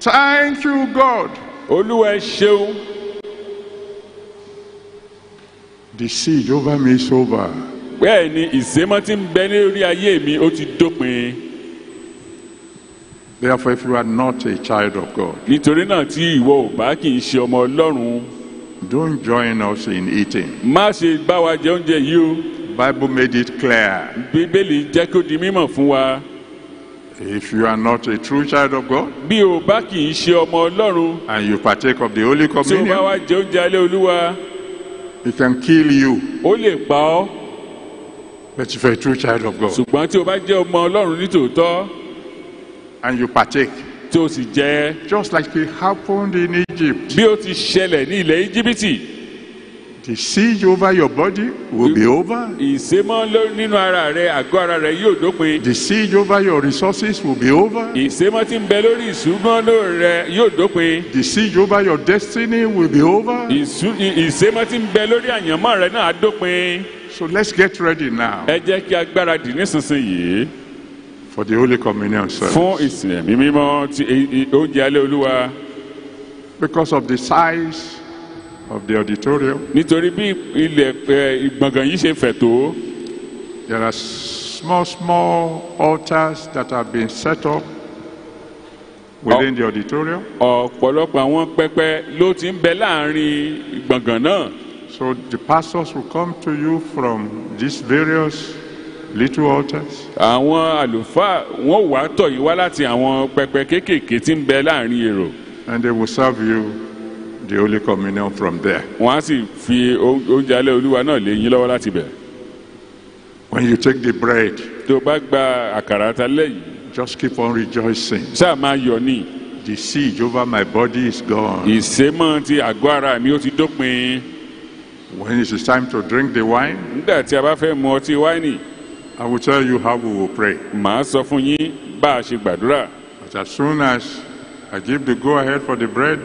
Thank you, God. olúwa ẹ ṣeun The siege over me is over. bẹ́ẹ̀ ni ìsémọ́ tí ń bẹ lórí ayé mi ó ti dópin Therefore, if you are not a child of God, nítorí náà tí ìwọ ò bá kì í ṣe ọmọ ọlọ́run don't join us in eating. má ṣe bá wa jẹ oúnjẹ yìí o Bible made it clear. bíbélì jẹ́ kó di mímọ̀ fún wa If you are not a true child of God bí o bá kì í ṣe ọmọ ọlọ́run and you partake of the Holy tí o bá Communion, wá jẹ oúnjẹ alẹ́ olúwa it can kill you. ó lè pa ọ́ But if you're a true child of God ṣùgbọ́n tí o bá jẹ́ ọmọ ọlọ́run nítòótọ́ and you partake, tí sì jẹ just like it happened in Egypt, bí o ti ṣẹlẹ̀ ní ilẹ̀ íjíbítì. The siege over your body will be over. ìsémọ́ nínú ara rẹ àgọ́ ara rẹ yóò dópin. The siege over your resources will be over. ìsémọ́ tí ń bẹ lórí ìṣúná rẹ yóò dópin. The siege over your destiny will be over. Ìsémọ́ tí ń bẹ lórí àyànmọ́ rẹ náà á dópin. So let's get ready now. Ẹ jẹ́ kí agbára dì nísinsìnyí for the Holy Communion service. fún ìsìn ẹ̀mí mímọ́ ti i- i- oúnjẹ alẹ́ olúwa Because of the size of the auditorium, nítorí bí ilẹ̀ ẹ, ìgbọ̀ngàn yìí ṣe fẹ̀ tó there are small, small altars that have been set up within the auditorium. ọ̀pọ̀lọpọ̀ àwọn pẹpẹ ló ti ń bẹ láàrin gbọ̀ngàn náà. So the pastors will come to you from these various little altars. àwọn àlùfáà wọn wà tọ̀ yìí wá láti àwọn pẹpẹ kéékèèké tí ń bẹ láàárín èrò and they will serve you the Holy Communion from there. wọn á sì fi oúnjẹ alẹ́ olúwa náà lé yín lọ́wọ́ láti bẹ̀ When you take the bread, tó bá gba àkàrà talẹ́ yìí just keep on rejoicing. ṣáà máa yọ̀ ní The siege over my body is gone. ìsémọ́ ti àgọ́ ara mi ó ti dópin When it is time to drink the wine, nígbà tí a bá fẹ́ mu ọtí wáìnì I will tell you how we will pray. màá sọ fún yín bá a ṣe gbàdúrà But as soon as I give the go ahead for the bread,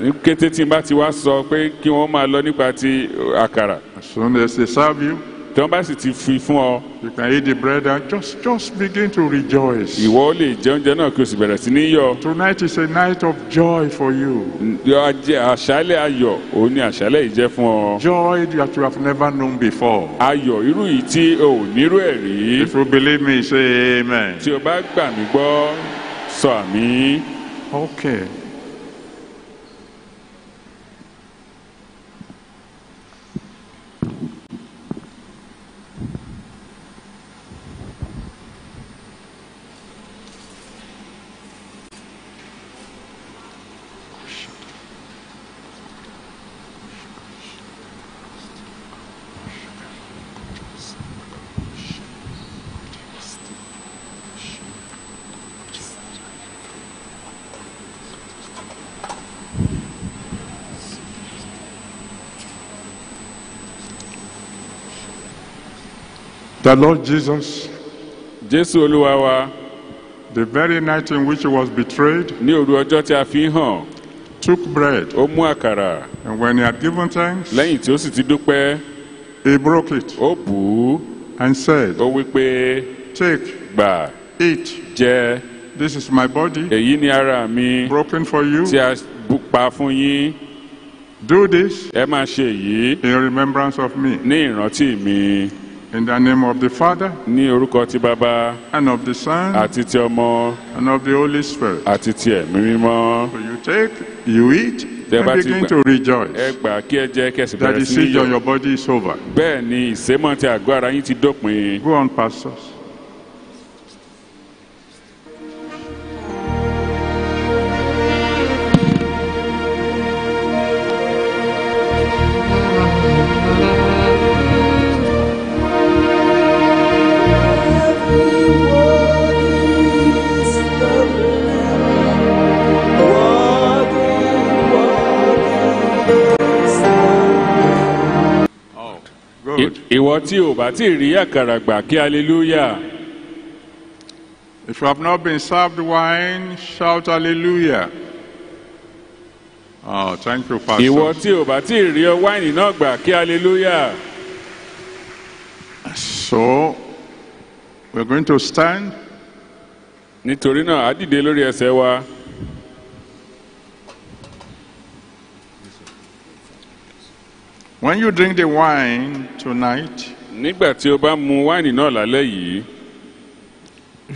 ní kété tí n bá ti wá sọ pé kí wọ́n máa lọ nípa ti àkàrà as soon as they serve you, tí wọ́n bá sì ti fi fún ọ you can eat the bread and just just begin to rejoice. ìwọ lè jẹ oúnjẹ náà kí o sì bẹ̀rẹ̀ sí ní yọ̀ Tonight is a night of joy for you. àṣálẹ̀ ayọ̀ òun ni àṣálẹ̀ yìí jẹ́ fún ọ Joy that you have never known before. ayọ̀ irú yìí tí o ò nírú ẹ̀ rí If you believe me, say amen. tí o bá gbà mí gbọ́ sọ àmì Okay. The Lord Jesus, jésù olúwa wa the very night in which he was betrayed, ní òru ọjọ́ tí a fi hàn took bread, ó mú àkàrà and when he had given thanks, lẹ́yìn tí ó sì ti dúpẹ́ he broke it ó bù ú and said, ó wí pé Take, gbà eat. jẹ This is my body èyí ni ara mi broken for you. tí a pa fún yín Do this ẹ máa ṣe èyí in remembrance of me. ní ìrántí mi In the name of the Father, ní orúkọ ti bàbá and of the Son, àti ti ọmọ and of the Holy Spirit. àti ti ẹ̀mí mímọ́ So you take, you eat, and begin to ẹ rejoice gbà kí ẹ jẹ́ kẹsì that bẹ̀rẹ̀ the sí ní siege on your body is over. bẹ́ẹ̀ ni ìsémọ̀ ti àgọ́ ara yín ti dópin Go on, pastors. Ìwọ tí ò bá tí ì rí àkàrà gbà kí hallelujah If you have not been served wine, shout hallelujah. Oh, thank you, Pastor. ìwọ tí ò bá tí ì rí wáìnì náà gbà kí hallelujah So, we're going to stand. nítorí náà á dìde lórí ẹsẹ̀ wa When you drink the wine tonight, nígbà tí o bá mu wáìnì náà lálẹ́ yìí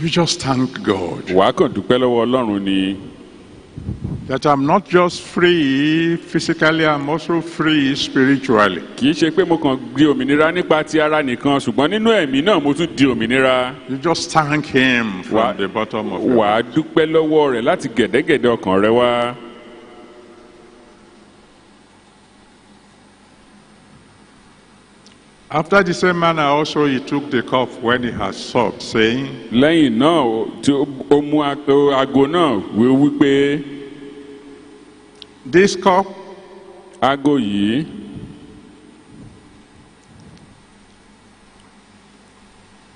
you just thank God wàá kàn dúpẹ́ lọ́wọ́ ọlọ́run ni that I'm not just free physically, I'm also free spiritually. kì í ṣe pé mo kàn di òmìnira nípa ti ara nìkan ṣùgbọ́n nínú ẹ̀mí náà mo tún di òmìnira You just thank Him from Wha- the bottom of your wàá dúpẹ́ lọ́wọ́ rẹ̀ láti gẹ̀dẹ́gẹ̀dẹ́ ọkàn rẹ wá. After the same manner, also He took the cup when He had supped, saying, lẹ́yìn náà tí ó mú aago náà wí wípé This cup aago yìí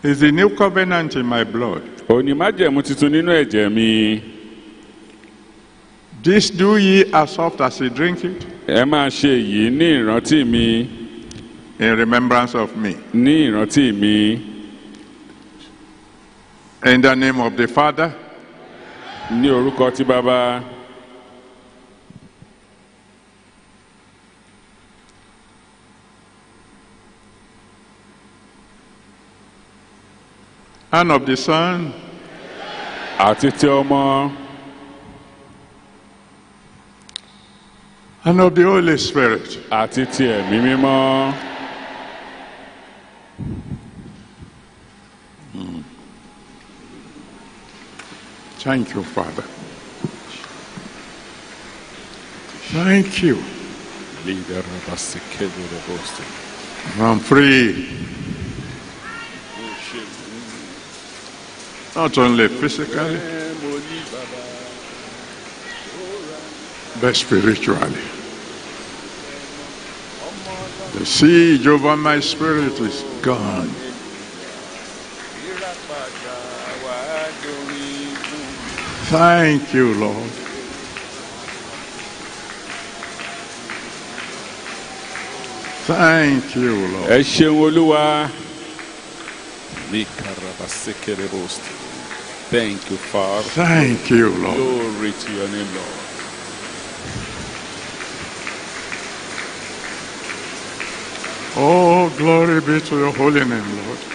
is the new covenant in my blood. òní májẹ̀mú tuntun nínú ẹ̀jẹ̀ mi. This do ye as oft as ye drink it? Ẹ máa ṣe èyí ní ìrántí mi in remembrance of me. ní ìrántí mi. In the name of the Father, ní orúkọ tí bàbá. And of the Son, àti tí ọmọ. And of the Holy Spirit. àti tí ẹ̀mí mímọ́ Hmm. Thank you, Father. Thank you. I'm free. Not only physically, but spiritually. The siege over my spirit is gone. Thank you, Lord. Thank you, Lord. ẹ ṣeun olúwa thank you father Thank you, Lord. glory to your name lord. Oh, glory be to your holy name, Lord.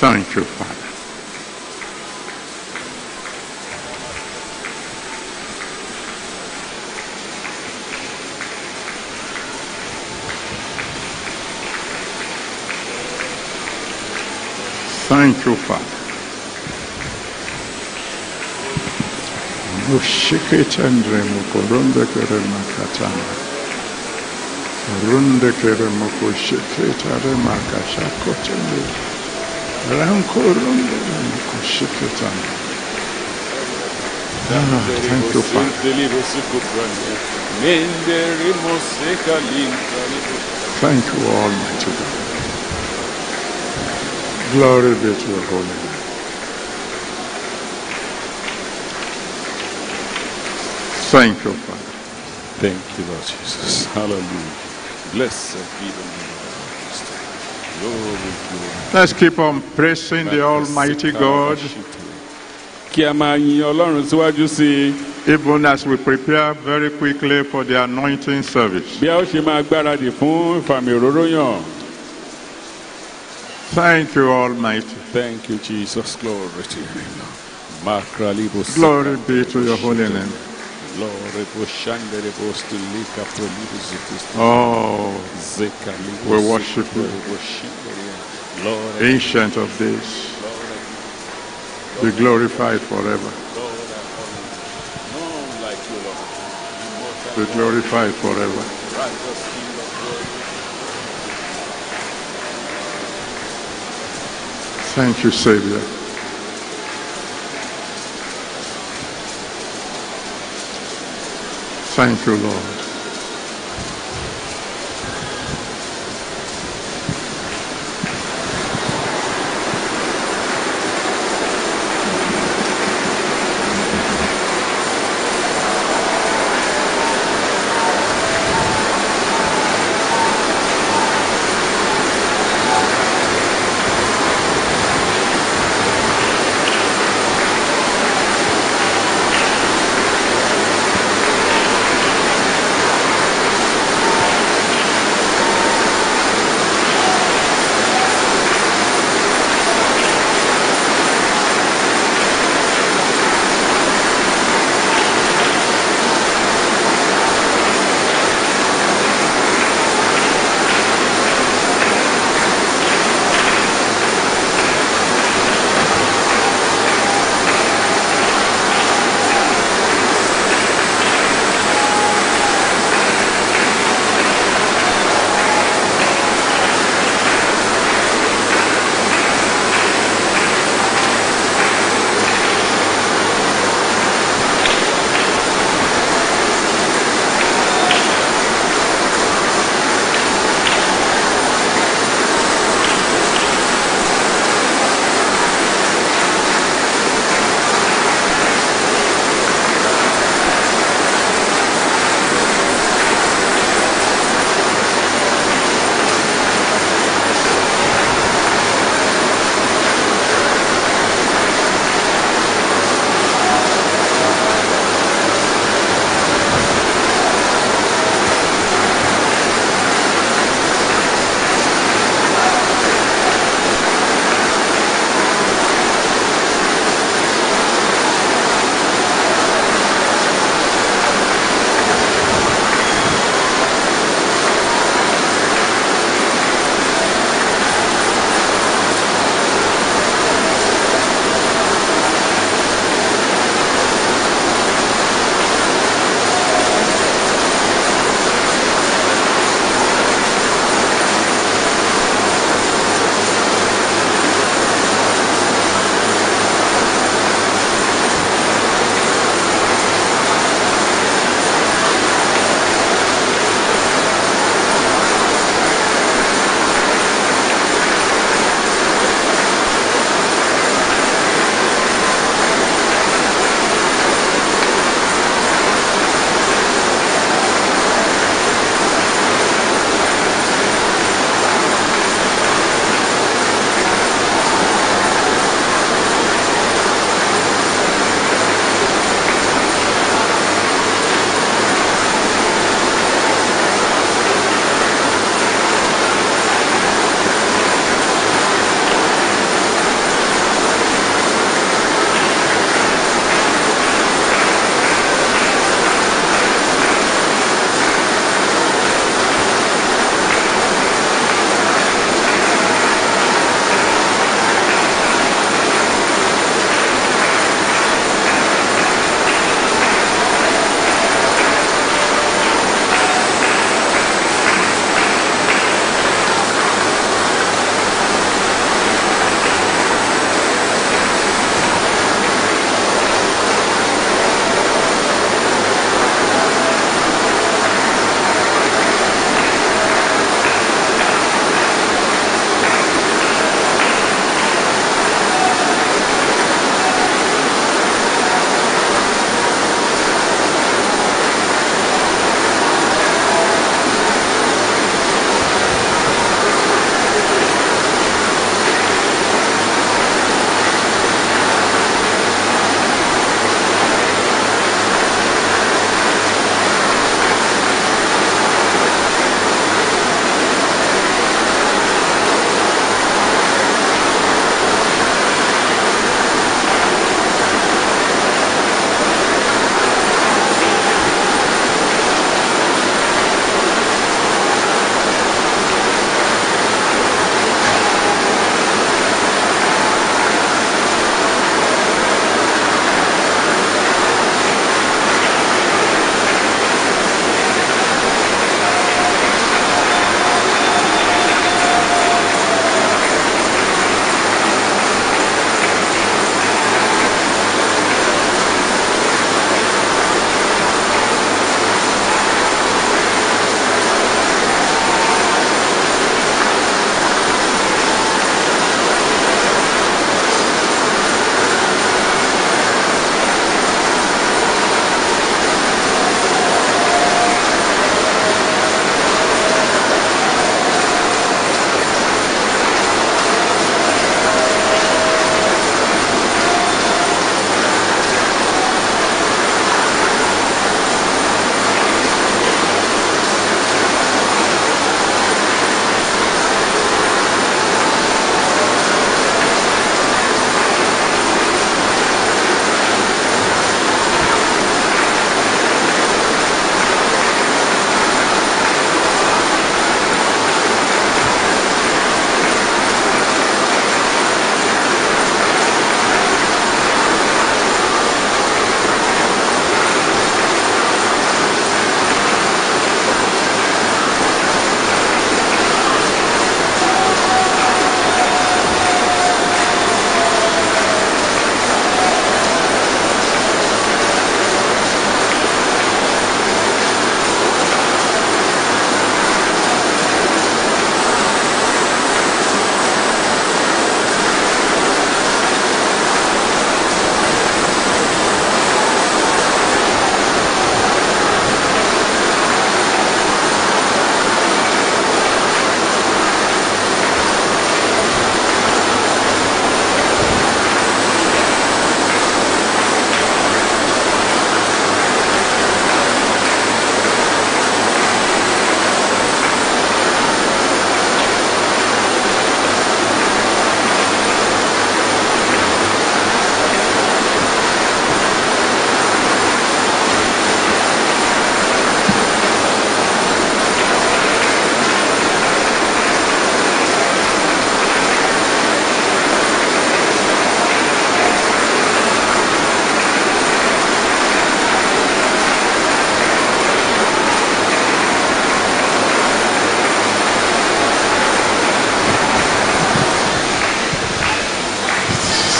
Thank you, Father. Thank you, Father. Mushikitendre mukoronde kere makatana. Runde kere mukushikitare makashakotende. Rankorunde mukushikitana. Ah, thank you, Father. Thank you, Almighty God. Glory be to your holy name. Thank you, Father. Thank you, Lord Jesus. Hallelujah. Blessed be the name of Christ. Glory, glory. Let's keep on praising the Almighty God Kí a máa yin Ọlọ́run síwájú sí i. even as we prepare very quickly for the anointing service. bí a ó ṣe máa gbáradì fún ìfàmì òróró yàn. Thank you, Almighty. thank you jesus glory to you Glory be to your holy name. Oh, zeka libo We worship you. bo shindere. Lord, ancient of days, be glorified forever. Lord, I honor you. None like you, Lord. Immortal Be glorified forever. righteous King of glory. Thank you, Savior. Thank you, Lord.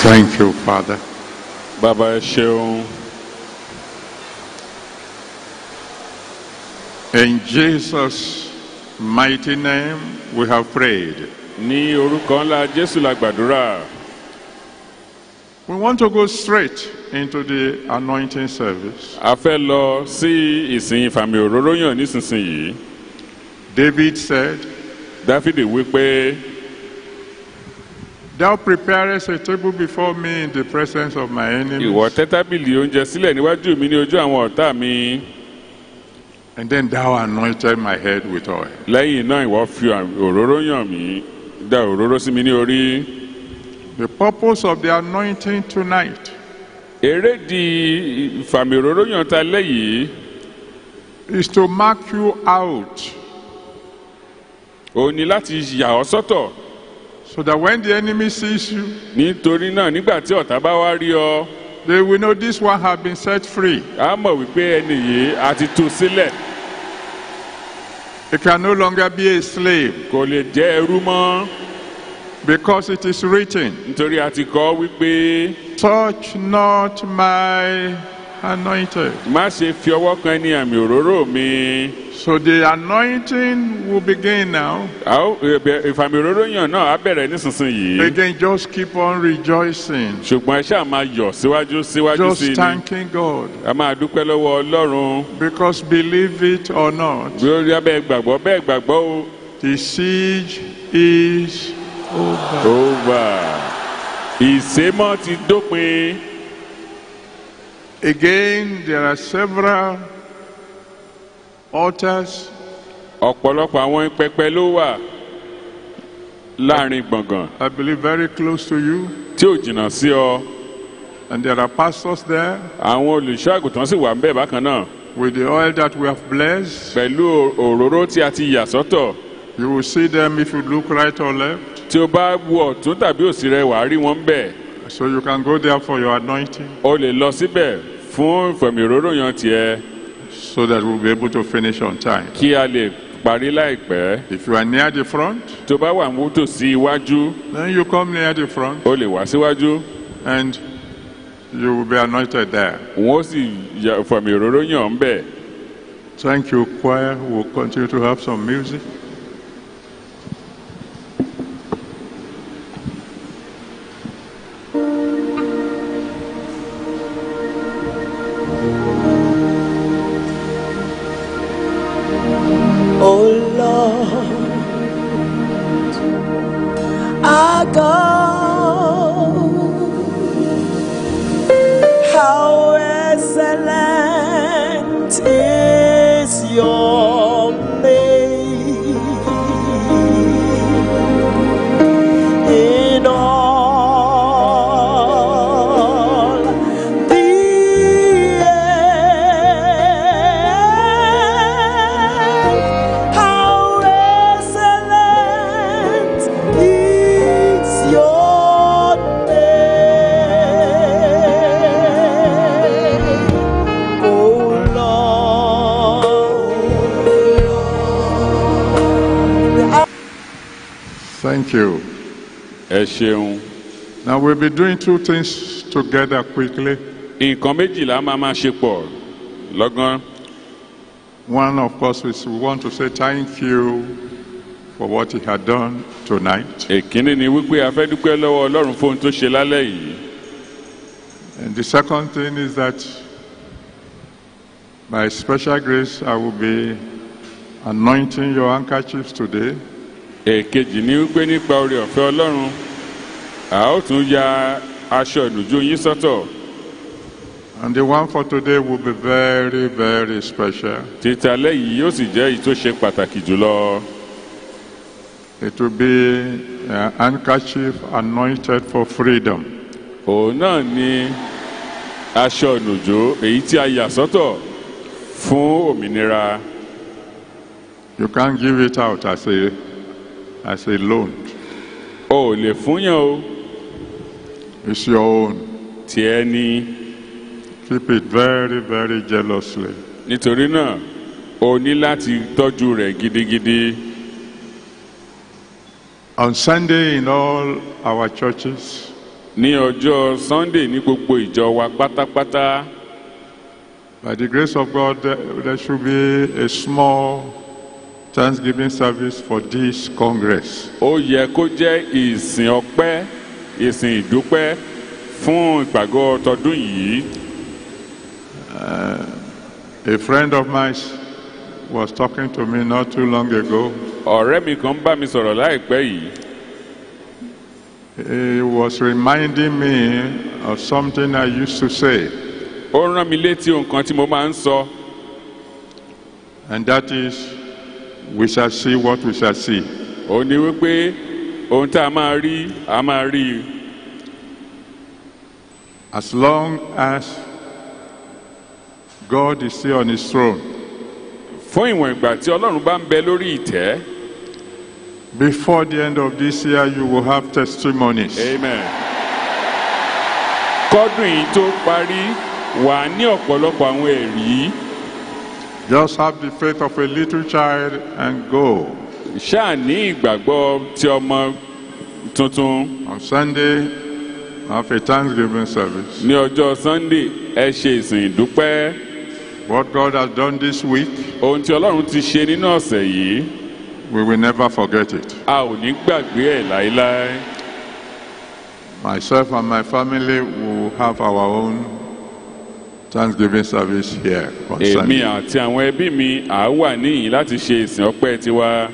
Thank you, Father. bàbá ẹ ṣeun In Jesus' mighty name, we have prayed. ní orúkọ ńlá jésù la gbàdúrà We want to go straight into the anointing service. a fẹ́ lọ sí ìsìn ìfàmì òróró yàn nísinsìnyí David said, dáfídì wípé Thou preparest a table before me in the presence of my enemies. ìwọ tẹ́ tábìlì oúnjẹ sílẹ̀ níwájú mi ní ojú àwọn ọ̀tá mi. And then thou anointed my head with oil. lẹ́yìn náà ìwọ fi òróró yàn mí dá òróró sí mi ní orí. The purpose of the anointing tonight èrèdí ìfàmì òróró yàn ta lẹ́yìn is to mark you out. Òun ni láti yà ọ́ sọ́tọ̀. so that when the enemy sees you, nítorí náà nígbà tí ọ̀tá bá wá rí ọ they will know this one has been set free. á mọ̀ wípé ẹni yìí a ti tú sílẹ̀ He can no longer be a slave kò lè jẹ́ ẹrú mọ́ because it is written, nítorí a ti kọ́ wípé Touch not my anointed. má ṣe fi ọwọ́ kan ẹni àmì òróró mi So the anointing will begin now. A ó- ẹbẹ- ìfàmì òróró yàn náà á bẹ̀rẹ̀ nísinsìnyí Again, just keep on rejoicing, ṣùgbọ́n ẹ ṣáà máa yọ̀ síwájú síwájú sí just ni thanking God. a máa dúpẹ́ lọ́wọ́ ọlọ́run Because believe it or not, bí ó rí abẹ́ gbàgbọ́ bẹ́ẹ̀ gbàgbọ́ o the siege is over. over ìsémọ́ ti dópin Again, there are several altars. Ọ̀pọ̀lọpọ̀ àwọn pẹpẹ ló wà láàárín gbọ̀ngàn I believe very close to you, tí ò jìnnà sí ọ. And there are pastors there. Àwọn olùṣọ́ àgùntàn sì wà ń bẹ̀ bákan náà. With the oil that we have blessed. pẹ̀lú òróró tí a ti yà sọ́tọ̀. You will see them if you look right or left. tí o bá wo ọ̀tún tàbí òsì rẹ wàá rí wọn ń bẹ̀ So you can go there for your anointing o lè lọ síbẹ̀ fún ìfẹ̀mí òróró yan tiẹ̀ so that we'll be able to finish on time. kí a lè parí láìpẹ́ If you are near the front, tó bá wà mọ́tò sí iwájú then you come near the front o lè wá síwájú and you will be anointed there. wọn sì ìfẹ̀mí òróró yàn ń bẹ̀ Thank you, choir. We'll continue to have some music. Be doing two things together quickly. nǹkan méjìlá máa máa ṣe pọ̀ lọ́gán One, of course, is we want to say thank you for what He had done tonight. èkínní ni wípé a fẹ́ dúpẹ́ lọ́wọ́ ọlọ́run fún ohun tó ṣe lálẹ́ yìí And the second thing is that by special grace, I will be anointing your handkerchiefs today. èkejì ni wípé nípa oore ọ̀fẹ́ ọlọ́run a ó tún ya aṣọ ìnùjú yín sọ́tọ̀ And the one for today will be very, very special. títa lẹ́yìn yóò sì jẹ́ èyí tó ṣe pàtàkì jùlọ It will be a handkerchief anointed for freedom. òun náà ni aṣọ ìnùjú èyí tí a yà sọ́tọ̀ fún òmìnira You can't give it out as a, as a loan. o ò lè fúnyàn o It's your own. tiẹ̀ ni Keep it very, very jealously. nítorí náà o ní láti tọ́jú rẹ̀ gidigidi On Sunday in all our churches, ní ọjọ́ sunday ní gbogbo ìjọ wa pátápátá By the grace of God, there there should be a small Thanksgiving service for this Congress. ó yẹ kó jẹ́ ìsìn ọpẹ́ ìsìn ìdúpẹ́ fún ìpàgọ́ tọdún yìí A friend of mine was talking to me not too long ago. ọ̀rẹ́ mi kan bá mi sọ̀rọ̀ láìpẹ́ yìí He was reminding me of something I used to say, ó rán mi létí nǹkan tí mo máa ń sọ and that is, we shall see what we shall see. ó ní wípé ohun tá a máa rí a máa rí As long as God is still on his throne, fún ìwọ̀n ìgbà tí ọlọ́run bá ń bẹ lórí ìtẹ́ before the end of this year, you will have testimonies. amen kọ́dún yìí tó parí wà ní ọ̀pọ̀lọpọ̀ àwọn ẹ̀rí Just have the faith of a little child and go. Ṣáà ní ìgbàgbọ́ ti ọmọ tuntun On Sunday, have a Thanksgiving service. ní ọjọ́ sunday ẹ ṣe ìsìn ìdúpẹ́ What God has done this week, ohun tí ọlọ́run ti ṣe nínú ọ̀sẹ̀ yìí we will never forget it. a ò ní gbàgbé ẹ̀ láéláé Myself and my family will have our own Thanksgiving service here on èmi Sunday. àti àwọn ẹbí mi à á wà níyìn láti ṣe ìsìn ọpẹ́ tiwa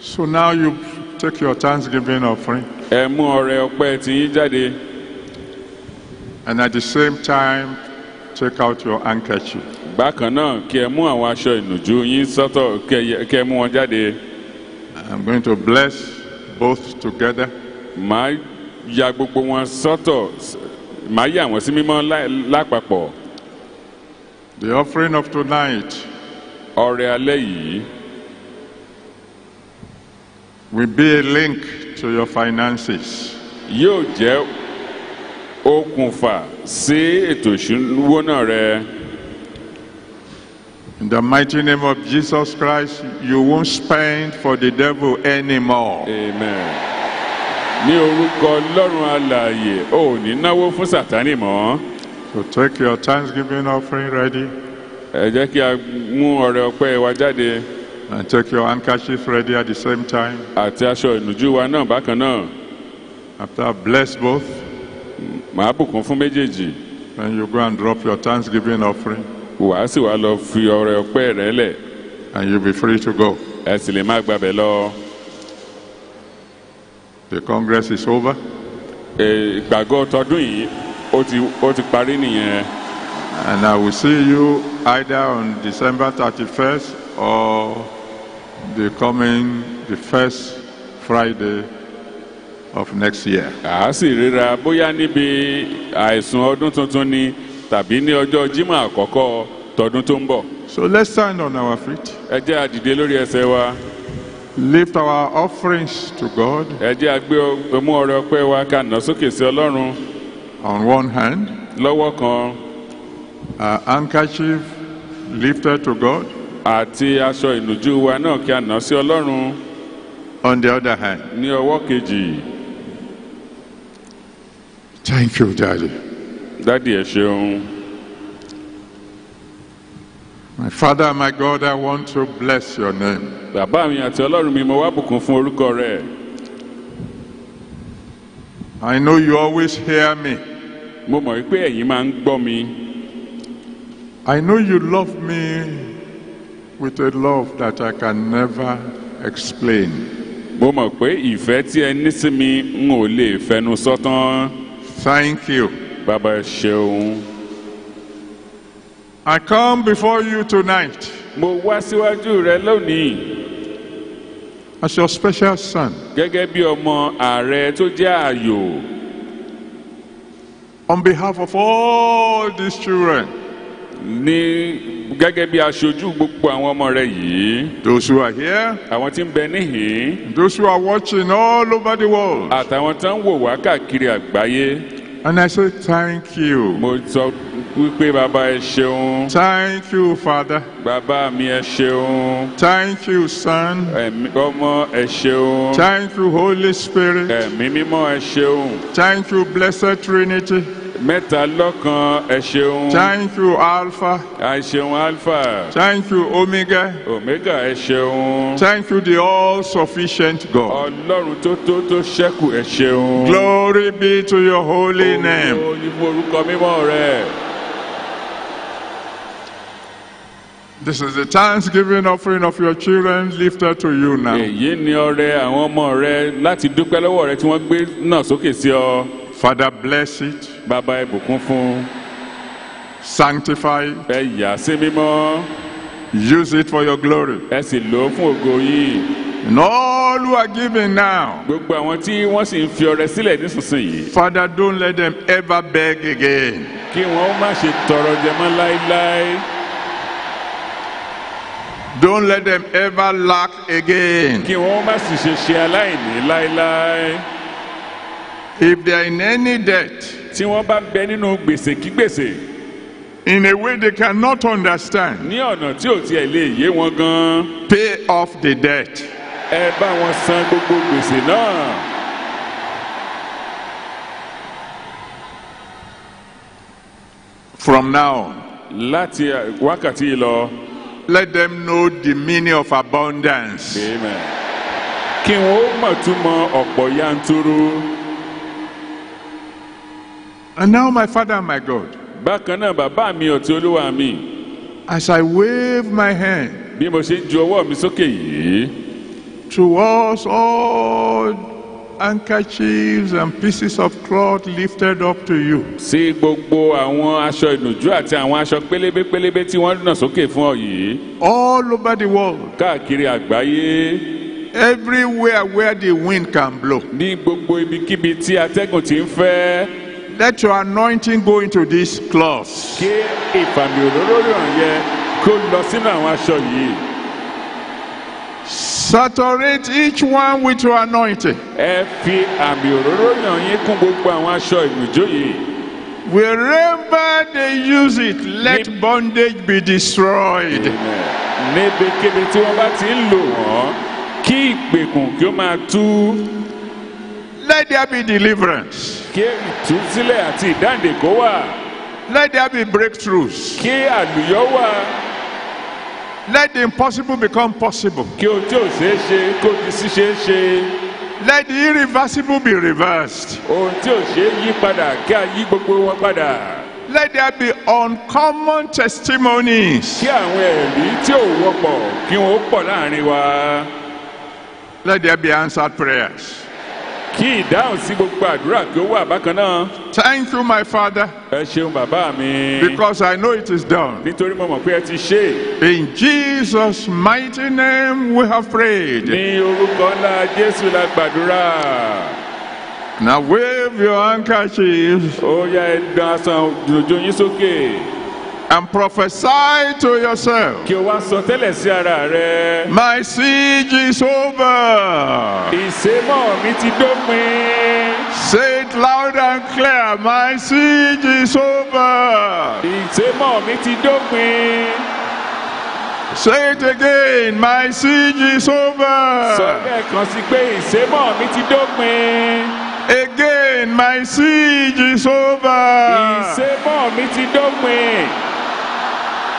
So now you take your Thanksgiving offering, ẹ mú ọrẹ ọpẹ́ tiyín jáde. And at the same time, take out your handkerchief. bákan náà kí ẹ mú àwọn aṣọ ìnùjú yín sọ́tọ̀ kí ẹ mú wọn jáde. I'm going to bless both together. màá ya gbogbo wọn sọ́tọ̀ màá yà wọ́n sí mímọ́ lá- lápapọ̀. The offering of tonight ọrẹ alẹ́ yìí will be a link to your finances. yóò jẹ́ okùnfà sí ètò ìṣúná rẹ. In the mighty name of Jesus Christ, you won't spend for the devil anymore. amen. Ní orúkọ ọlọ́run alààyè ò ní náwó fún sátánì mọ́. So take your Thanksgiving offering ready. Ẹ jẹ́ kí a mú ọrẹ ọpẹ́ wa jáde and take your handkerchief ready at the same time. àti aṣọ ìnùjú wa náà bákan náà After I bless both, màá bùkún fún méjèèjì then you go and drop your Thanksgiving offering wàá sì wá lọ fi ọrẹ ọpẹ́ rẹ lẹ̀ and you'll be free to go. ẹ sì lè má gbàbẹ̀ lọ. The Congress is over. Ìgbàgbọ́ tọdún yìí ó ti parí nìyẹn And I will see you either on December 31st or the coming, the first Friday of next year. á sì ríra bóyá níbi àìsùn ọdún tuntun ni tàbí ní ọjọ́ Jímọ̀ àkọ́kọ́ tọdún tó ń bọ̀. So let's stand on our feet. ẹ jẹ́ a dìde lórí ẹsẹ̀ wa. Lift our offerings to God. Ẹ jẹ́ a gbé ọ- mú ọrẹ ọpẹ́ wa ká nà sókè sí Ọlọ́run. On one hand, lọ́wọ́ kan. our handkerchief lifted to God àti aṣọ ìnùjú wa náà kí a nà sí Ọlọ́run on the other hand. ní ọwọ́ kejì Thank you, Daddy. dádì ẹ ṣeun My Father, my God, I want to bless your name. bàbá mi àti Ọlọ́run mi mo wá bùkún fún orúkọ rẹ̀ I know you always hear me. mo mọ̀ wípé ẹ̀yin máa ń gbọ́ mi I know you love me with a love that I can never explain. mo mọ̀ pé ìfẹ́ tí ẹ ní sí mi n ò lè fẹnu sọ́tán Thank you. bàbá ṣeun. I come before you tonight mo wá síwájú rẹ lónìí as your special son gẹ́gẹ́ bí ọmọ ààrẹ tó jẹ́ ààyò on behalf of all these children, ní gẹ́gẹ́ bí aṣojú gbogbo àwọn ọmọ rẹ yìí those who are here, àwọn tí ń bẹ níhìn those who are watching all over the world. àtàwọn tó ń wò wá káàkiri àgbáyé And I say thank you. mo sọ wípé bàbá ẹ ṣeun Thank you, Father. bàbá mi ẹ ṣeun Thank you, Son. ẹ̀mí ọmọ ẹ ṣeun Thank you, Holy Spirit. ẹ̀mí mímọ́ ẹ ṣeun Thank you, Blessed Trinity. Mẹ́ta lọ́kan ẹ ṣeun Thank you, Alpha. ẹ ṣeun alpha Thank you, Omega. omega ẹ ṣeun Thank you, the all sufficient God. ọlọ́run tó tó tó ṣẹ́kù ẹ ṣeun. Glory be to your holy name. Ògo ni fún orúkọ mímọ́ rẹ. This is the thanksgiving offering of your children lifted to you now. èyí ni ọrẹ àwọn ọmọ rẹ láti dúpẹ́ lọ́wọ́ rẹ tí wọ́n gbé náà sókè sí ọ. Father, bless it, bàbá ìbùkún fún sanctify it, ẹ yà sí mímọ́ use it for your glory. ẹ sì lò ó fún ògo yìí. And all who are giving now, gbogbo àwọn tí wọ́n sì ń fi ọrẹ sílẹ̀ nísinsìnyí Father, don't let them ever beg again. kí wọ́n má ṣe tọrọ jẹ mọ́ láéláé. Don't let them ever lack again. kí wọ́n má sì ṣe ṣe aláìní láéláé. If they are in any debt, tí wọ́n bá bẹ nínú gbèsè kí gbèsè in a way they cannot understand, ní ọ̀nà tí ò tiẹ̀ lè yé wọn gan-an. pay off the debt. ẹ bá wọn san gbogbo gbèsè náà. From now láti wákàtí yìí lọ. let them know the meaning of abundance. Amen. kí wọn mọ̀ túmọ̀ ọ̀pọ̀ yanturu. And now, my Father and my God, bákan náà bàbá mi ọ̀tí olúwa mi. As I wave my hand bí mo ṣe ń ju ọwọ́ mi sókè yìí. towards all handkerchiefs and pieces of cloth lifted up to you, sí gbogbo àwọn aṣọ ìnùjú àti àwọn aṣọ pélébé pélébé tí wọ́n nà sókè fún ọ yìí. All over the world, káàkiri àgbáyé. Everywhere where the wind can blow. ní gbogbo ibikíbi tí atẹ́gùn ti ń fẹ́ Let your anointing go into these cloths. kí ìfàmì òróró ràn yẹ kó lọ sínú àwọn aṣọ yìí. Saturate each one with your anointing. ẹ fi àmì òróró yàn yín kún gbogbo àwọn aṣọ ìnùjó yìí. Wherever they use it, let bondage be destroyed. níbikíbi tí wọ́n bá ti ń lò wọ́n kí ìgbèkùn kí ó máa tú Let there be deliverance. kí ìtúsílẹ̀ àti ìdáǹdè kó wà Let there be breakthroughs. kí àlùyọ wà Let the impossible become possible. kí ohun tí ò ṣeé ṣe kó di ṣíṣeé ṣe Let the irreversible be reversed. ohun tí ò ṣeé yí padà kí a yí gbogbo wọn padà Let there be uncommon testimonies. kí àwọn ẹ̀rí tí ò wọ́pọ̀ kí wọ́n pọ̀ láàrin wa Let there be answered prayers. Kí ìdáhùn sí gbogbo àdúrà kí ó wà bákan náà Thank you, my Father, ẹ ṣeun bàbá mi because I know it is done. nítorí mo mọ̀ pé ẹ ti ṣe. In Jesus' mighty name we have prayed. ní orúkọ ńlá jésù la gbàdúrà Now wave your handkerchiefs ó yá ẹ dán aṣọ òjòjò yín sókè and prophesy to yourself. kí o wá sọ tẹ́lẹ̀ sí ara rẹ. My siege is over. ìsémọ̀ mi ti dópin Say it loud and clear. My siege is over. ìsémọ̀ mi ti dópin Say it again. My siege is sọ over. lẹ́ẹ̀kan sí pé ìsémọ̀ mi ti dópin Again, my siege is over. ìsémọ̀ mi ti dópin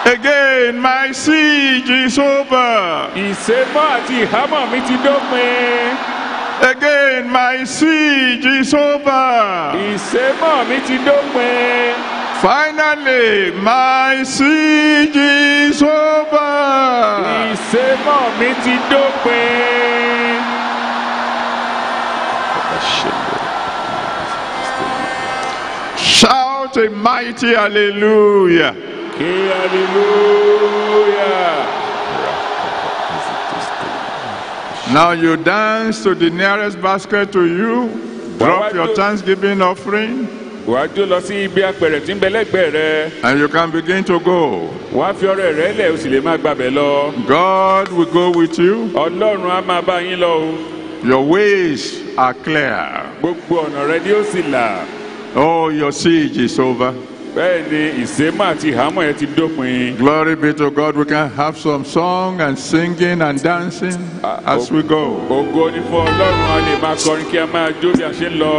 Again, my siege is over. ìsémọ̀ àti ìhámọ̀ mi ti dópin Again, my siege is over. ìsémọ̀ mi ti dópin Finally, my siege is over. ìsémọ̀ mi ti dópin. Shout a mighty hallelujah. Kí hallelujah. Now you dance to the nearest basket to you. Drop your thanksgiving offering Wàá jó lọ sí ibi apẹ̀rẹ̀ tí ń bẹ lẹ́gbẹ̀ẹ́ rẹ. and you can begin to go. Wàá fi ọrẹ rẹ lẹ̀ o sì lè máa gbàbẹ̀ lọ. God will go with you. Ọlọ́run á máa bá yín lọ o. Your ways are clear. Gbogbo ọ̀nà rẹ ni ó sì là. Oh, your siege is over. Bẹ́ẹ̀ ni ìsémà àti ìhámọ́ yẹn ti dópin. Glory be to God. We can have some song and singing and dancing as we go. ògo ni fún ọlọ́run a lè máa kọrin kí a máa jó bí a ṣe ń lọ.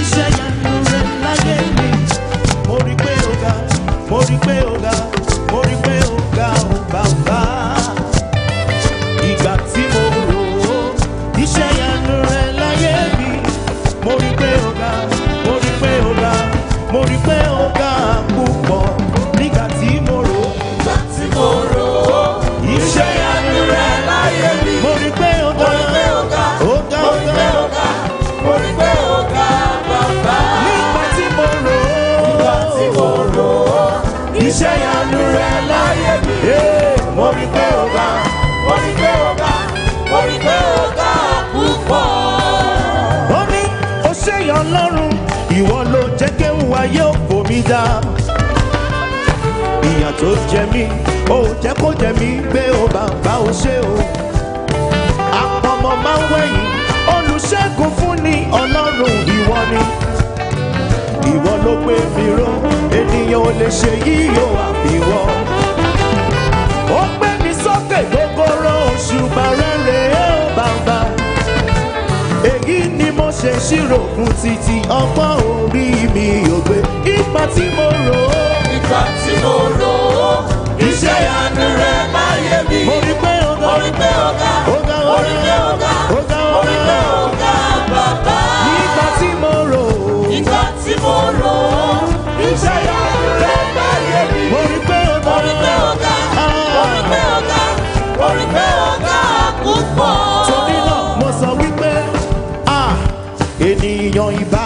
iṣẹ́ yanu rẹ̀ láyé mi. mo rí pé ó ga mo rí pé ó ga mo rí pé ó ga ó bàbá. ìgbà mí ó jẹ́ kó jẹ mí gbé o bàbá o ṣe o. àpọ̀mọ̀ máa ń wẹ̀yìn olùṣègùn fún ni ọlọ́run ìwọ ni. ìwọ ló gbé mi ró ènìyàn ò lè ṣe yíyó àfiwọ́. ó gbé mi sókè gbogbooro òṣùbà rẹ̀ rèé ó bàbá èyí ni mo ṣe ṣírò fún títí ọgbọ́n orí mi ò gbé ipa tí mo rò ó. Nígbà tí mo rò ó, iṣẹ́ ìyanu rẹ̀ láyé mi. mo rí pé ga Mo rí pé ga, ó ga mo rí pé ga, ó ga mo rí pé ga bàbá. ipa tí mo rò. Nígbà tí mo rò iṣẹ́ ìyanu rẹ̀ láyé mi. mo rí pé ga Mo rí pé ó ga, mo rí pé ga, mo rí pé ga púpọ̀. torí náà mo sọ wípé ah ènìyàn ìbá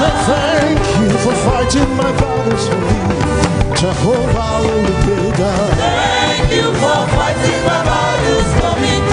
Said thank you for fighting my battles for me jehovah olùgbèjà. Thank you for fighting my battles for me.